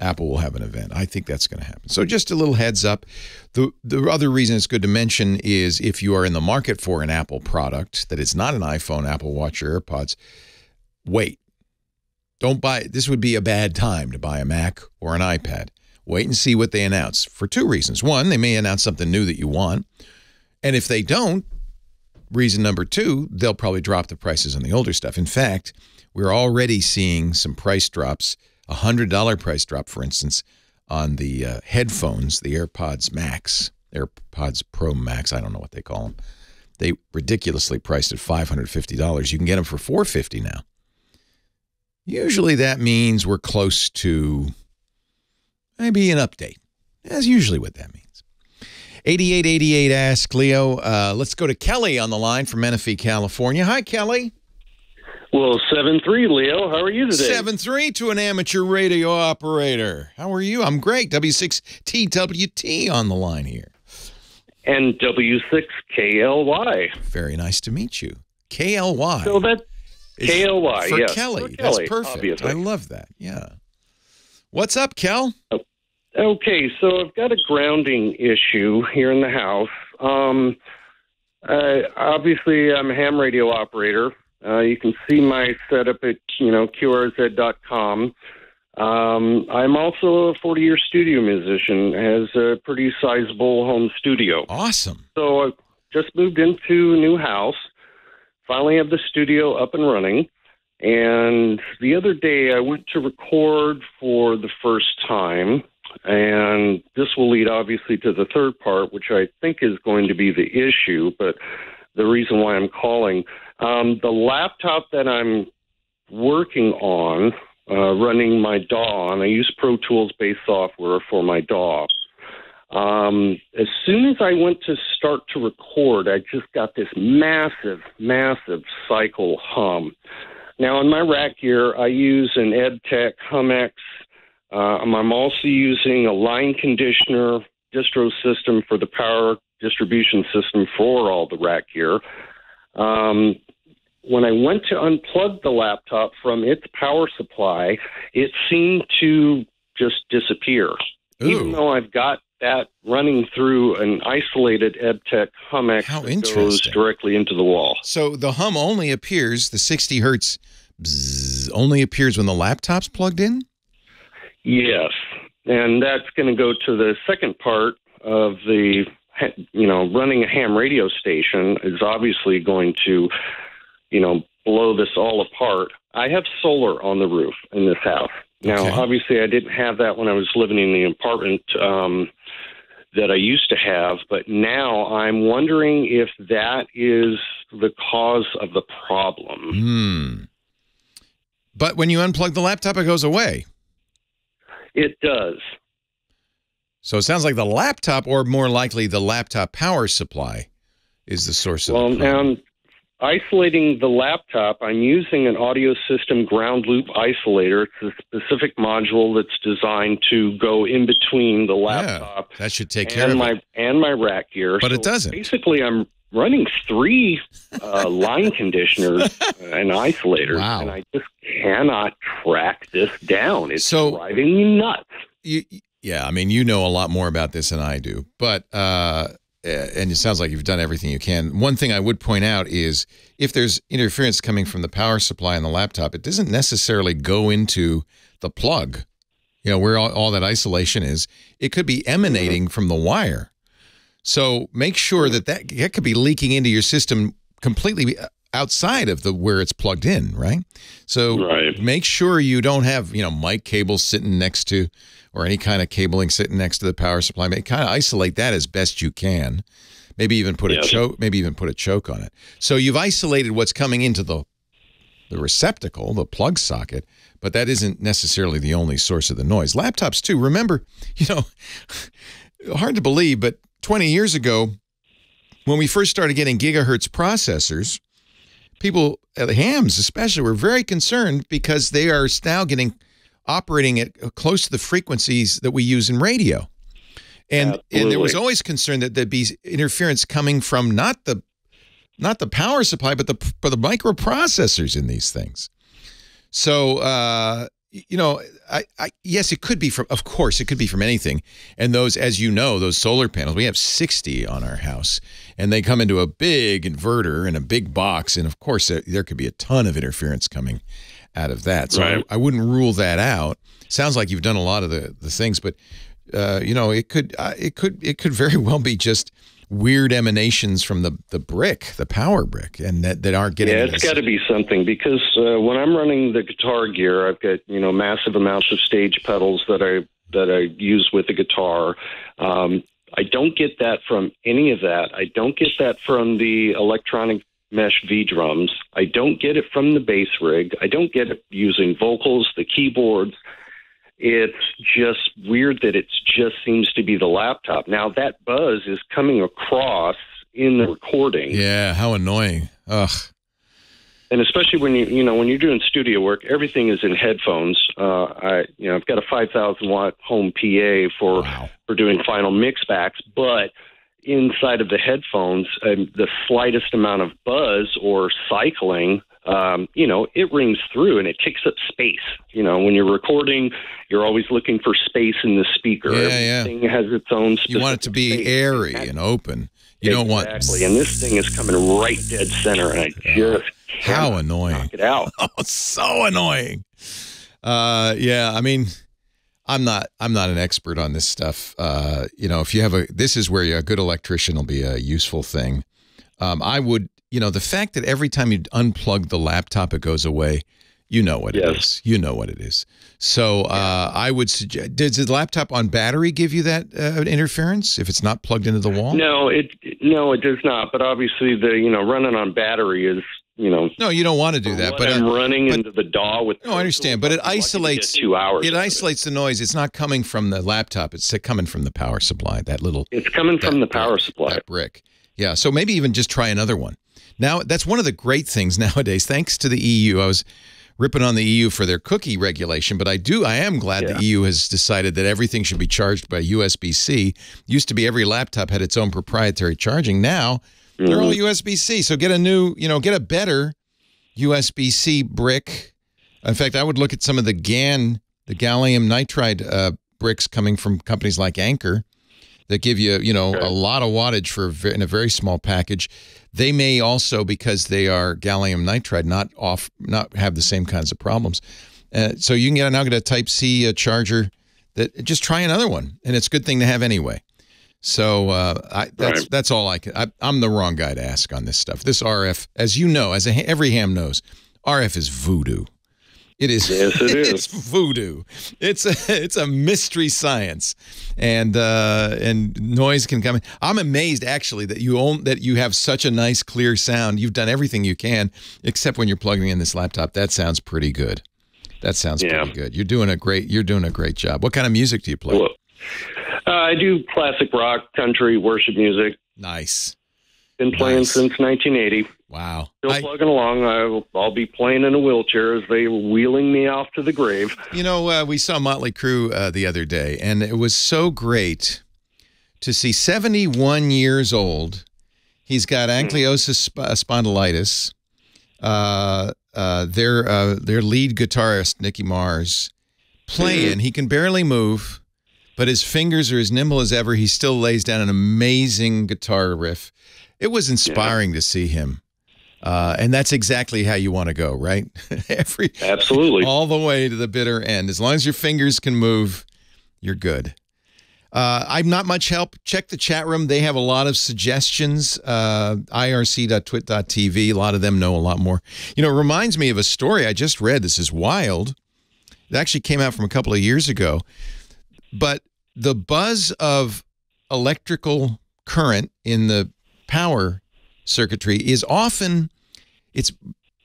S3: Apple will have an event. I think that's going to happen. So just a little heads up. The the other reason it's good to mention is if you are in the market for an Apple product that is not an iPhone, Apple Watch, or AirPods, wait. Don't buy this would be a bad time to buy a Mac or an iPad. Wait and see what they announce for two reasons. One, they may announce something new that you want. And if they don't, reason number two, they'll probably drop the prices on the older stuff. In fact, we're already seeing some price drops, a $100 price drop, for instance, on the uh, headphones, the AirPods Max, AirPods Pro Max, I don't know what they call them. They ridiculously priced at $550. You can get them for 450 now. Usually that means we're close to maybe an update. That's usually what that means. 8888 Ask Leo. Uh, let's go to Kelly on the line from Menifee, California. Hi, Kelly.
S12: Well, 7 3, Leo. How are you today?
S3: 7 3 to an amateur radio operator. How are you? I'm great. W6TWT on the line here.
S12: And W6KLY.
S3: Very nice to meet you. KLY.
S12: So that KLY,
S3: for
S12: yes.
S3: Kelly.
S12: For
S3: That's
S12: Kelly,
S3: perfect.
S12: obviously.
S3: I love that. Yeah. What's up, Kel?
S12: Okay, so I've got a grounding issue here in the house. Um, uh, obviously, I'm a ham radio operator. Uh, you can see my setup at you know qrz.com. Um, I'm also a 40 year studio musician, has a pretty sizable home studio.
S3: Awesome.
S12: So I just moved into a new house. Finally, have the studio up and running. And the other day, I went to record for the first time. And this will lead obviously to the third part, which I think is going to be the issue, but the reason why I'm calling. Um, the laptop that I'm working on, uh, running my DAW on, I use Pro Tools based software for my DAW. Um, as soon as I went to start to record, I just got this massive, massive cycle hum. Now, on my rack gear, I use an Ebtech HumX. Uh, I'm also using a line conditioner distro system for the power distribution system for all the rack gear. Um, when I went to unplug the laptop from its power supply, it seemed to just disappear. Even though I've got that running through an isolated Ebtech HumX
S3: How
S12: that goes directly into the wall.
S3: So the hum only appears, the 60 hertz bzzz, only appears when the laptop's plugged in?
S12: Yes, and that's going to go to the second part of the, you know, running a ham radio station is obviously going to, you know, blow this all apart. I have solar on the roof in this house. Now,
S3: Okay.
S12: obviously, I didn't have that when I was living in the apartment um, that I used to have, but now I'm wondering if that is the cause of the problem.
S3: Hmm. But when you unplug the laptop, it goes away.
S12: It does.
S3: So it sounds like the laptop, or more likely the laptop power supply, is the source of
S12: Well,
S3: the problem.
S12: now isolating the laptop, I'm using an audio system ground loop isolator. It's a specific module that's designed to go in between the laptop Yeah,
S3: that should take care of
S12: my
S3: it.
S12: and my rack gear.
S3: But it doesn't.
S12: Basically, I'm running three uh, line conditioners [laughs] and isolators,
S3: Wow.
S12: and I just cannot track this down. It's
S3: So-
S12: driving me nuts.
S3: You, yeah, I mean, you know a lot more about this than I do, but uh, and it sounds like you've done everything you can. One thing I would point out is if there's interference coming from the power supply in the laptop, it doesn't necessarily go into the plug. You know where all, all that isolation is. It could be emanating from the wire. So make sure mm-hmm. that, that that could be leaking into your system completely uh, outside of the where it's plugged in, right? So make sure you don't have you know mic cables sitting next to or any kind of cabling sitting next to the power supply. Make, kind of isolate that as best you can. Maybe even put a choke. Maybe even put a choke on it. So you've isolated what's coming into the the receptacle, the plug socket, but that isn't necessarily the only source of the noise. Laptops too. Remember, [laughs] you know, [laughs] hard to believe, but 20 years ago, when we first started getting gigahertz processors, people at the hams especially were very concerned because they are now getting operating at uh, close to the frequencies that we use in radio. And and there was always concern that there'd be interference coming from not the not the power supply, but the but the microprocessors in these things. So uh, you know, I, I yes, it could be from. Of course, it could be from anything. And those, as you know, those solar panels. We have sixty on our house, and they come into a big inverter and a big box. And of course, there, there could be a ton of interference coming out of that. So
S12: Right.
S3: I, I wouldn't rule that out. Sounds like you've done a lot of the the things, but uh, you know, it could uh, it could it could very [laughs] well be just weird emanations from the the brick, the power brick, and that, that aren't getting.
S12: Yeah, it's got to be something because uh, when I'm running the guitar gear, I've got you know massive amounts of stage pedals that I that I use with the guitar. Um, I don't get that from any of that. I don't get that from the electronic mesh V drums. I don't get it from the bass rig. I don't get it using vocals, the keyboards. It's just weird that it just seems to be the laptop. Now that buzz is coming across in the recording
S3: Yeah, how annoying. Ugh.
S12: and especially when you you know when you're doing studio work, everything is in headphones. Uh, I you know I've got a 5,000 watt home PA for for doing final mix backs, but inside of the headphones, um, the slightest amount of buzz or cycling, um, you know, it rings through and it takes up space. You know, when you're recording, you're always looking for space in the speaker.
S3: Yeah, yeah.
S12: Everything has its own.
S3: You want it to be airy and open. You don't want
S12: exactly, and this thing is coming right dead center, and I just
S3: how annoying.
S12: knock it out. [laughs]
S3: Oh, so annoying. Uh, yeah, I mean, I'm not I'm not an expert on this stuff. Uh, you know, if you have a this is where a good electrician will be a useful thing. Um, I would, you know, the fact that every time you unplug the laptop, it goes away. You know what it is. You know what it is. So uh, I would suggest. Does the laptop on battery give you that uh, interference if it's not plugged into the wall?
S12: No, it no, it does not. But obviously, the you know running on battery is you know.
S3: No, you don't want to do that. But
S12: I'm
S3: uh,
S12: running into the DAW with.
S3: No, I understand, but it isolates
S12: two hours.
S3: It isolates the noise. It's not coming from the laptop. It's coming from the power supply. That little.
S12: It's coming from the power supply.
S3: That brick. Yeah. So maybe even just try another one. Now that's one of the great things [laughs] nowadays. Thanks to the EU, I was ripping on the EU for their cookie regulation, but I do. I am glad the EU has decided that everything should be charged by USB-C. Used to be every laptop had its own proprietary charging. Now they're all USB-C. So get a new, you know, get a better USB-C brick. In fact, I would look at some of the GaN, the gallium nitride uh, bricks coming from companies like Anker that give you, you know, a lot of wattage for in a very small package. They may also, because they are gallium nitride, not off, not have the same kinds of problems. Uh, so you can get now get a Type C uh, charger. That just try another one, and it's a good thing to have anyway. So uh, I, that's that's all I can. I, I'm the wrong guy to ask on this stuff. This RF, as you know, as a, every ham knows, RF is voodoo. It is.
S12: Yes, it [laughs] is.
S3: It's voodoo. It's a it's a mystery science, and uh, and noise can come in. I'm amazed actually that you own that you have such a nice clear sound. You've done everything you can, except when you're plugging in this laptop. That sounds pretty good. That sounds pretty good. You're doing a great. You're doing a great job. What kind of music do you play?
S12: Uh, I do classic rock, country, worship music.
S3: Nice.
S12: Been playing
S3: Nice.
S12: since 1980.
S3: Wow.
S12: Still plugging along. I'll, I'll be playing in a wheelchair as they wheeling me off to the grave.
S3: You know, uh, we saw Motley Crue uh, the other day, and it was so great to see 71 years old. He's got ankylosing sp- spondylitis. Uh, uh, their uh, their lead guitarist Nicky Mars playing. He can barely move, but his fingers are as nimble as ever. He still lays down an amazing guitar riff. It was inspiring to see him. Uh, and that's exactly how you want to go, right? [laughs] Every
S12: Absolutely.
S3: all the way to the bitter end. As long as your fingers can move, you're good. Uh, I'm not much help. Check the chat room. They have a lot of suggestions. Uh, irc.twit.tv. A lot of them know a lot more. You know, it reminds me of a story I just read. This is wild. It actually came out from a couple of years ago. But the buzz of electrical current in the power circuitry is often, it's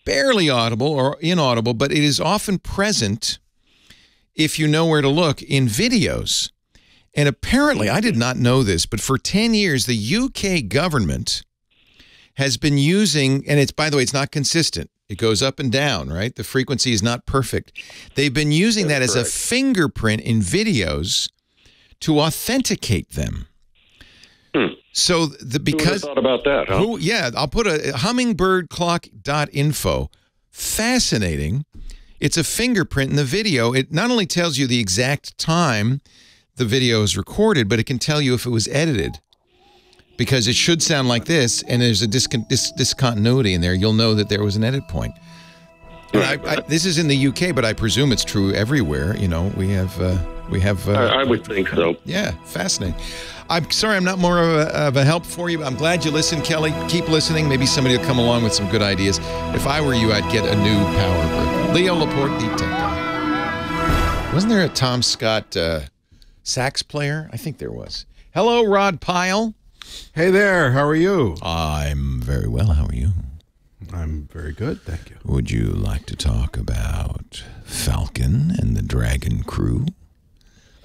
S3: barely audible or inaudible, but it is often present if you know where to look in videos. And apparently, I did not know this, but for 10 years, the UK government has been using, and it's, by the way, it's not consistent. It goes up and down, right? The frequency is not perfect. They've been using that as a fingerprint in videos to authenticate them. Hmm. So the because
S12: thought about that, huh?
S3: who, yeah, I'll put a hummingbirdclock.info. Fascinating. It's a fingerprint in the video. It not only tells you the exact time the video is recorded, but it can tell you if it was edited. Because it should sound like this, and there's a discon- dis- discontinuity in there. You'll know that there was an edit point. And I, I, this is in the UK, but I presume it's true everywhere. You know, we have uh, we have. Uh,
S12: I, I would think so.
S3: Yeah, fascinating. I'm sorry, I'm not more of a, of a help for you. I'm glad you listened, Kelly. Keep listening. Maybe somebody will come along with some good ideas. If I were you, I'd get a new power group. Leo Laporte, the tech guy. Wasn't there a Tom Scott uh, sax player? I think there was. Hello, Rod Pyle.
S13: Hey there. How are you?
S3: I'm very well. How are you?
S13: I'm very good, thank you.
S3: Would you like to talk about Falcon and the Dragon crew?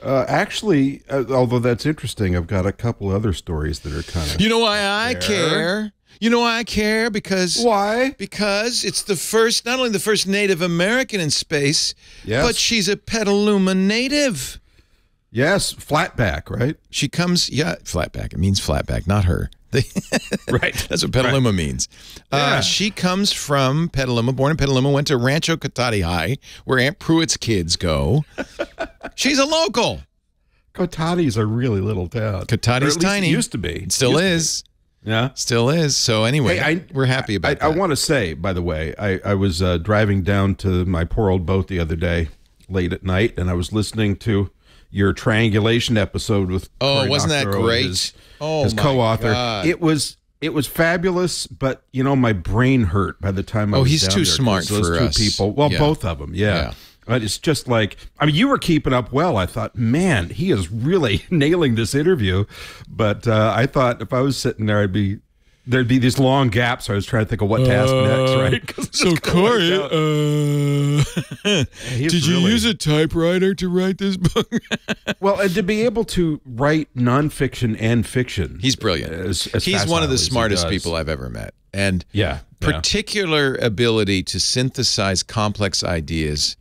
S13: Uh, actually, uh, although that's interesting, I've got a couple other stories that are kind of.
S3: You know why I care? You know why I care? Because
S13: why?
S3: Because it's the first, not only the first Native American in space,
S13: Yes.
S3: but she's a Petaluma native.
S13: Yes, flatback, right?
S3: She comes, yeah, flatback. It means flatback, not her. [laughs]
S13: right.
S3: That's what Petaluma means. Uh, she comes from Petaluma, born in Petaluma, went to Rancho Cotati High, where Ant Pruitt's kids go. [laughs] She's a local.
S13: Cotati's a really little town. Or
S3: Cotati's tiny.
S13: Used to be.
S3: It still
S13: Used be.
S3: is.
S13: Yeah.
S3: Still is. So anyway,
S13: Hey, I-
S3: we're happy about
S13: I,
S3: that.
S13: I want to say, by the way, I, I was uh, driving down to my poor old boat the other day, late at night, and I was listening to your triangulation episode with.
S3: Oh,
S13: Cory
S3: wasn't that
S13: Doctorow and
S3: great?
S13: His,
S3: Oh,
S13: his
S3: my
S13: co-author.
S3: God.
S13: It was it was fabulous, but you know my brain hurt by the time I
S3: Oh,
S13: was
S3: he's too smart
S13: those
S3: for
S13: two
S3: us.
S13: people. Well,
S3: Yeah.
S13: both of them, yeah.
S3: Yeah.
S13: But it's just like I mean, you were keeping up well. I thought, man, he is really [laughs] nailing this interview. But uh, I thought if I was sitting there, I'd be there'd be these long gaps. I was trying to think of what to task next, right? [laughs]
S3: So,
S13: just Cory,
S3: uh, [laughs]
S13: He's
S3: did you use a typewriter to write this book? [laughs]
S13: well, and to be able to write nonfiction and fiction,
S3: He's brilliant.
S13: As, as
S3: He's one of the smartest people I've ever met. And
S13: Yeah, yeah.
S3: particular ability to synthesize complex ideas,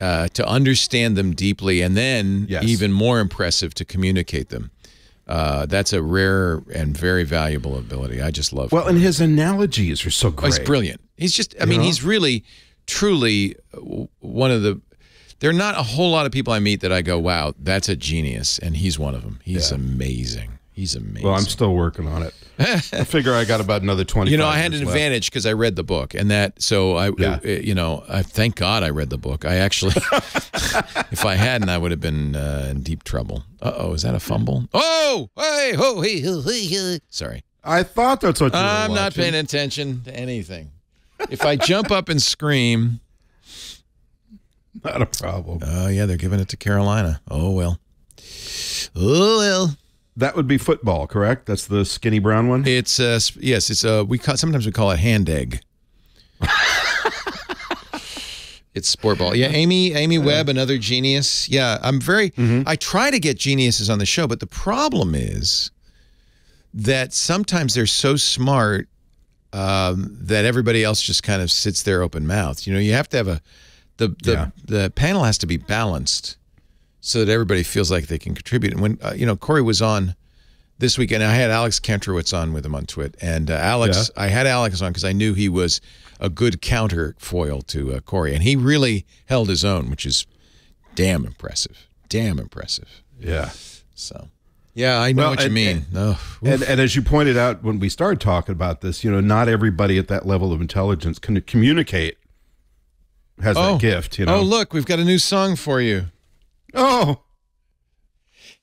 S3: uh, to understand them deeply, and then
S13: Yes.
S3: even more impressive to communicate them. Uh, that's a rare and very valuable ability. I just love.
S13: Well, and his analogies are so
S3: Oh,
S13: great.
S3: he's brilliant. He's just, I
S13: You
S3: mean,
S13: know?
S3: he's really, truly uh, one of the. There are not a whole lot of people I meet that I go, wow, that's a genius. And he's one of them. He's
S13: Yeah.
S3: amazing. He's amazing.
S13: Well, I'm still working on it. [laughs] I figure I got about another twenty.
S3: You know, I had an advantage because I read the book, and that so I,
S13: Yeah.
S3: uh, you know, I thank God I read the book. I actually, [laughs] if I hadn't, I would have been uh, in deep trouble. Uh oh, is that a fumble? Oh, hey, oh, hey, hey, hey, sorry.
S13: I thought that's what you were
S3: I'm not paying attention to anything. If I jump up and scream,
S13: Not a problem.
S3: oh yeah, they're giving it to Carolina. Oh well. Oh well.
S13: That would be football, correct? That's the skinny brown one.
S3: It's uh yes, it's uh we call sometimes we call it hand egg. [laughs] it's sport ball. Yeah, Amy Amy Webb, another genius. Yeah, I'm very I try to get geniuses on the show, but the problem is that sometimes they're so smart um, that everybody else just kind of sits there open mouthed. You know, you have to have a the the
S13: Yeah.
S3: the panel has to be balanced so that everybody feels like they can contribute. And when uh, you know Cory was on this weekend, I had Alex Kantrowitz on with him on Twit, and uh, Alex, I had Alex on because I knew he was a good counter foil to uh, Cory, and he really held his own, which is damn impressive, damn impressive.
S13: Yeah.
S3: So, yeah, I know
S13: Well,
S3: what you mean.
S13: and-
S3: oh,
S13: And, and as you pointed out when we started talking about this, you know, not everybody at that level of intelligence can communicate. Has
S3: Oh.
S13: that gift, you know.
S3: oh, look, we've got a new song for you.
S13: Oh,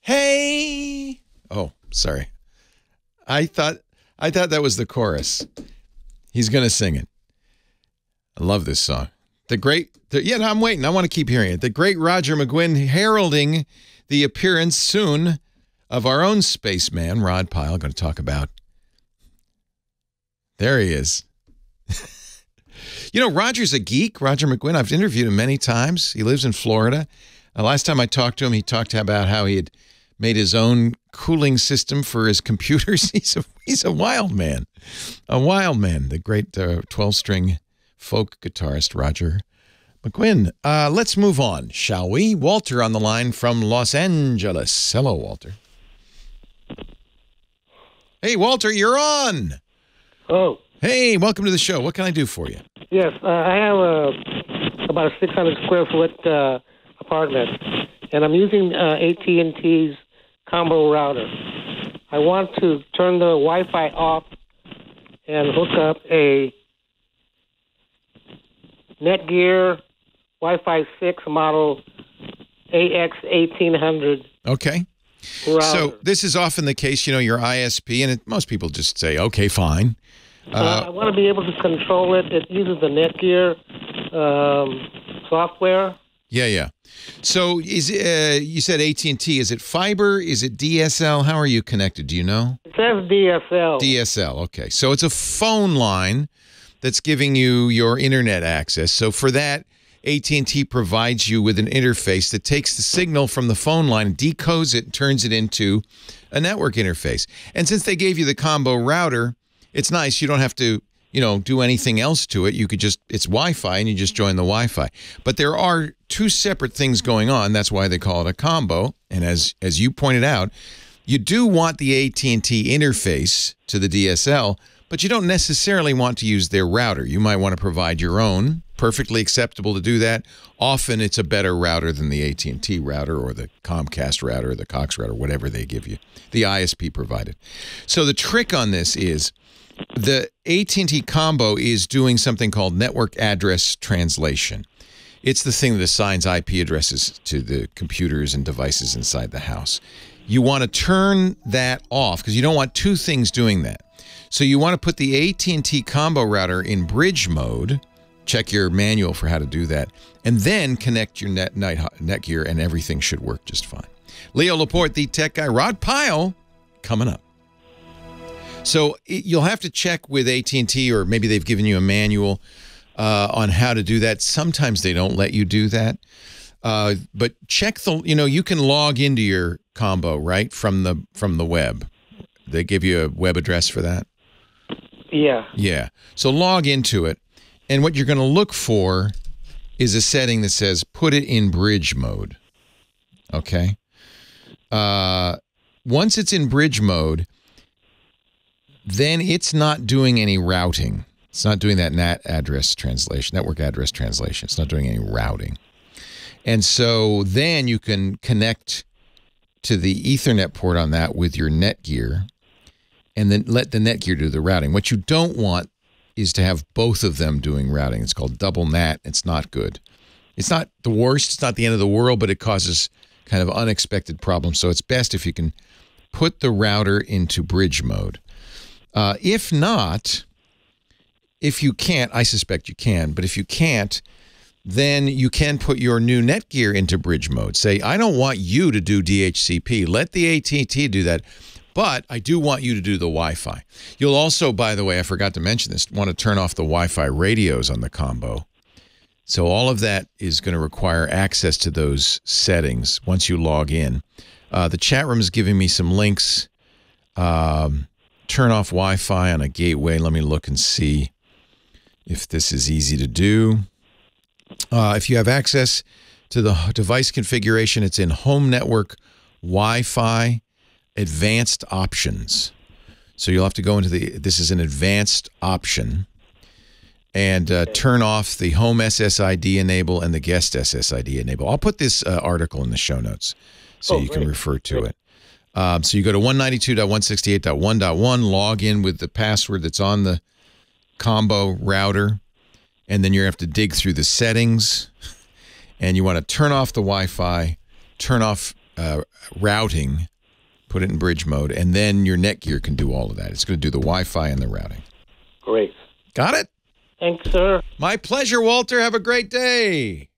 S3: Hey. Oh, sorry. I thought I thought that was the chorus. He's gonna sing it. I love this song. The great, the, yeah, no, I'm waiting. I want to keep hearing it. The great Roger McGuinn heralding the appearance soon of our own spaceman, Rod Pyle. Going to talk about. There he is. [laughs] you know, Roger's a geek. Roger McGuinn. I've interviewed him many times. He lives in Florida. Uh, last time I talked to him, he talked about how he had made his own cooling system for his computers. [laughs] he's a he's a wild man, a wild man. The great twelve string folk guitarist Roger McGuinn. Uh, let's move on, shall we? Walter on the line from Los Angeles. Hello, Walter. Hey, Walter, you're on.
S14: Oh,
S3: Hey, welcome to the show. What can I do for you?
S14: yes. Uh, I have a, about a 600 square foot uh, apartment, and I'm using uh, AT&T's combo router. I want to turn the Wi-Fi off and hook up a Netgear Wi-Fi 6 model AX1800
S3: Okay.
S14: router.
S3: So this is often the case, you know, your ISP, and it, most people just say, okay, fine.
S14: Uh, I want to be able to control it. It uses the Netgear um, software.
S3: Yeah, yeah. So is uh, you said AT and T? Is it fiber? Is it DSL? How are you connected? Do you know?
S14: It says DSL.
S3: DSL. Okay, so it's a phone line that's giving you your internet access. So for that, AT and T provides you with an interface that takes the signal from the phone line, decodes it, and turns it into a network interface. And since they gave you the combo router, it's nice. You don't have to you know, do anything else to it. You could just it's Wi-Fi and you just join the Wi-Fi. But there are two separate things going on. That's why they call it a combo. And as as you pointed out, you do want the AT&T interface to the DSL, but you don't necessarily want to use their router. You might want to provide your own. Perfectly acceptable to do that. Often it's a better router than the AT&T router or the Comcast router or the Cox router, whatever they give you. The ISP provided. So the trick on this is the AT&T combo is doing something called network address translation. It's the thing that assigns IP addresses to the computers and devices inside the house. You want to turn that off because you don't want two things doing that. So you want to put the AT&T combo router in bridge mode. Check your manual for how to do that, and then connect your net night Netgear, and everything should work just fine. Leo Laporte, the tech guy, Rod Pyle, coming up. So it, you'll have to check with AT&T or maybe they've given you a manual uh, on how to do that. Sometimes they don't let you do that. Uh, but check the you know you can log into your combo right from the from the web. They give you a web address for that.
S14: Yeah.
S3: Yeah. So log into it and what you're going to look for is a setting that says put it in bridge mode. Okay? Uh once it's in bridge mode, then it's not doing any routing. It's not doing that NAT address translation, network address translation. It's not doing any routing. And so then you can connect to the Ethernet port on that with your Netgear and then let the Netgear do the routing. What you don't want is to have both of them doing routing. It's called double NAT. It's not good. It's not the worst. It's not the end of the world, but it causes kind of unexpected problems. So it's best if you can put the router into bridge mode. Uh, if not, if you can't, I suspect you can, but if you can't, then you can put your new Netgear into bridge mode. Say, I don't want you to do DHCP. Let the AT&T do that, but I do want you to do the Wi-Fi. You'll also, by the way, I forgot to mention this, want to turn off the Wi-Fi radios on the combo. So all of that is going to require access to those settings once you log in. Uh, the chat room is giving me some links. Um, turn off Wi-Fi on a gateway. Let me look and see if this is easy to do. Uh, if you have access to the device configuration, it's in Home Network Wi-Fi Advanced Options. So you'll have to go into the. This is an advanced option, and uh, turn off the Home SSID enable and the Guest SSID enable. I'll put this uh, article in the show notes so
S14: Oh,
S3: you can refer to it. Um, so you go to 192.168.1.1, log in with the password that's on the combo router, and then you have to dig through the settings, and you want to turn off the Wi-Fi, turn off uh, routing, put it in bridge mode, and then your Netgear can do all of that. It's going to do the Wi-Fi and the routing.
S14: Great.
S3: Got it?
S14: Thanks, sir.
S3: My pleasure, Walter. Have a great day.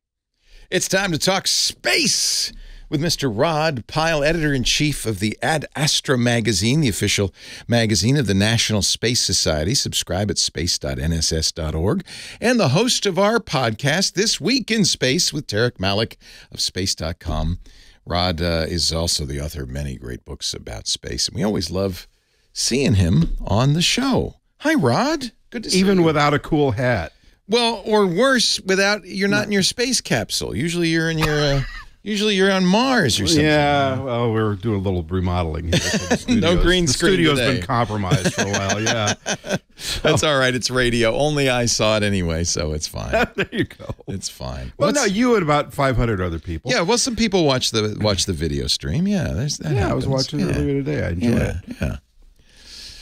S3: It's time to talk space with Mr. Rod Pyle, editor in chief of the Ad Astra magazine, the official magazine of the National Space Society. Subscribe at space.nss.org. And the host of our podcast, This Week in Space, with Tariq Malik of space.com. Rod uh, is also the author of many great books about space, and we always love seeing him on the show. Hi, Rod. Good to see
S13: Even
S3: you.
S13: Even without a cool hat.
S3: Well, or worse, without you're not in your space capsule. Usually you're in your uh, usually you're on Mars or something.
S13: Yeah, well, we're doing a little remodeling here. [laughs] the
S3: No green
S13: the
S3: screen
S13: studio's
S3: today.
S13: been compromised for a while. Yeah, [laughs]
S3: That's all right. It's radio. Only I saw it anyway, so it's fine. [laughs]
S13: there you go.
S3: It's fine.
S13: Well,
S3: What's-
S13: no, you and about 500 other people.
S3: Yeah, well, some people watch the watch the video stream. Yeah, there's that.
S13: yeah. I was watching
S3: yeah.
S13: it earlier today. I enjoy
S3: Yeah,
S13: it.
S3: yeah.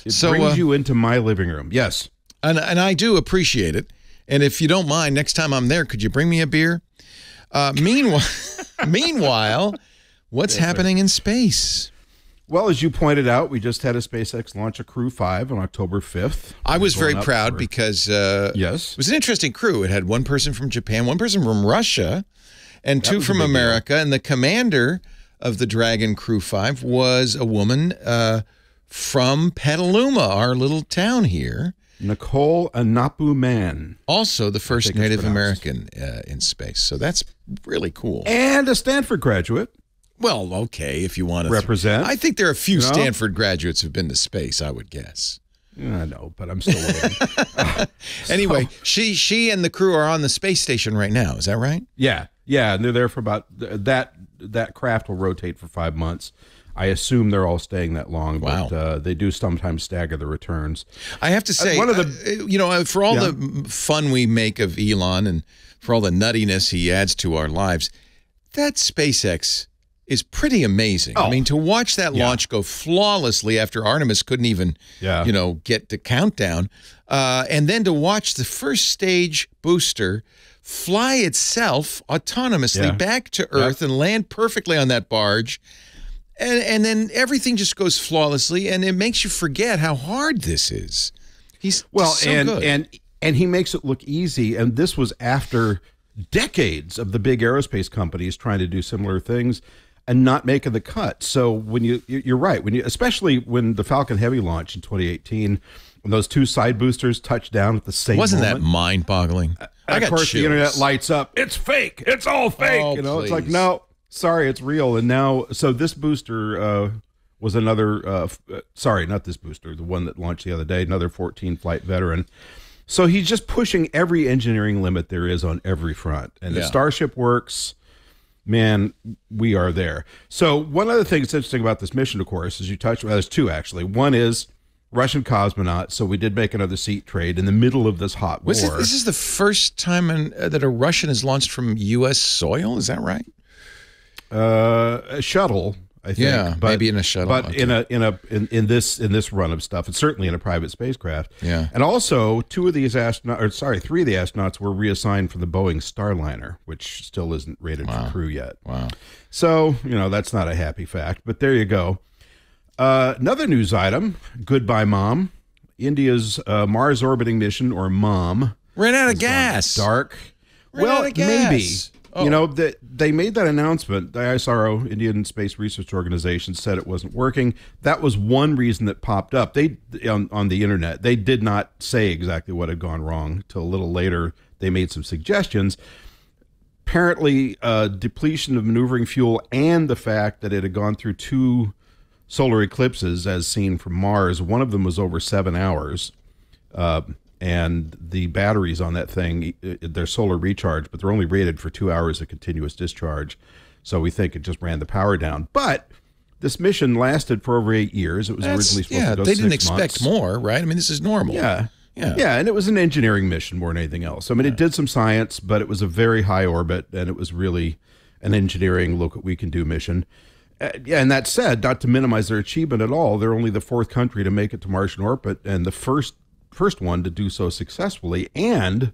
S13: It
S3: So,
S13: brings
S3: uh,
S13: you into my living room. Yes.
S3: And and I do appreciate it. And if you don't mind, next time I'm there, could you bring me a beer? Uh, meanwhile, meanwhile, what's
S13: right.
S3: happening in space?
S13: Well, as you pointed out, we just had a SpaceX launch a Crew 5 on October 5th.
S3: I was very proud
S13: for-
S3: because uh,
S13: yes,
S3: it was an interesting crew. It had one person from Japan, one person from Russia, and
S13: That
S3: two from
S13: big deal.
S3: America. And the commander of the Dragon Crew Five was a woman uh, from Petaluma, our little town here.
S13: Nicole Aunapu Mann.
S3: Also, the first Native. American uh, in space. So that's really cool.
S13: And a Stanford graduate.
S3: Well, okay, if you want to
S13: Represent.
S3: I think there are a few
S13: You know?
S3: Stanford graduates who've been to space. I would guess.
S13: I know, but I'm still waiting. [laughs]
S3: Anyway, she she and the crew are on the space station right now. Is that right?
S13: Yeah, yeah, and they're there for about that. That craft will rotate for five months. I assume they're all staying that long, but uh, they do sometimes stagger the returns.
S3: I have to
S13: Uh,
S3: say,
S13: one of the
S3: uh, you know, uh, for all
S13: Yeah.
S3: the fun we make of Elon and for all the nuttiness he adds to our lives, that SpaceX is pretty amazing. I
S13: Oh.
S3: mean, to watch that launch go flawlessly after Artemis couldn't even,
S13: Yeah.
S3: you know, get to countdown, uh, and then to watch the first stage booster fly itself autonomously
S13: Yeah.
S3: back to Earth and land perfectly on that barge. And, and then everything just goes flawlessly, and it makes you forget how hard this is. He's
S13: Well,
S3: so
S13: and
S3: good.
S13: and and he makes it look easy. And this was after decades of the big aerospace companies trying to do similar things and not making the cut. So when you you- you're right when you especially when the Falcon Heavy launched in 2018, when those two side boosters touched down at the same time.
S3: Wasn't that mind-boggling? I
S13: of course the internet lights up. It's fake. It's all fake.
S3: Oh,
S13: you know, it's like no, sorry, it's real. And now, so this booster uh, was another. Uh, uh, sorry, not this booster. The one that launched the other day. Another 14 flight veteran. So he's just pushing every engineering limit there is on every front. And
S3: Yeah.
S13: if Starship works, man, we are there. So one other thing that's interesting about this mission, of course, is you touched. Well, there's two actually. One is. Russian cosmonauts, so we did make another seat trade in the middle of this hot war.
S3: it, this is the first time in, uh, that a Russian has launched from U.S. soil. Is that right?
S13: Uh, a shuttle. I think.
S3: Yeah,
S13: but,
S3: maybe in a shuttle,
S13: but
S3: okay.
S13: in a in a in, in this in this run of stuff, and certainly in a private spacecraft.
S3: Yeah.
S13: and also two of these astronauts, or sorry, three of the astronauts were reassigned from the Boeing Starliner, which still isn't rated for crew yet.
S3: Wow.
S13: So you know that's not a happy fact, but there you go. Uh, another news item: Goodbye, Mom. India's uh, Mars orbiting mission, or MOM,
S3: Ran out of gas.
S13: dark.
S3: Ran
S13: well,
S3: out of gas.
S13: maybe.
S3: Oh.
S13: You know that they made that announcement. The ISRO, Indian Space Research Organization, said it wasn't working. That was one reason that popped up. They on, on the internet. They did not say exactly what had gone wrong till a little later. They made some suggestions. Apparently, uh, depletion of maneuvering fuel and the fact that it had gone through two solar eclipses, as seen from Mars. One of them was over seven hours uh, and the batteries on that thing they're solar recharge but they're only rated for two hours of continuous discharge so we think it just ran the power down but this mission lasted for over eight years it was
S3: That's-
S13: originally supposed
S3: yeah,
S13: to go
S3: they didn't expect
S13: months.
S3: more, right? I mean, this is normal.
S13: yeah
S3: Yeah.
S13: yeah and it was an engineering mission more than anything else i mean it did some science but it was a very high orbit and it was really an engineering look what we can do mission uh, yeah, and that said, not to minimize their achievement at all, they're only the fourth country to make it to Martian orbit and the first first one to do so successfully. And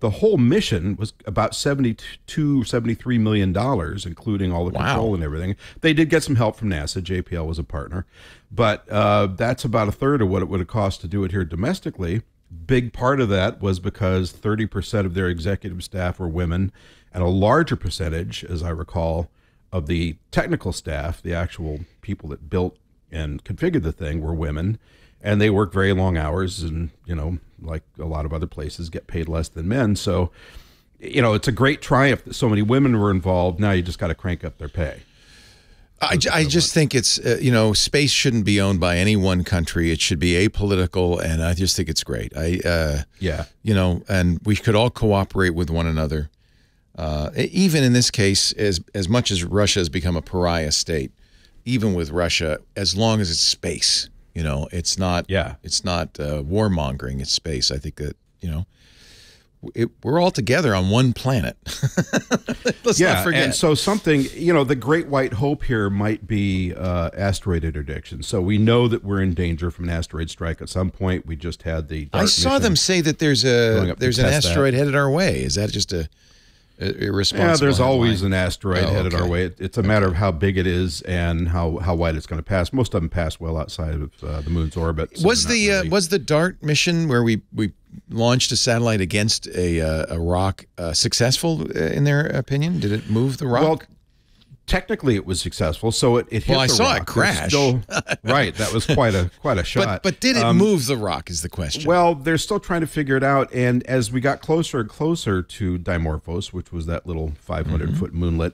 S13: the whole mission was about 72 73 million dollars including all the
S3: Wow.
S13: control and everything they did get some help from nasa jpl was a partner but uh, that's about a third of what it would have cost to do it here domestically big part of that was because 30% of their executive staff were women and a larger percentage as i recall of the technical staff the actual people that built and configured the thing were women and they work very long hours and you know like a lot of other places get paid less than men so you know it's a great triumph that so many women were involved now you just got to crank up their pay
S3: I, I just think it's uh, you know space shouldn't be owned by any one country. It should be apolitical, and I just think it's great. I uh,
S13: yeah
S3: you know, and we could all cooperate with one another. Uh, even in this case, as as much as Russia has become a pariah state, even with Russia, as long as it's space, you know, it's not
S13: Yeah.
S3: it's not uh, warmongering. It's space. I think that you know it, we're all together on one planet. [laughs] Let's
S13: yeah,
S3: not forget.
S13: and so something you know, the great white hope here might be uh, asteroid interdiction. So we know that we're in danger from an asteroid strike at some point. We just had the.
S3: I saw them say that there's a there's an
S13: test that.
S3: asteroid headed our way. Is that just a irresponsible?
S13: Yeah, there's always an asteroid
S3: Oh,
S13: headed our way. It- It's a matter of how big it is and how, how wide it's going to pass. Most of them pass well outside of uh, the moon's orbit. so
S3: was the
S13: not
S3: uh, was the DART mission where we we launched a satellite against a uh, a rock uh, successful uh, in their opinion? Did it move the rock?
S13: Well, technically it was successful. So it, it hit
S3: Well, I
S13: the
S3: saw it
S13: rock. There's
S3: crash.
S13: still- [laughs] right, that was quite a quite a shot.
S3: but but did it
S13: Um,
S3: move the rock? Is the question?
S13: Well, they're still trying to figure it out. And as we got closer and closer to Dimorphos, which was that little 500
S3: Mm-hmm.
S13: foot moonlet,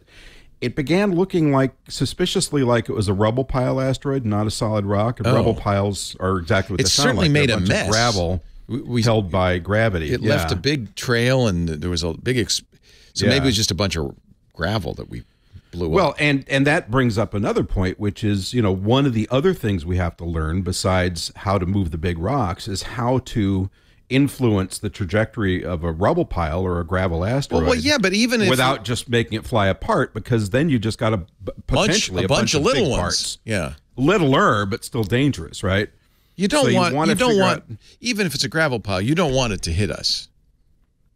S13: it began looking like suspiciously like it was a rubble pile asteroid, not a solid rock. And
S3: Oh.
S13: rubble piles are exactly what
S3: It
S13: they sound
S3: certainly
S13: like.
S3: made
S13: They're
S3: a
S13: bunch of
S3: mess.
S13: gravel held by gravity.
S3: it
S13: Yeah.
S3: left a big trail, and there was a big. Ex- so maybe it was just a bunch of gravel that we blew
S13: Well,
S3: up.
S13: and and that brings up another point, which is you know one of the other things we have to learn besides how to move the big rocks is how to influence the trajectory of a rubble pile or a gravel asteroid.
S3: well, yeah, but even if-
S13: without just making it fly apart, because then you just got a b-
S3: Bunch-
S13: potentially
S3: a bunch of
S13: big
S3: little ones.
S13: parts.
S3: Yeah.
S13: littler but still dangerous, right?
S3: You don't
S13: So
S3: want.
S13: wanna
S3: You don't want.
S13: out-
S3: even if it's a gravel pile, you don't want it to hit us.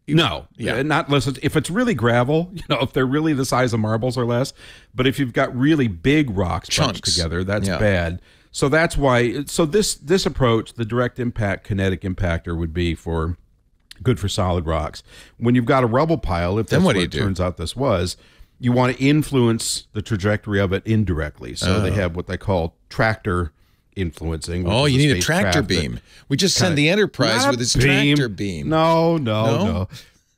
S13: No,
S3: Yeah.
S13: not listen. If it's really gravel, [laughs] you know, if they're really the size of marbles or less, but if you've got really big rocks
S3: Chunks.
S13: together, that's
S3: Yeah.
S13: bad. So that's why. So this this approach, the direct impact kinetic impactor, would be for good for solid rocks. When you've got a rubble pile, if
S3: Then
S13: that's
S3: what
S13: what,
S3: you
S13: it
S3: do?
S13: turns out this was, you want to influence the trajectory of it indirectly. So they
S3: Oh.
S13: have what they call tractor influencing.
S3: Oh, you need a tractor beam. We just send the Enterprise with its tractor beam.
S13: No, no,
S3: No?
S13: no.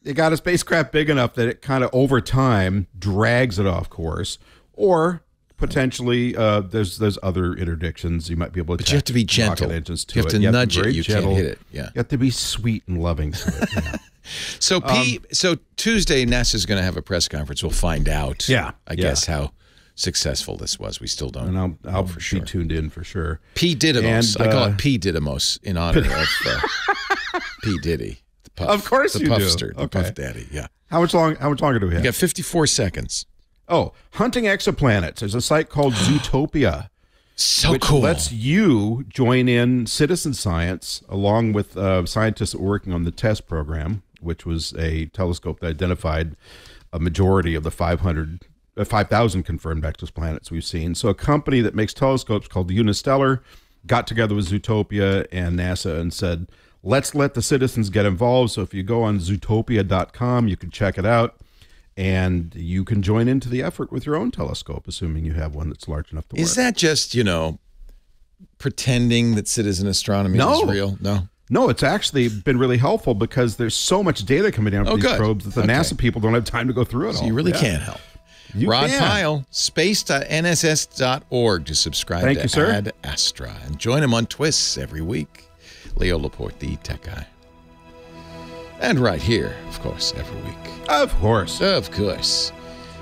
S13: You got a spacecraft big enough that it kind of over time drags it off course, or potentially uh, there's there's other interdictions you might be able to.
S3: But you have to be gentle.
S13: Engines to
S3: You have
S13: it.
S3: to nudge
S13: be
S3: it.
S13: very
S3: You can't
S13: gentle.
S3: hit it. Yeah.
S13: You have to be sweet and loving to it. yeah. [laughs]
S3: So P. so Tuesday, NASA's going to have a press conference. We'll find out.
S13: Yeah,
S3: I
S13: yeah.
S3: guess how successful this was. We still don't.
S13: and I'll I'll
S3: for
S13: be
S3: sure.
S13: tuned in for sure.
S3: P. Didymos.
S13: And,
S3: I call
S13: uh,
S3: it P. Didymos in honor of uh, [laughs] P. Diddy. The puff,
S13: Of course
S3: the
S13: you do.
S3: puffster, the
S13: Okay.
S3: puff daddy. Yeah.
S13: How much long? How much longer do we have?
S3: You got 54 seconds.
S13: Oh, hunting exoplanets. There's a site called [gasps] Zootopia.
S3: So
S13: which
S3: cool.
S13: lets you join in citizen science along with uh, scientists working on the TESS program, which was a telescope that identified a majority of the 500, uh, Uh, 5,000 confirmed exoplanets we've seen. So a company that makes telescopes called Unistellar got together with Zootopia and NASA and said, let's let the citizens get involved. So if you go on zootopia.com, you can check it out. And you can join into the effort with your own telescope, assuming you have one that's large enough to work.
S3: Is that just, you know, pretending that citizen astronomy
S13: No.
S3: is real? No.
S13: No, it's actually been really helpful because there's so much data coming down from
S3: Oh,
S13: these
S3: good.
S13: probes that the
S3: Okay.
S13: NASA people don't have time to go through it
S3: So
S13: all.
S3: you really
S13: Yeah.
S3: can't help.
S13: You
S3: Rod
S13: can.
S3: Pyle, space.nss.org to subscribe
S13: Thank
S3: to
S13: you, sir.
S3: Ad Astra and join him on Twists every week. Leo Laporte, the tech guy. And right here, of course, every week.
S13: Of course.
S3: Of course.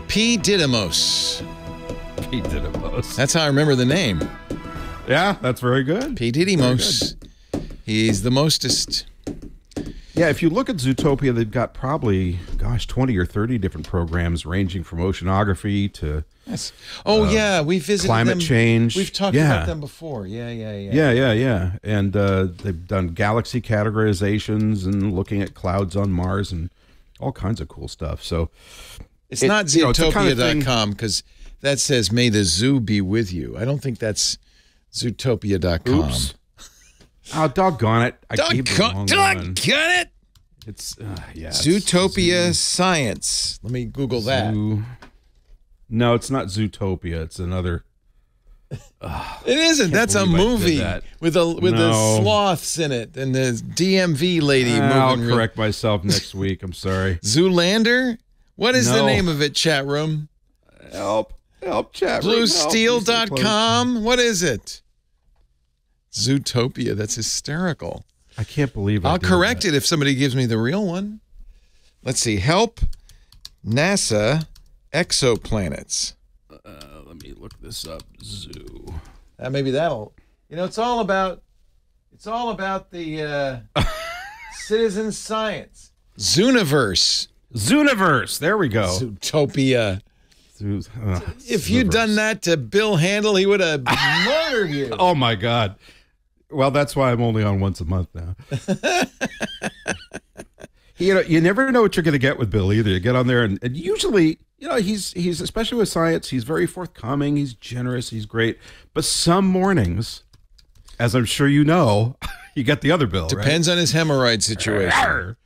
S3: P. Didymos.
S13: P. Didymos.
S3: That's how I remember the name.
S13: Yeah, that's very good.
S3: P. Didymos. He's the mostest.
S13: Yeah, if you look at Zootopia, they've got probably, gosh, 20 or 30 different programs ranging from oceanography to
S3: Yes. Oh
S13: uh,
S3: yeah, we visited
S13: climate
S3: them.
S13: change.
S3: We've talked
S13: Yeah.
S3: about them before. Yeah, yeah, yeah.
S13: Yeah, yeah, yeah. And uh, they've done galaxy categorizations and looking at clouds on Mars and all kinds of cool stuff. So
S3: It's
S13: it-
S3: not
S13: you know, kind of
S3: zootopia.com because that says may the zoo be with you. I don't think that's zootopia.com.
S13: Oops. Oh, doggone it. I
S3: Doggone doggone
S13: one.
S3: it.
S13: It's, uh, yeah. it's
S3: Zootopia Science. Let me Google that.
S13: Zoo- No, it's not Zootopia. It's another. [sighs]
S3: It isn't. That's a
S13: believe I did
S3: movie
S13: that.
S3: with a with the sloths in it and the DMV lady
S13: I'll
S3: moving. real-
S13: correct myself [laughs] next week. I'm sorry.
S3: Zoolander. What is the name of it? Chat room.
S13: Help! Help! Chat room, help. Please stay
S3: Bluesteel.com. What is it? Zootopia. That's hysterical.
S13: I can't believe I
S3: I'll correct
S13: that.
S3: it if somebody gives me the real one. Let's see. Help NASA exoplanets.
S13: Uh, let me look this up. Zoo.
S3: Uh, maybe that'll. You know, it's all about. It's all about the uh, [laughs] citizen science. Zooniverse.
S13: Zooniverse. There we go.
S3: Zootopia.
S13: Zoos- uh,
S3: If you'd done that to Bill Handel, he would have [laughs] murdered you.
S13: Oh my God. Well, that's why I'm only on once a month now. [laughs] you know, you never know what you're going to get with Bill either. You get on there, and, and usually, you know, he's he's especially with science, he's very forthcoming. He's generous. He's great. But some mornings, as I'm sure you know, [laughs] you get the other Bill. right?
S3: Depends on his hemorrhoid situation. [laughs]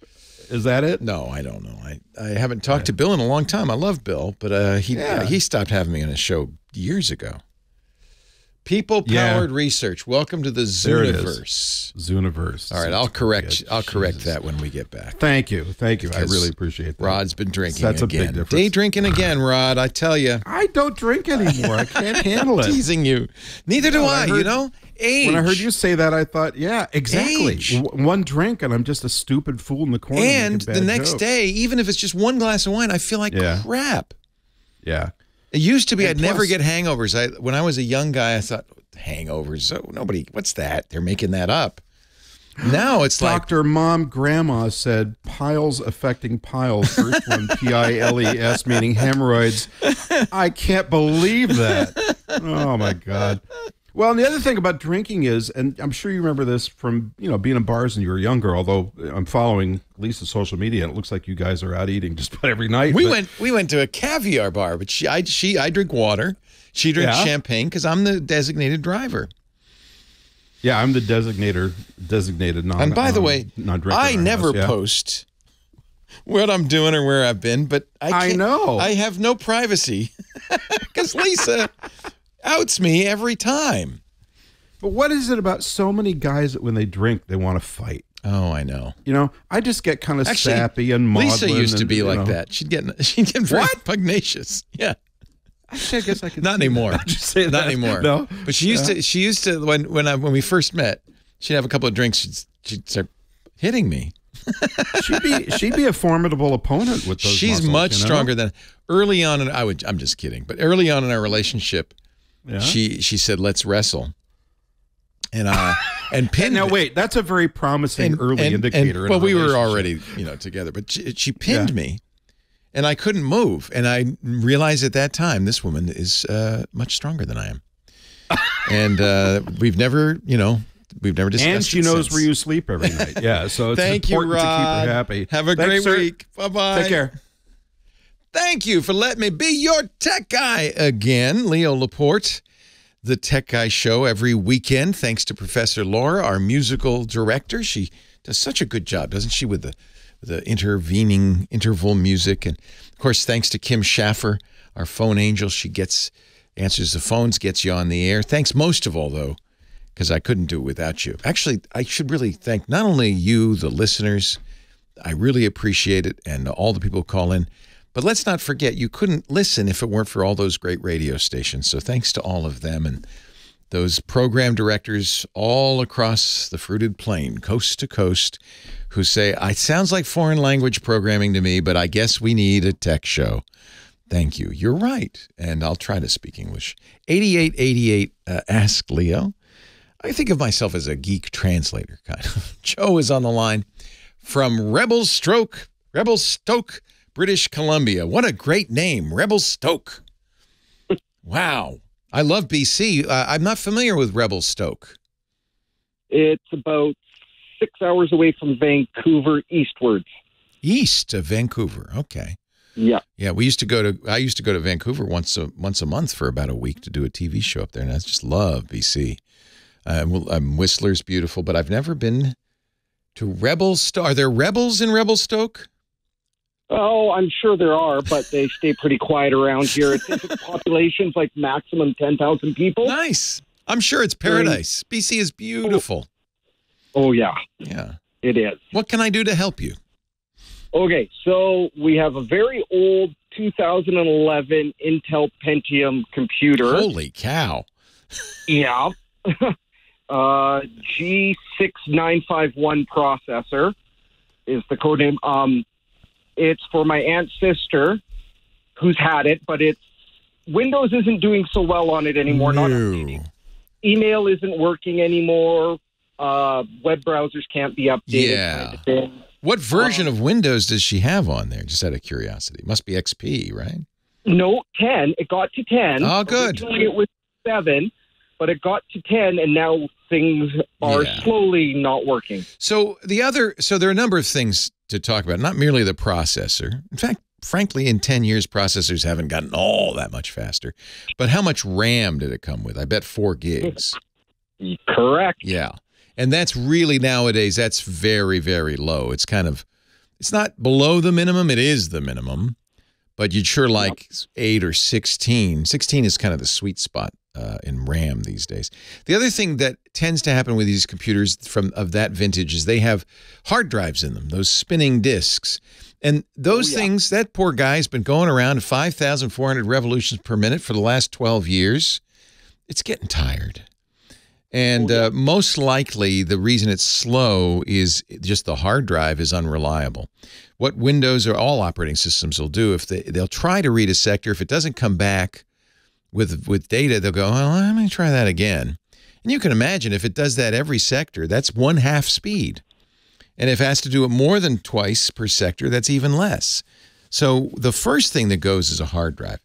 S13: Is that it?
S3: No, I don't know. I, I haven't talked to Bill in a long time. I love Bill, but uh, he
S13: Yeah.
S3: he stopped having me on his show years ago. People
S13: Yeah.
S3: powered research. Welcome to the
S13: There it is.
S3: Zooniverse.
S13: Zooniverse.
S3: All right, I'll correct. I'll correct that when we get back.
S13: Thank you, thank you. I really appreciate that.
S3: Rod's been drinking
S13: That's a
S3: again.
S13: big difference.
S3: Day drinking again, Rod. I tell you.
S13: I don't drink anymore. I can't handle [laughs] it.
S3: Teasing you. Neither do
S13: No,
S3: I.
S13: I
S3: you know, age.
S13: When I heard you say that, I thought, yeah, exactly.
S3: Age.
S13: One drink, and I'm just a stupid fool in the corner.
S3: and the next
S13: jokes.
S3: day, even if it's just one glass of wine, I feel like
S13: Yeah.
S3: crap.
S13: yeah.
S3: It used to be
S13: And
S3: I'd never get hangovers. I when I was a young guy, I thought hangovers. So nobody, what's that? They're making that up. [gasps] Now it's like
S13: Doctor Mom Grandma said piles affecting piles. First one [laughs] P I L E S meaning hemorrhoids. I can't believe that. [laughs] Oh my god. Well, and the other thing about drinking is, and I'm sure you remember this from you know being in bars when you were younger. Although I'm following Lisa's social media, and it looks like you guys are out eating [laughs] just about every night.
S3: we
S13: but-
S3: went we went to a caviar bar, but she I she I drink water. She drinks
S13: Yeah.
S3: champagne because I'm the designated driver.
S13: Yeah, I'm the designator, designated non.
S3: and by the
S13: non-
S3: way, I never
S13: yeah.
S3: post what I'm doing or where I've been, but I,
S13: I know.
S3: I have no privacy [laughs] because Lisa outs me every time.
S13: But what is it about so many guys that when they drink they want to fight?
S3: Oh, I know.
S13: You know, I just get kind of
S3: Actually,
S13: sappy and maudlin.
S3: Lisa used to
S13: and,
S3: be like
S13: know.
S3: that. She'd get [laughs] she'd get very pugnacious. Yeah.
S13: Actually, I guess I could
S3: Not anymore.
S13: that. Just say
S3: Not
S13: that.
S3: anymore.
S13: No,
S3: But she used
S13: Yeah.
S3: to. She used to when when I when we first met. She'd have a couple of drinks. She'd, she'd start hitting me. [laughs]
S13: she'd be she'd be a formidable opponent with those.
S3: She's
S13: muscles,
S3: much
S13: you know?
S3: stronger than early on. In, I would. I'm just kidding. But early on in our relationship,
S13: Yeah.
S3: she she said, "Let's wrestle," and uh [laughs] and pinned.
S13: now wait, that's a very promising
S3: And-
S13: early
S3: and-
S13: indicator.
S3: and- well, we were already you know together, but she, she pinned
S13: Yeah.
S3: me, and I couldn't move. And I realized at that time this woman is uh, much stronger than I am, [laughs] and uh, we've never you know we've never discussed.
S13: and she knows
S3: since.
S13: where you sleep every night. Yeah, so [laughs] it's
S3: Thank you,
S13: important to keep
S3: Rod.
S13: her happy.
S3: Have a
S13: Thanks,
S3: great
S13: sir.
S3: week. Bye bye.
S13: Take care.
S3: Thank you for letting me be your tech guy again, Leo Laporte. The Tech Guy Show every weekend, thanks to Professor Laura, our musical director. She does such a good job, doesn't she, with the the intervening interval music, and of course, thanks to Kim Schaffer, our phone angel. She gets answers the phones, gets you on the air. Thanks most of all, though, because I couldn't do it without you. Actually, I should really thank not only you, the listeners. I really appreciate it, and all the people who call in. But let's not forget, you couldn't listen if it weren't for all those great radio stations. So thanks to all of them and those program directors all across the fruited plain, coast to coast, who say, it sounds like foreign language programming to me, but I guess we need a tech show. Thank you. You're right. And I'll try to speak English. 8888 uh, Ask Leo. I think of myself as a geek translator, kind of. [laughs] Joe is on the line from Rebel Stroke, Rebel Stoke, British Columbia. What a great name, Rebel Stoke. Wow. I love BC. Uh, I'm not familiar with Rebel Stoke.
S15: It's about six hours away from Vancouver eastwards.
S3: East of Vancouver. Okay.
S15: Yeah.
S3: Yeah, we used to go to I used to go to Vancouver once a once a month for about a week to do a TV show up there, and I just love BC. Uh, well, um, Whistler's beautiful, but I've never been to Rebel Stoke. Are there rebels in Rebel Stoke?
S15: Oh, I'm sure there are, but they stay pretty quiet around here. It's, it's [laughs] population's like maximum 10,000 people.
S3: Nice. I'm sure it's paradise. BC is beautiful.
S15: Oh, yeah.
S3: Yeah.
S15: It is.
S3: What can I do to help you?
S15: Okay, so we have a very old 2011 Intel Pentium computer.
S3: Holy cow. [laughs]
S15: Yeah. [laughs] uh, G6951 processor is the code name. Um, it's for my aunt's sister who's had it, but it's Windows isn't doing so well on it anymore. Not email isn't working anymore. Uh, web browsers can't be updated.
S3: Yeah.
S15: kind of.
S3: What version
S15: Um,
S3: of Windows does she have on there? Just out of curiosity. Must be XP, right?
S15: No, 10. It got to 10.
S3: Oh, good.
S15: Originally it was 7, but it got to 10, and now things are
S3: Yeah.
S15: slowly not working.
S3: So the other, so there are a number of things to talk about. Not merely the processor. In fact, frankly, in ten years, processors haven't gotten all that much faster. But how much RAM did it come with? I bet four gigs.
S15: Correct.
S3: Yeah, and that's really nowadays. That's very very low. It's kind of, it's not below the minimum. It is the minimum, but you'd sure like eight or sixteen. Sixteen is kind of the sweet spot uh, in RAM these days. The other thing that tends to happen with these computers from of that vintage is they have hard drives in them, those spinning disks. And those things, that poor guy's been going around 5,400 revolutions per minute for the last 12 years. It's getting tired. And uh, most likely, the reason it's slow is just the hard drive is unreliable. What Windows or all operating systems will do, if they they'll try to read a sector, if it doesn't come back with with data, they'll go, "Well, let me try that again." And you can imagine if it does that every sector, that's one half speed. And if it has to do it more than twice per sector, that's even less. So the first thing that goes is a hard drive.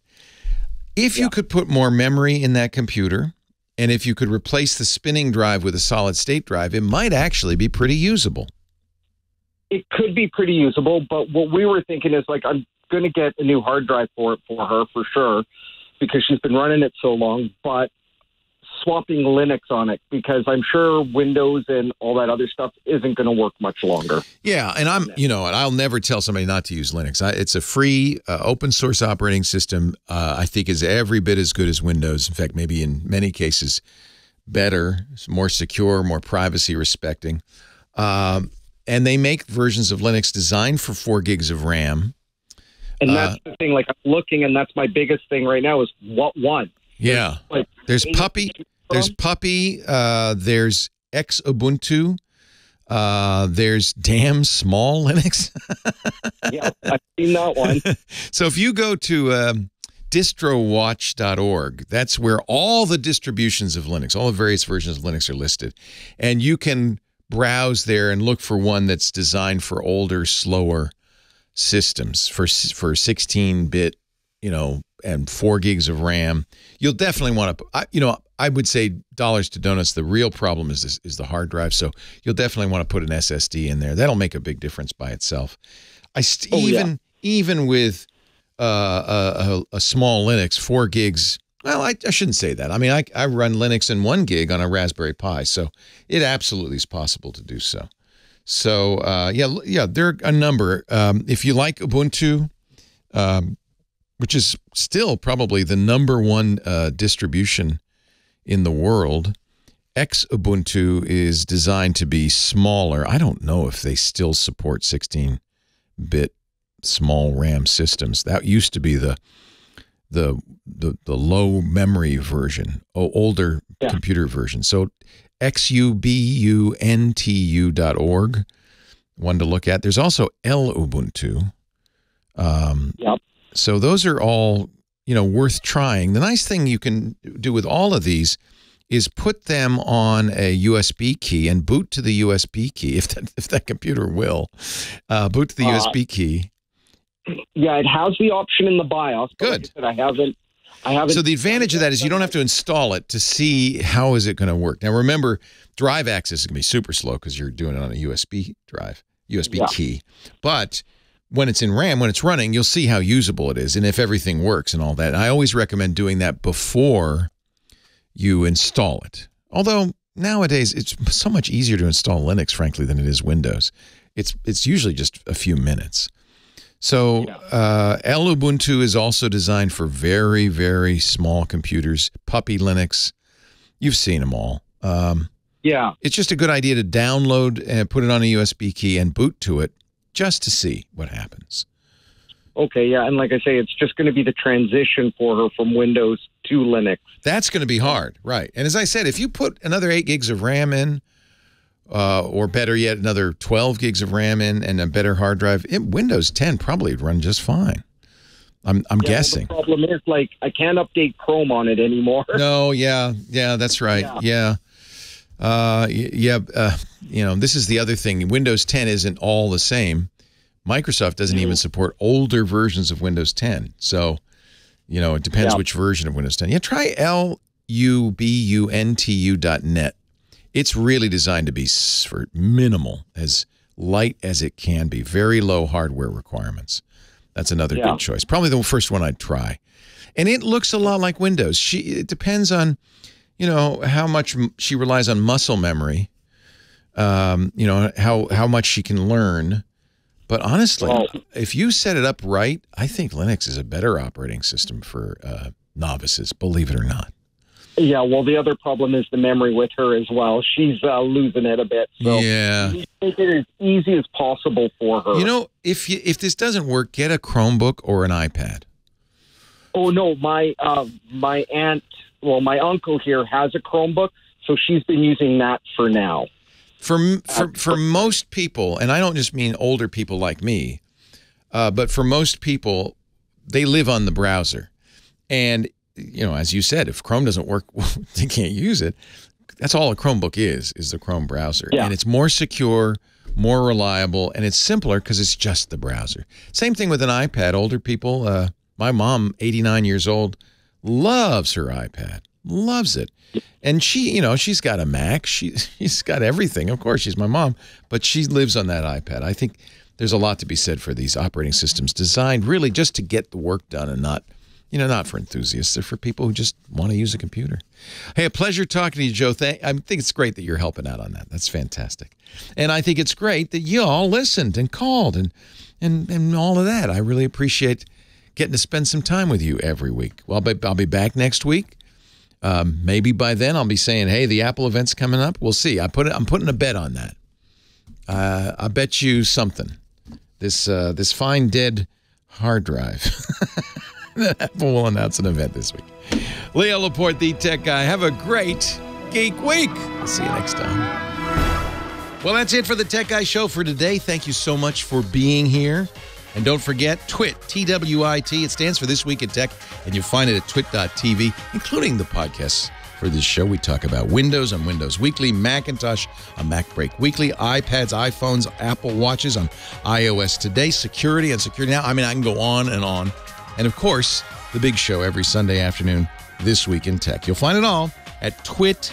S3: If you could put more memory in that computer, and if you could replace the spinning drive with a solid state drive, it might actually be pretty usable.
S15: It could be pretty usable, but what we were thinking is like, I'm going to get a new hard drive for it for her for sure because she's been running it so long, but swapping Linux on it because I'm sure Windows and all that other stuff isn't going to work much longer.
S3: Yeah, and I'm, you know, and I'll never tell somebody not to use Linux. I, it's a free, uh, open source operating system. Uh, I think is every bit as good as Windows. In fact, maybe in many cases better, more secure, more privacy respecting. Um, and they make versions of Linux designed for four gigs of RAM.
S15: And
S3: Uh,
S15: that's the thing. Like I'm looking, and that's my biggest thing right now is what one.
S3: Yeah.
S15: Like
S3: There's Puppy. There's Puppy. Uh, there's Xubuntu. Uh, there's damn small [laughs] Linux.
S15: yeah, I've seen that one. [laughs]
S3: so if you go to um, distrowatch.org, that's where all the distributions of Linux, all the various versions of Linux are listed. And you can browse there and look for one that's designed for older, slower systems for for 16-bit, you know, and 4 gigs of RAM. You'll definitely want to I, you know, I would say dollars to donuts the real problem is this, is the hard drive, so you'll definitely want to put an SSD in there. That'll make a big difference by itself. I st-
S15: Oh, yeah.
S3: even even with uh, a, a, a small Linux, four gigs. Well, I, I shouldn't say that. I mean, I, I run Linux in one gig on a Raspberry Pi, so it absolutely is possible to do so. So uh, yeah, yeah, there are a number. Um, if you like Ubuntu, um, which is still probably the number one uh, distribution in the world, Xubuntu is designed to be smaller. I don't know if they still support 16-bit small RAM systems. That used to be the the the, the low memory version, older computer version. So xubuntu xubuntu.org, one to look at. There's also Lubuntu. Um,
S15: yep.
S3: So those are all you know worth trying. The nice thing you can do with all of these is put them on a USB key and boot to the USB key if that if that computer will uh, boot to the
S15: Uh,
S3: USB key.
S15: Yeah, it has the option in the BIOS.
S3: Good.
S15: Like I, said, I haven't. I haven't.
S3: So the advantage of that is you don't have to install it to see how is it going to work. Now remember, drive access is going to be super slow because you're doing it on a USB drive, USB
S15: Yeah.
S3: key. But when it's in RAM, when it's running, you'll see how usable it is and if everything works and all that. And I always recommend doing that before you install it. Although nowadays it's so much easier to install Linux, frankly, than it is Windows. It's it's usually just a few minutes. So uh, Lubuntu is also designed for very, very small computers. Puppy Linux, you've seen them all. Um,
S15: yeah.
S3: it's just a good idea to download and put it on a USB key and boot to it just to see what happens.
S15: Okay, yeah, and like I say, it's just going to be the transition for her from Windows to Linux.
S3: That's going to be hard, right? And as I said, if you put another eight gigs of RAM in, uh, or better yet, another 12 gigs of RAM in and a better hard drive, it, Windows 10 probably would run just fine. I'm, I'm
S15: Yeah, well,
S3: guessing.
S15: the problem is, like, I can't update Chrome on it anymore.
S3: No, yeah, yeah, that's right. Yeah. Uh, yeah, uh, you know, this is the other thing. Windows 10 isn't all the same. Microsoft doesn't even support older versions of Windows 10. So, you know, it depends
S16: Yeah.
S3: which version of Windows 10. Yeah, try lubuntu.net. It's really designed to be for minimal, as light as it can be. Very low hardware requirements. That's another
S16: Yeah.
S3: good choice. Probably the first one I'd try. And it looks a lot like Windows. She it depends on, you know, how much she relies on muscle memory. Um, you know, how how much she can learn. But honestly,
S15: Well-
S3: if you set it up right, I think Linux is a better operating system for uh, novices, believe it or not.
S15: Yeah, well, the other problem is the memory with her as well. She's uh, losing it a bit. So
S3: Yeah.
S15: make it as easy as possible for her.
S3: You know, if you if this doesn't work, get a Chromebook or an iPad.
S15: Oh no, my uh, my aunt, well, my uncle here has a Chromebook, so she's been using that for now.
S3: For for for most people, and I don't just mean older people like me, uh, but for most people, they live on the browser, and you know, as you said, if Chrome doesn't work, [laughs] they can't use it. That's all a Chromebook is is the Chrome browser,
S16: Yeah.
S3: and it's more secure, more reliable, and it's simpler because it's just the browser. Same thing with an iPad. Older people, uh, my mom, eighty nine years old, loves her iPad, loves it. And she, you know, she's got a Mac. She, [laughs] she's got everything. Of course, she's my mom, but she lives on that iPad. I think there's a lot to be said for these operating systems designed really just to get the work done and not, you know, not for enthusiasts. They're for people who just want to use a computer. Hey, a pleasure talking to you, Joe. Thank, I think it's great that you're helping out on that. That's fantastic. And I think it's great that you all listened and called and, and, and all of that. I really appreciate getting to spend some time with you every week. Well, I'll be, I'll be back next week. Um, maybe by then I'll be saying, "Hey, the Apple event's coming up." We'll see. I put it, I'm putting a bet on that. Uh, I bet you something. This uh, this fine dead hard drive. [laughs] [laughs] Apple will announce an event this week. Leo Laporte, the tech guy. Have a great geek week. I'll see you next time. Well, that's it for the Tech Guy Show for today. Thank you so much for being here. And don't forget, TWIT, T W I T. It stands for This Week in Tech, and you'll find it at twit.tv, including the podcasts for this show. We talk about Windows on Windows Weekly, Macintosh on Mac Break Weekly, iPads, iPhones, Apple Watches on iOS Today, security on Security Now. I mean, I can go on and on. And of course, the big show every Sunday afternoon, This Week in Tech. You'll find it all at twit.tv.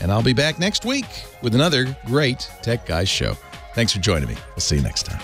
S3: And I'll be back next week with another great Tech Guys show. Thanks for joining me. We'll see you next time.